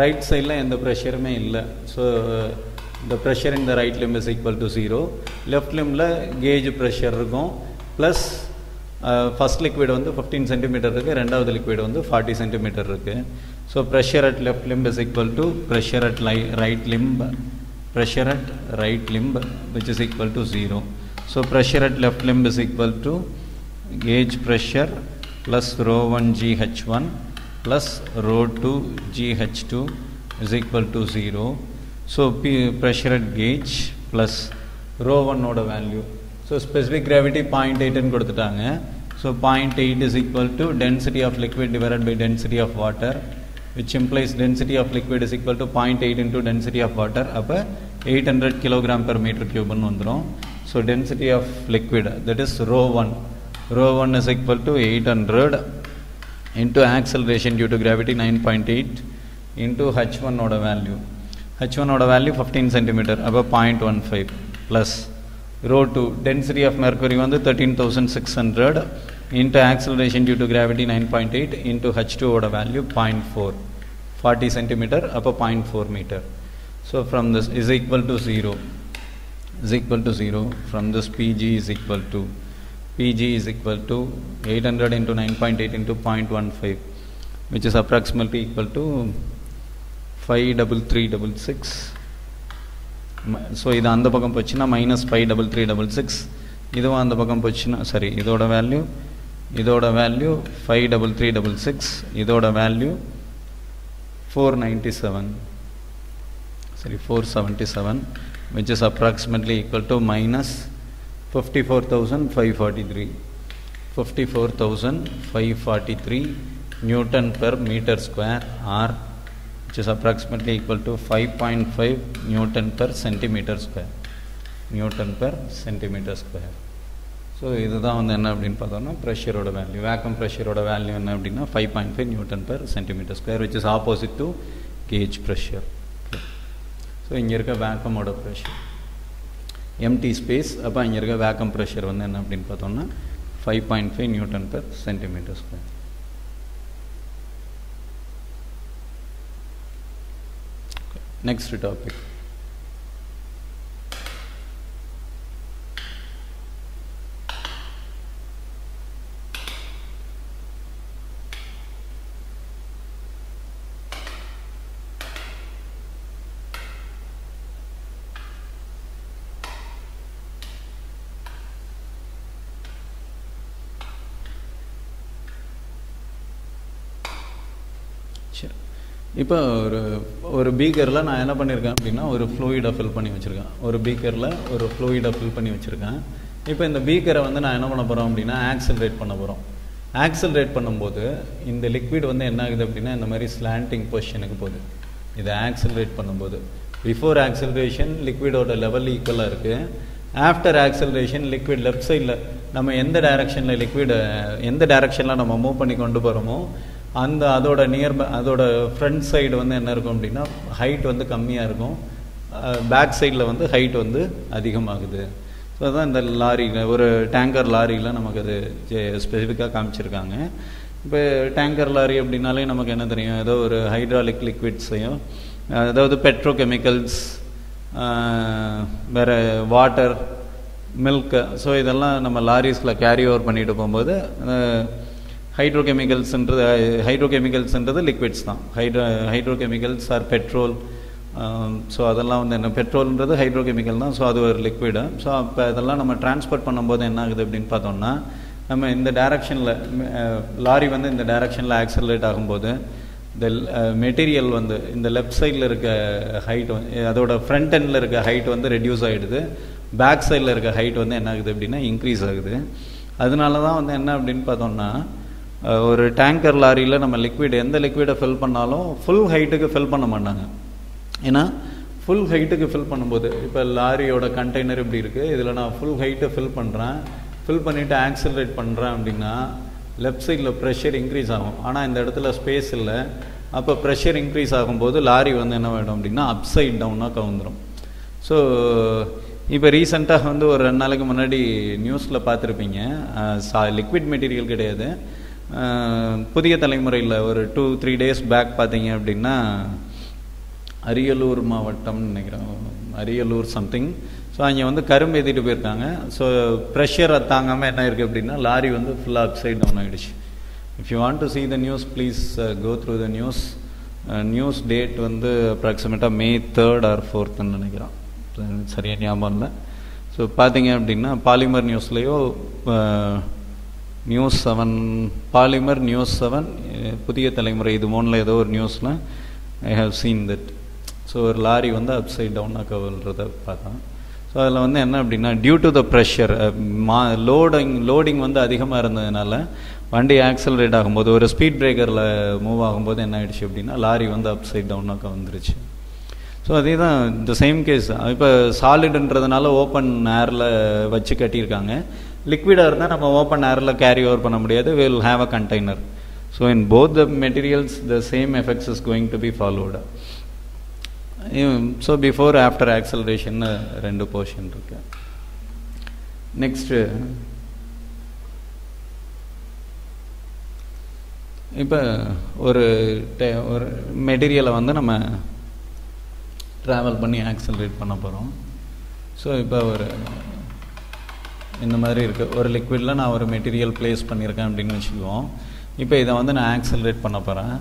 ரைட் சைடில் எந்த ப்ரெஷருமே இல்லை. ஸோ இந்த ப்ரெஷர் இந்த right limb is equal to zero left லிம்பில் gauge pressure இருக்கும். ப்ளஸ் ஃபஸ்ட் லிக்விட் வந்து ஃபிஃப்டீன் சென்டிமீட்டர் இருக்குது ரெண்டாவது லிக்விட் வந்து ஃபார்ட்டி சென்டிமீட்டர் இருக்குது so pressure at left limb is equal to pressure at lie right limb pressure at right limb which is equal to zero so pressure at left limb is equal to gauge pressure plus rho 1 gh1 plus rho 2 gh2 is equal to 0 so P pressure at gauge plus rho 1 ஓட value so specific gravity 0.8 ன்னு கொடுத்துட்டாங்க so 0.8 is equal to density of liquid divided by density of water which implies density of liquid is equal to 0.8 into density of water அப்போ 800 kilogram per meter cube ன்னு வந்துரும் So density of liquid that is rho 1. Rho 1 is equal to 800 into acceleration due to gravity 9.8 into h1 order value. h1 order value 15 centimeter above 0.15 plus rho 2 density of mercury on the 13600 into acceleration due to gravity 9.8 into h2 order value 0.4 40 centimeter up a 0.4 meter. So from this is equal to 0. Is equal to 0 from this pg is equal to pg is equal to 800 into 9.8 into 0.15 which is approximately equal to 53366 so இது அந்த பக்கம் போச்சுன்னா minus five double three double six இதுவும் அந்த பக்கம் போச்சுன்னா சரி இதோட வேல்யூ இதோட value five double three double six இதோட வேல்யூ ஃபோர் நைன்டி செவன் சரி four seventy seven which is approximately equal to minus fifty four thousand five forty three fifty four thousand five forty three newton per metre square or which is approximately equal to 5.5 Newton per centimeter square. Newton per centimeter square. So இதுதான் வந்து என்ன அப்படின்னு பார்த்தோம்னா ப்ரெஷரோட value vacuum ப்ரெஷரோட value என்ன அப்படின்னா five point five newton per centimetre square which is opposite to gauge pressure so இங்கே இருக்க வேக்கமோட ப்ரெஷர் எம்டி ஸ்பேஸ் அப்போ இங்கே இருக்க வேக்கம் ப்ரெஷர் வந்து என்ன அப்படின்னு பார்த்தோம்னா five point five newton per centimetre square next topic இப்போ ஒரு ஒரு பீக்கரில் நான் என்ன பண்ணியிருக்கேன் அப்படின்னா ஒரு ஃப்ளூயிடை ஃபில் பண்ணி வச்சுருக்கேன். ஒரு பீக்கரில் ஒரு ஃப்ளூயிடை ஃபில் பண்ணி வச்சுருக்கேன். இப்போ இந்த பீக்கரை வந்து நான் என்ன பண்ண போகிறோம் அப்படின்னா ஆக்சலரேட் பண்ண போகிறோம் ஆக்சலரேட் பண்ணும்போது இந்த லிக்விட் வந்து என்ன ஆகுது அப்படின்னா இந்த மாதிரி ஸ்லாண்டிங் பொசிஷனுக்கு போகுது. இதை ஆக்சலரேட் பண்ணும்போது. பிஃபோர் ஆக்சலரேஷன் லிக்விடோட லெவல் ஈக்குவலாக இருக்குது ஆஃப்டர் ஆக்சலரேஷன் லிக்விட் லெஃப்ட் சைடில் நம்ம எந்த டைரக்ஷனில் லிக்விடை எந்த டைரக்ஷனில் நம்ம மூவ் பண்ணி கொண்டு போகிறோமோ அந்த அதோட நியர்பை அதோட ஃப்ரண்ட் சைடு வந்து என்ன இருக்கும் அப்படின்னா ஹைட் வந்து கம்மியாக இருக்கும். பேக் சைடில் வந்து ஹைட் வந்து அதிகமாகுது. ஸோ அதுதான் இந்த லாரியில் ஒரு டேங்கர் லாரியில் நமக்கு அது ஸ்பெசிஃபிக்காக காமிச்சிருக்காங்க. இப்போ டேங்கர் லாரி அப்படின்னாலே நமக்கு என்ன தெரியும்? ஏதோ ஒரு ஹைட்ராலிக் லிக்விட்ஸையும் அதாவது பெட்ரோகெமிக்கல்ஸ் வேறு வாட்டர் மில்க்கு ஸோ இதெல்லாம் நம்ம லாரிஸில் கேரி ஓவர் பண்ணிட்டு போகும்போது ஹைட்ரோகெமிக்கல்ஸ்ன்றது ஹைட்ரோகெமிக்கல்ஸ்ன்றது லிக்விட்ஸ் தான். Hydro hydrochemicals are petrol so அதெல்லாம் வந்து என்ன பெட்ரோல்ன்றது ஹைட்ரோகெமிக்கல் தான் ஸோ அது ஒரு லிக்விடு ஸோ அப்போ இதெல்லாம் நம்ம டிரான்ஸ்போர்ட் பண்ணும்போது என்ன ஆகுது அப்படின்னு பார்த்தோம்னா நம்ம இந்த டைரக்ஷனில் லாரி வந்து இந்த டைரக்ஷனில் ஆக்சலரேட் ஆகும்போது இந்த மெட்டீரியல் வந்து இந்த லெஃப்ட் சைடில் இருக்க ஹைட் அதோட ஃப்ரண்ட் எண்டில் இருக்க ஹைட் வந்து ரெடியூஸ் ஆகிடுது பேக் சைடில் இருக்க ஹைட் வந்து என்ன ஆகுது அப்படின்னா இன்க்ரீஸ் ஆகுது. அதனால தான் வந்து என்ன அப்படின்னு பார்த்தோம்னா ஒரு டேங்கர் லாரியில் நம்ம லிக்விட் எந்த லிக்விடை ஃபில் பண்ணாலும் ஃபுல் ஹைட்டுக்கு ஃபில் பண்ண மாட்டாங்க. ஏன்னா ஃபுல் ஹைட்டுக்கு ஃபில் பண்ணும்போது இப்போ லாரியோட கண்டெய்னர் இப்படி இருக்குது இதில் நான் ஃபுல் ஹைட்டை ஃபில் பண்ணுறேன் ஃபில் பண்ணிவிட்டு ஆக்சிலரேட் பண்ணுறேன் அப்படின்னா லெஃப்ட் சைடில் ப்ரெஷர் இன்க்ரீஸ் ஆகும். ஆனால் இந்த இடத்துல ஸ்பேஸ் இல்லை. அப்போ ப்ரெஷர் இன்க்ரீஸ் ஆகும்போது லாரி வந்து என்ன ஆகிடும் அப்படின்னா அப்சைட் டவுனாக கவுந்துடும் ஸோ இப்போ ரீசெண்டாக வந்து ஒரு ரெண்டு நாளைக்கு முன்னாடி நியூஸில் பார்த்துருப்பீங்க. சா லிக்விட் மெட்டீரியல் கிடையாது. புதிய தலைமுறையில் ஒரு டூ த்ரீ டேஸ் பேக் பார்த்தீங்க அப்படின்னா அரியலூர் மாவட்டம்னு நினைக்கிறேன். அரியலூர் சம்திங் ஸோ அங்கே வந்து கரும்பு ஏற்றிட்டு போயிருக்காங்க. ஸோ ப்ரெஷரை தாங்காமல் என்ன இருக்குது அப்படின்னா லாரி வந்து ஃபுல்லாக அப்சைட் டவுன் ஆகிடுச்சு if you want to see the news please go through the news news date வந்து அப்ராக்சிமேட்டாக மே தேர்ட் ஆர் ஃபோர்த்துன்னு நினைக்கிறோம் சரியாக ஞாபகம் இல்லை. ஸோ பார்த்தீங்க அப்படின்னா polymer நியூஸ்லேயோ News seven Polymer News seven Puthiya Thalaimurai இது மூணில் ஏதோ ஒரு நியூஸில் I have seen that so ஒரு லாரி வந்து அப் சைட் டவுனாக கவல்றத பார்த்தோம். ஸோ அதில் வந்து என்ன அப்படின்னா டியூ டு த ப்ரெஷர் மா லோடிங் லோடிங் வந்து அதிகமாக இருந்ததுனால வண்டி ஆக்சலரேட் ஆகும்போது ஒரு ஸ்பீட் பிரேக்கரில் மூவ் ஆகும்போது என்ன ஆகிடுச்சு அப்படின்னா லாரி வந்து அப் சைட் டவுனாக வந்துருச்சு ஸோ அதே தான் இந்த சேம் கேஸ் இப்போ சாலிடுன்றதுனால ஓப்பன் ஏரில் வச்சு கட்டியிருக்காங்க. லிக்விடாக இருந்தால் நம்ம ஓப்பன் ஏரில் கேரி ஓவர் பண்ண முடியாது. Will have a container so in both the materials the same effects is going to be followed so before after acceleration ரெண்டு போர்ஷன் இருக்கு. நெக்ஸ்ட்டு இப்போ ஒரு ஒரு மெட்டீரியலை வந்து நம்ம ட்ராவல் பண்ணி ஆக்சலரேட் பண்ண போகிறோம் ஸோ இப்போ ஒரு இந்த மாதிரி இருக்குது ஒரு லிக்விடில் நான் ஒரு மெட்டீரியல் ப்ளேஸ் பண்ணியிருக்கேன் அப்படின்னு வச்சுக்குவோம். இப்போ இதை வந்து நான் ஆக்சலரேட் பண்ண போகிறேன்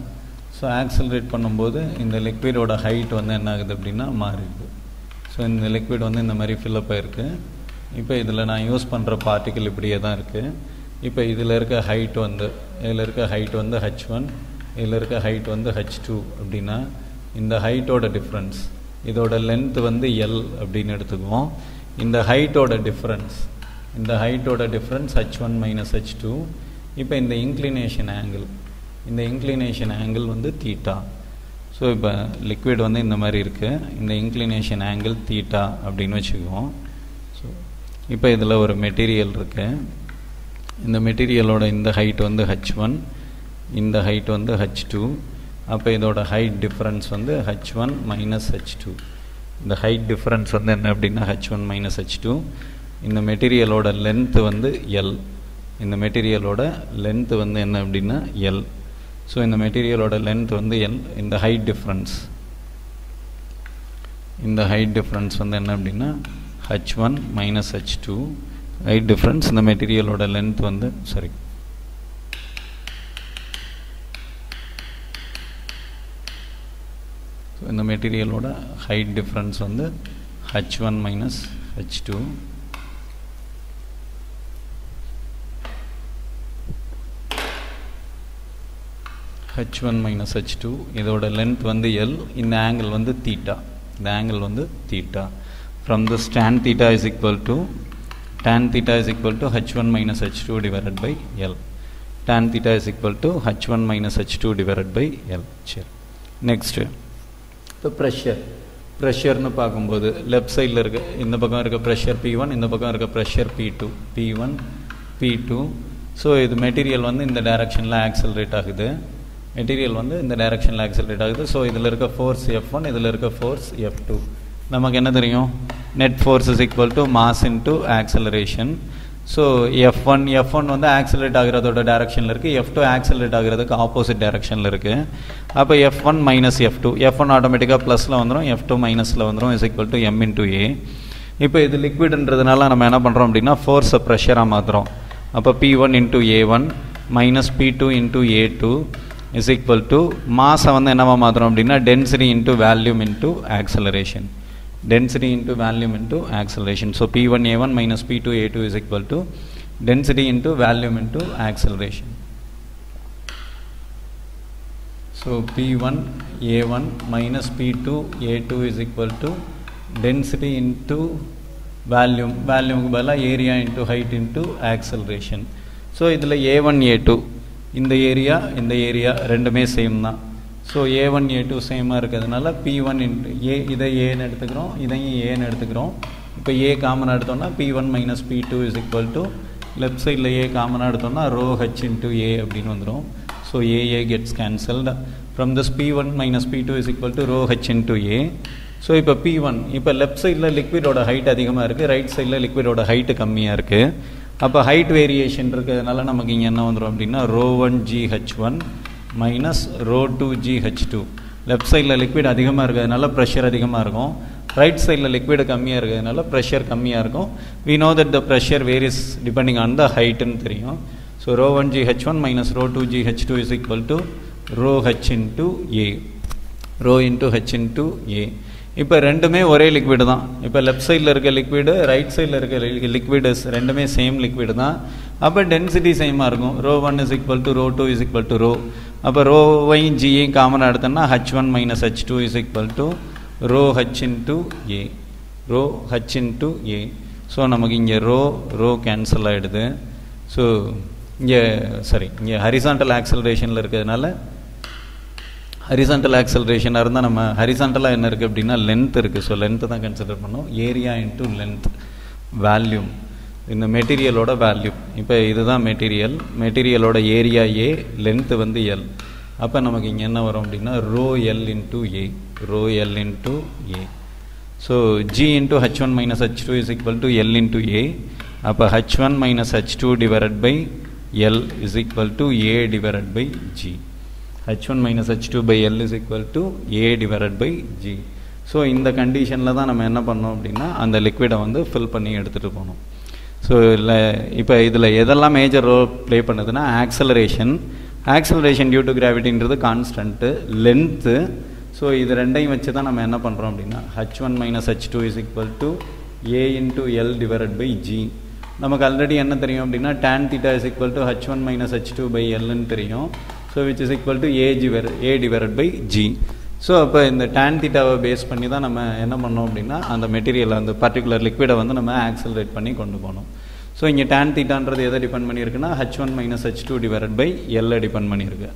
ஸோ ஆக்சலரேட் பண்ணும்போது இந்த லிக்விடோட ஹைட் வந்து என்ன ஆகுது அப்படின்னா மாறிடுது. ஸோ இந்த லிக்விட் வந்து இந்த மாதிரி ஃபில்லப் ஆகிருக்கு இப்போ இதில் நான் யூஸ் பண்ணுற பார்ட்டிக்கல் இப்படியே தான் இருக்குது இப்போ இதில் இருக்க ஹைட் வந்து இதில் இருக்க ஹைட் வந்து ஹச் ஒன் இதில் இருக்க ஹைட் வந்து ஹச் டூ அப்படின்னா இந்த ஹைட்டோட டிஃப்ரென்ஸ் இதோட லென்த் வந்து எல் அப்படின்னு எடுத்துக்குவோம். இந்த ஹைட்டோட டிஃப்ரென்ஸ் இந்த ஹைட்டோட difference H one minus H two இப்போ இந்த இன்க்ளினேஷன் ஆங்கிள் இந்த இன்க்ளினேஷன் ஆங்கிள் வந்து தீட்டா ஸோ இப்போ லிக்விட் வந்து இந்த மாதிரி இருக்குது இந்த இன்க்ளினேஷன் ஆங்கிள் தீட்டா அப்படின்னு வச்சுக்குவோம். ஸோ இப்போ இதில் ஒரு மெட்டீரியல் இருக்குது இந்த மெட்டீரியலோட இந்த ஹைட் வந்து ஹச் ஒன் இந்த ஹைட் வந்து ஹச் டூ அப்போ இதோட ஹைட் டிஃப்ரென்ஸ் வந்து H one minus H two இந்த ஹைட் டிஃப்ரென்ஸ் வந்து என்ன அப்படின்னா H one minus H two இந்த மெட்டீரியலோட லென்த்து வந்து எல் இந்த மெட்டீரியலோட லென்த்து வந்து என்ன அப்படின்னா எல் ஸோ இந்த மெட்டீரியலோட லென்த் வந்து எல் இந்த ஹைட் டிஃப்ரென்ஸ் இந்த ஹைட் டிஃப்ரென்ஸ் வந்து என்ன அப்படின்னா H one minus H two height difference இந்த மெட்டீரியலோட லென்த் வந்து சாரி ஸோ இந்த மெட்டீரியலோட ஹைட் டிஃப்ரென்ஸ் வந்து H one minus H two H one minus H two இதோட லென்த் வந்து எல் இந்த ஆங்கிள் வந்து தீட்டா இந்த ஆங்கிள் வந்து theta from this tan theta is equal to tan theta is equal to h1 minus h2 divided by l. Tan theta is equal to h1 minus h2 divided by l. சரி next இப்போ pressure ப்ரெஷர்னு பார்க்கும்போது left சைடில் இருக்க இந்த பக்கம் இருக்க pressure P one இந்த பக்கம் இருக்க pressure P two P one P two so இது மெட்டீரியல் வந்து இந்த டைரக்ஷனில் ஆக்சலரேட் ஆகுது. மெட்டீரியல் வந்து இந்த டைரக்ஷனில் ஆக்சிலேட் ஆகுது. ஸோ இதில் இருக்க ஃபோர்ஸ் எஃப் ஒன் இதில் இருக்க ஃபோர்ஸ் எஃப் டூ நமக்கு என்ன தெரியும்? Net force is equal to mass into acceleration so F one F one வந்து ஆக்சிலேட் ஆகிறதோட டேரக்ஷனில் இருக்குது எஃப் டூ ஆக்சிலரேட் ஆகிறதுக்கு ஆப்போசிட் டேரக்ஷனில் இருக்குது அப்போ F one minus F two F one ஆட்டோமேட்டிக்காக ப்ளஸில் வந்துடும் எஃப் டூ மைனஸில் வந்துடும் is equal to M into A இப்போ இது லிக்விட்ன்றதுனால நம்ம என்ன பண்ணுறோம் அப்படின்னா ஃபோர்ஸை ப்ரெஷராக மாற்றுறோம் அப்போ P one into A one minus P two into A two is equal to மாஸை வந்து என்னவா மாற்றுறோம் அப்படின்னா density into volume into acceleration density into volume into acceleration. So P1 A1 minus P2 A2 is equal to density into volume into acceleration. So P1 A1 minus P2 A2 is equal to density into volume volume பதிலாக area into height into acceleration. So இதில் A1 A2 இந்த area இந்த area ரெண்டுமே same தான். So A one A two சேமாக இருக்கிறதுனால P one into A இதை ஏன்னு எடுத்துக்கிறோம் இதையும் ஏன்னு எடுத்துக்கிறோம். இப்போ ஏ காமனாக எடுத்தோம்னா P one minus P two is equal to left சைடில் ஏ காமனாக எடுத்தோம்னா ரோ ஹெச் இன்ட்டு ஏ அப்படின்னு வந்துடும் so A A gets cancelled from this P one minus P two is equal to rho H into A so இப்போ P one இப்போ left சைடில் லிக்விடோட height அதிகமாக இருக்குது ரைட் சைடில் லிக்விடோட ஹைட்டு கம்மியாக இருக்குது அப்போ ஹைட் வேரியேஷன் இருக்கிறதுனால நமக்கு இங்கே என்ன வந்துடும் அப்படின்னா rho one G H one minus rho two G H two left சைடில் லிக்விட் அதிகமாக இருக்கிறதுனால ப்ரெஷர் அதிகமாக இருக்கும். ரைட் சைடில் லிக்விடு கம்மியாக இருக்கிறதுனால ப்ரெஷர் கம்மியாக இருக்கும். We know that the pressure varies depending on the ஹைட்டுன்னு தெரியும். So rho one G H one minus rho two G H two is equal to rho H into A rho into H into A இப்போ ரெண்டுமே ஒரே liquid தான். இப்போ left சைடில் இருக்க liquid right சைடில் இருக்க லிக்விடு ரெண்டுமே சேம் லிக்விடு தான். அப்போ டென்சிட்டி சேமாக இருக்கும். Rho one is equal to rho two is equal to rho அப்போ ரோவையும் ஜியையும் காமனாக எடுத்தோம்னா H one minus H two is equal to rho H into A rho H into A so நமக்கு இங்கே ரோ ரோ கேன்சல் ஆகிடுது so இங்கே sorry இங்கே ஹரிசாண்டல் ஆக்சலரேஷனில் இருக்கிறதுனால ஹரிசாண்டல் ஆக்சலரேஷனாக இருந்தால் நம்ம ஹரிசாண்டலாக என்ன இருக்குது அப்படின்னா லென்த் இருக்குது ஸோ லென்த்து தான் கன்சிடர் பண்ணோம். ஏரியா இன்ட்டு லென்த் வேல்யூம் இந்த மெட்டீரியலோட வேல்யூம் இப்போ இதுதான் மெட்டீரியல் மெட்டீரியலோட ஏரியா ஏ லென்த்து வந்து எல் அப்போ நமக்கு இங்கே என்ன வரும் அப்படின்னா rho l into a rho l into a so g into h one minus h two is equal to l into a அப்போ h one minus h two divide by l is equal to a divide by g h one minus h two by l is equal to a divide by g so இந்த கண்டிஷனில் தான் நம்ம என்ன பண்ணோம் அப்படின்னா அந்த லிக்விடை வந்து ஃபில் பண்ணி எடுத்துகிட்டு போகணும் ஸோ இல்லை இப்போ இதில் எதெல்லாம் மேஜர் ரோல் ப்ளே பண்ணுதுன்னா ஆக்சலரேஷன் ஆக்சலரேஷன் டியூ டு கிராவிட்டின்றது கான்ஸ்டன்ட்டு லென்த்து ஸோ இது ரெண்டையும் வச்சு தான் நம்ம என்ன பண்ணுறோம் அப்படின்னா h one minus h two is equal to a into l divide by g நமக்கு ஆல்ரெடி என்ன தெரியும் அப்படின்னா tan theta is equal to h one minus h two by எல்னு தெரியும். So which is equal to a ஜிவர் a divide by g so அப்போ இந்த tan தீட்டாவை base பண்ணி தான் நம்ம என்ன பண்ணோம் அப்படின்னா அந்த மெட்டீரியல் அந்த பர்டிகுலர் லிக்விடை வந்து நம்ம ஆக்சலரேட் பண்ணி கொண்டு போனோம். ஸோ இங்கே டேன் தீட்டான்றது எதை depend பண்ணியிருக்குன்னா h one minus h two divide by எல்லை டிபெண்ட் பண்ணியிருக்கு.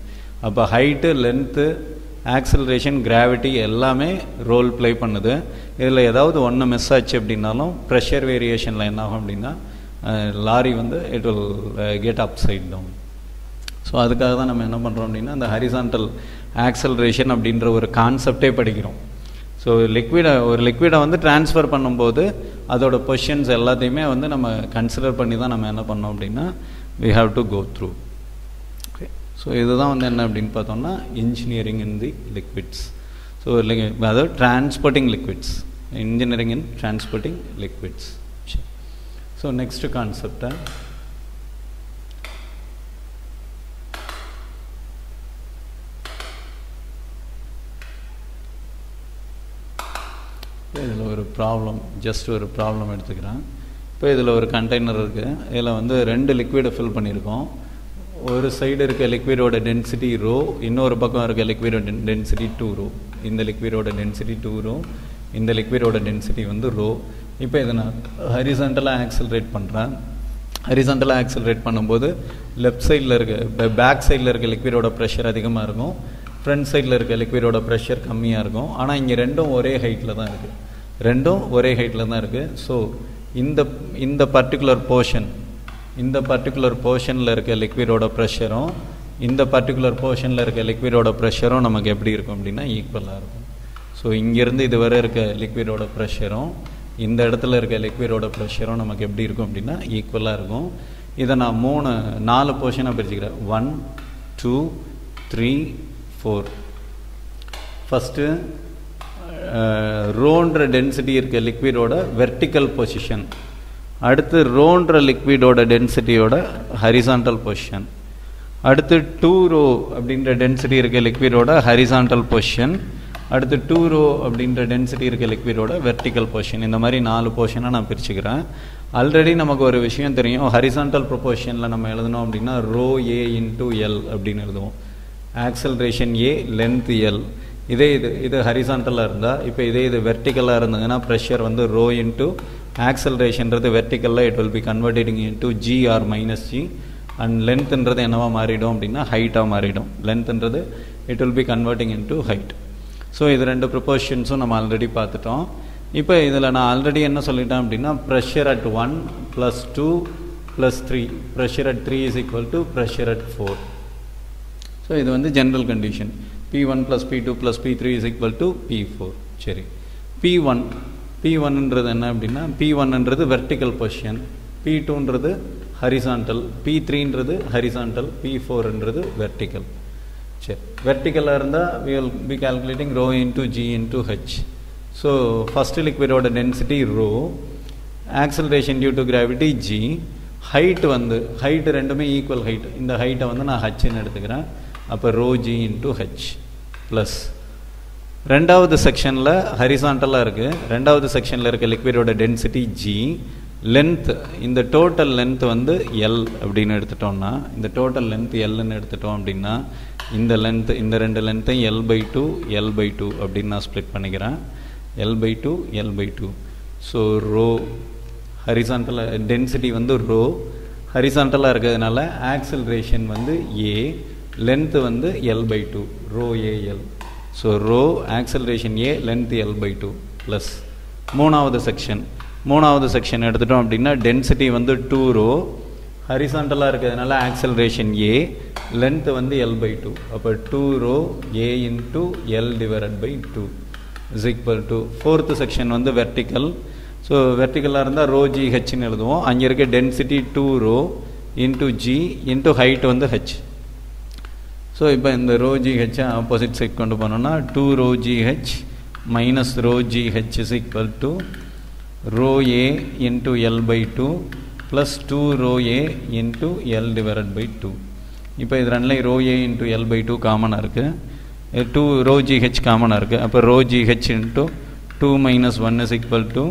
அப்போ ஹைட்டு லென்த்து ஆக்சலரேஷன் கிராவிட்டி எல்லாமே ரோல் ப்ளே பண்ணுது. இதில் ஏதாவது ஒன்று மிஸ் ஆச்சு அப்படின்னாலும் ப்ரெஷர் வேரியேஷனில் என்ன ஆகும் அப்படின்னா லாரி வந்து it will get upside down so அதுக்காக தான் நம்ம என்ன பண்ணுறோம் அப்படின்னா அந்த ஹரிசான்டல் ஆக்சலரேஷன் அப்படின்ற ஒரு கான்செப்டே படிக்கிறோம். ஸோ லிக்விடை ஒரு லிக்விடை வந்து ட்ரான்ஸ்ஃபர் பண்ணும்போது அதோட கொஷின்ஸ் எல்லாத்தையுமே வந்து நம்ம கன்சிடர் பண்ணி தான் நம்ம என்ன பண்ணோம் அப்படின்னா we have to go through okay so இதுதான் வந்து என்ன அப்படின்னு பார்த்தோம்னா engineering in the liquids so அதாவது transporting liquids engineering in transporting liquids so next கான்செப்டை இதில் ஒரு ப்ராப்ளம் ஜஸ்ட் ஒரு ப்ராப்ளம் எடுத்துக்கிறேன். இப்போ இதில் ஒரு கண்டெய்னர் இருக்குது இதில் வந்து ரெண்டு லிக்விடை ஃபில் பண்ணியிருக்கோம். ஒரு சைடு இருக்க லிக்விடோட டென்சிட்டி ரோ இன்னொரு பக்கம் இருக்க லிக்விடோட டென்சிட்டி டூ ரோ இந்த லிக்விடோட டென்சிட்டி டூ ரோ இந்த லிக்விடோட டென்சிட்டி வந்து ரோ இப்போ இதை நான் ஹரிசண்டலாக ஆக்சலரேட் பண்ணுறேன் ஹரிசண்டலாக ஆக்சலரேட் பண்ணும்போது லெஃப்ட் சைடில் இருக்க பேக் சைடில் இருக்க லிக்விடோட ப்ரெஷர் அதிகமாக இருக்கும். ஃப்ரண்ட் சைடில் இருக்க லிக்விடோட ப்ரெஷர் கம்மியாக இருக்கும். ஆனால் இங்கே ரெண்டும் ஒரே ஹைட்டில் தான் இருக்குது ரெண்டும் ஒரே ஹைட்டில் தான் இருக்குது ஸோ இந்த இந்த பர்டிகுலர் போர்ஷன் இந்த பர்டிகுலர் போர்ஷனில் இருக்க லிக்விடோட ப்ரெஷரும் இந்த பர்டிகுலர் போர்ஷனில் இருக்க லிக்விடோட ப்ரெஷரும் நமக்கு எப்படி இருக்கும் அப்படின்னா ஈக்குவலாக இருக்கும். ஸோ இங்கேருந்து இதுவரை இருக்க லிக்விடோட ப்ரெஷரும் இந்த இடத்துல இருக்க லிக்விடோட ப்ரெஷரும் நமக்கு எப்படி இருக்கும் அப்படின்னா ஈக்குவலாக இருக்கும். இதை நான் மூணு நாலு போர்ஷனாக பிரிச்சுக்கிறேன். One two three four first ரோன்ற density இருக்க லிக்விடோட வெர்டிக்கல் பொசிஷன் அடுத்து ரோன்ற லிக்விடோட டென்சிட்டியோட ஹரிசான்டல் பொசிஷன் அடுத்து டூ ரோ அப்படின்ற டென்சிட்டி இருக்க லிக்விடோட ஹரிசான்டல் பொசிஷன் அடுத்து டூ ரோ அப்படின்ற டென்சிட்டி இருக்க லிக்விடோட வெர்டிக்கல் பொசிஷன் இந்த மாதிரி நாலு போர்ஷனாக நான் பிரிச்சுக்கிறேன். ஆல்ரெடி நமக்கு ஒரு விஷயம் தெரியும். ஹரிசான்டல் ப்ரொபோஷனில் நம்ம எழுதணும் அப்படின்னா ரோ ஏ இன்டூ எல் அப்படின்னு எழுதுவோம். ஆக்சலரேஷன் ஏ லென்த் எல் இதே இது இது ஹரிசான்டலாக இருந்தால் இப்போ இதே இது வெர்டிக்கலாக இருந்ததுன்னா ப்ரெஷர் வந்து ரோ இன்ட்டு ஆக்சலரேஷன்றது வெர்டிக்கலில் it will be converting into g or minus g and லென்த்துன்றது என்னவா மாறிடும் அப்படின்னா ஹைட்டாக மாறிடும். லென்த்துன்றது it will be converting into height so இது ரெண்டு ப்ரிப்போஷன்ஸும் நம்ம ஆல்ரெடி பார்த்துட்டோம். இப்போ இதில் நான் ஆல்ரெடி என்ன சொல்லிட்டேன் அப்படின்னா pressure at one plus two plus three pressure at three is equal to pressure at four so இது வந்து general condition p one plus p two plus p three is equal to p four சரி. B one p ஒன்ன்றது என்ன அப்படின்னா p ஒன்ன்றது vertical position p டூன்றது horizontal p த்ரீன்றது horizontal B ஃபோர்ன்றது வெர்டிக்கல் சரி. வெர்டிக்கலாக இருந்தால் we will be calculating rho into g into h so first லிக்விடோட density rho acceleration due to gravity g height வந்து ஹைட்டு ரெண்டுமே ஈக்குவல் ஹைட் இந்த ஹைட்டை வந்து நான் ஹச்ன்னு எடுத்துக்கிறேன். அப்போ rho g into h plus ரெண்டாவது செக்ஷனில் ஹரிசாண்டலாக இருக்குது ரெண்டாவது செக்ஷனில் இருக்க லிக்விடோட டென்சிட்டி ஜி லென்த் இந்த டோட்டல் லென்த் வந்து எல் அப்படின்னு எடுத்துட்டோம்னா இந்த டோட்டல் லென்த் எல்னு எடுத்துட்டோம் அப்படின்னா இந்த லென்த் இந்த ரெண்டு லென்த்தையும் l by two l by two அப்படின்னு நான் ஸ்ப்ளிட் பண்ணிக்கிறேன். L by two l by two so rho horizontal density வந்து ரோ ஹரிசாண்டலாக இருக்கிறதுனால ஆக்சலரேஷன் வந்து ஏ லென்த்து வந்து l by two rho a l so rho acceleration a length l by two plus மூணாவது section மூணாவது செக்ஷன் எடுத்துட்டோம் அப்படின்னா டென்சிட்டி வந்து டூ ரோ ஹரிசாண்டலாக இருக்கிறதுனால ஆக்சலரேஷன் ஏ லென்த்து வந்து எல் பை டூ அப்போ two rho a into l divide by two is equal to fourth section வந்து வெர்டிக்கல் ஸோ வெர்டிக்கலாக இருந்தால் ரோ ஜி ஹெச்னு எழுதுவோம். அங்கே இருக்க density two rho into g into height வந்து ஹெச் ஸோ இப்போ இந்த ரோ ஜிஹெச்சை ஆப்போசிட் சைட் கொண்டு போனோம்னா two rho g h minus rho g h is equal to rho a into l by two plus two rho a into l divide by two இப்போ இது ரெண்டுலேயும் rho a into l by two காமனாக இருக்குது two rho GH காமனாக இருக்குது அப்போ rho g h into two minus one is equal to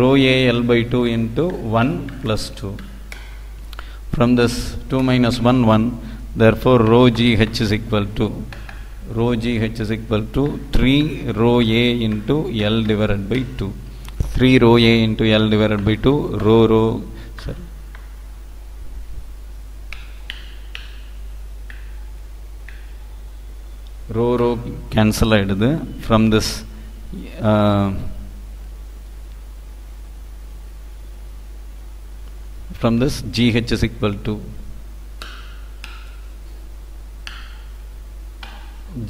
rho a l by two into one plus two From this 2 minus 1 1 therefore rho g h is equal to rho g h is equal to 3 rho a into L divided by 2. 3 rho a into L divided by 2 rho rho sorry. rho rho cancel ஆயிடுது from this uh, from this gh is equal to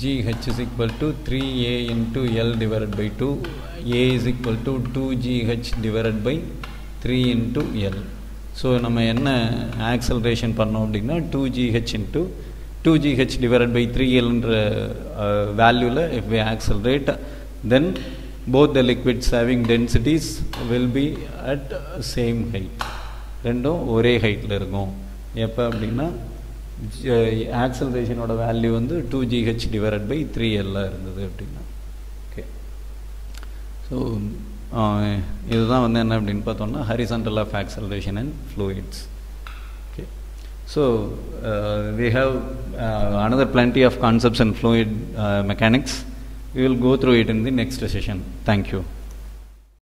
gh is equal to 3a into l divided by 2 a is equal to 2gh divided by 3 into l. So நம்ம என்ன acceleration பண்ணோம் அப்படின்னா two g h into two g h divided by three எல்ன்ற வேல்யூவில் if we accelerate then both the liquids having densities will be at same height ரெண்டும் ஒரே ஹைட்டில் இருக்கும். எப்போ அப்படின்னா ஆக்சலரேஷனோட வேல்யூ வந்து two g h divided by three எல்லாம் இருந்தது அப்படின்னா. ஓகே ஸோ இதுதான் வந்து என்ன அப்படின்னு பார்த்தோம்னா horizontal of acceleration and fluids okay So uh, we have uh, another plenty of concepts in fluid uh, mechanics. We will go through it in the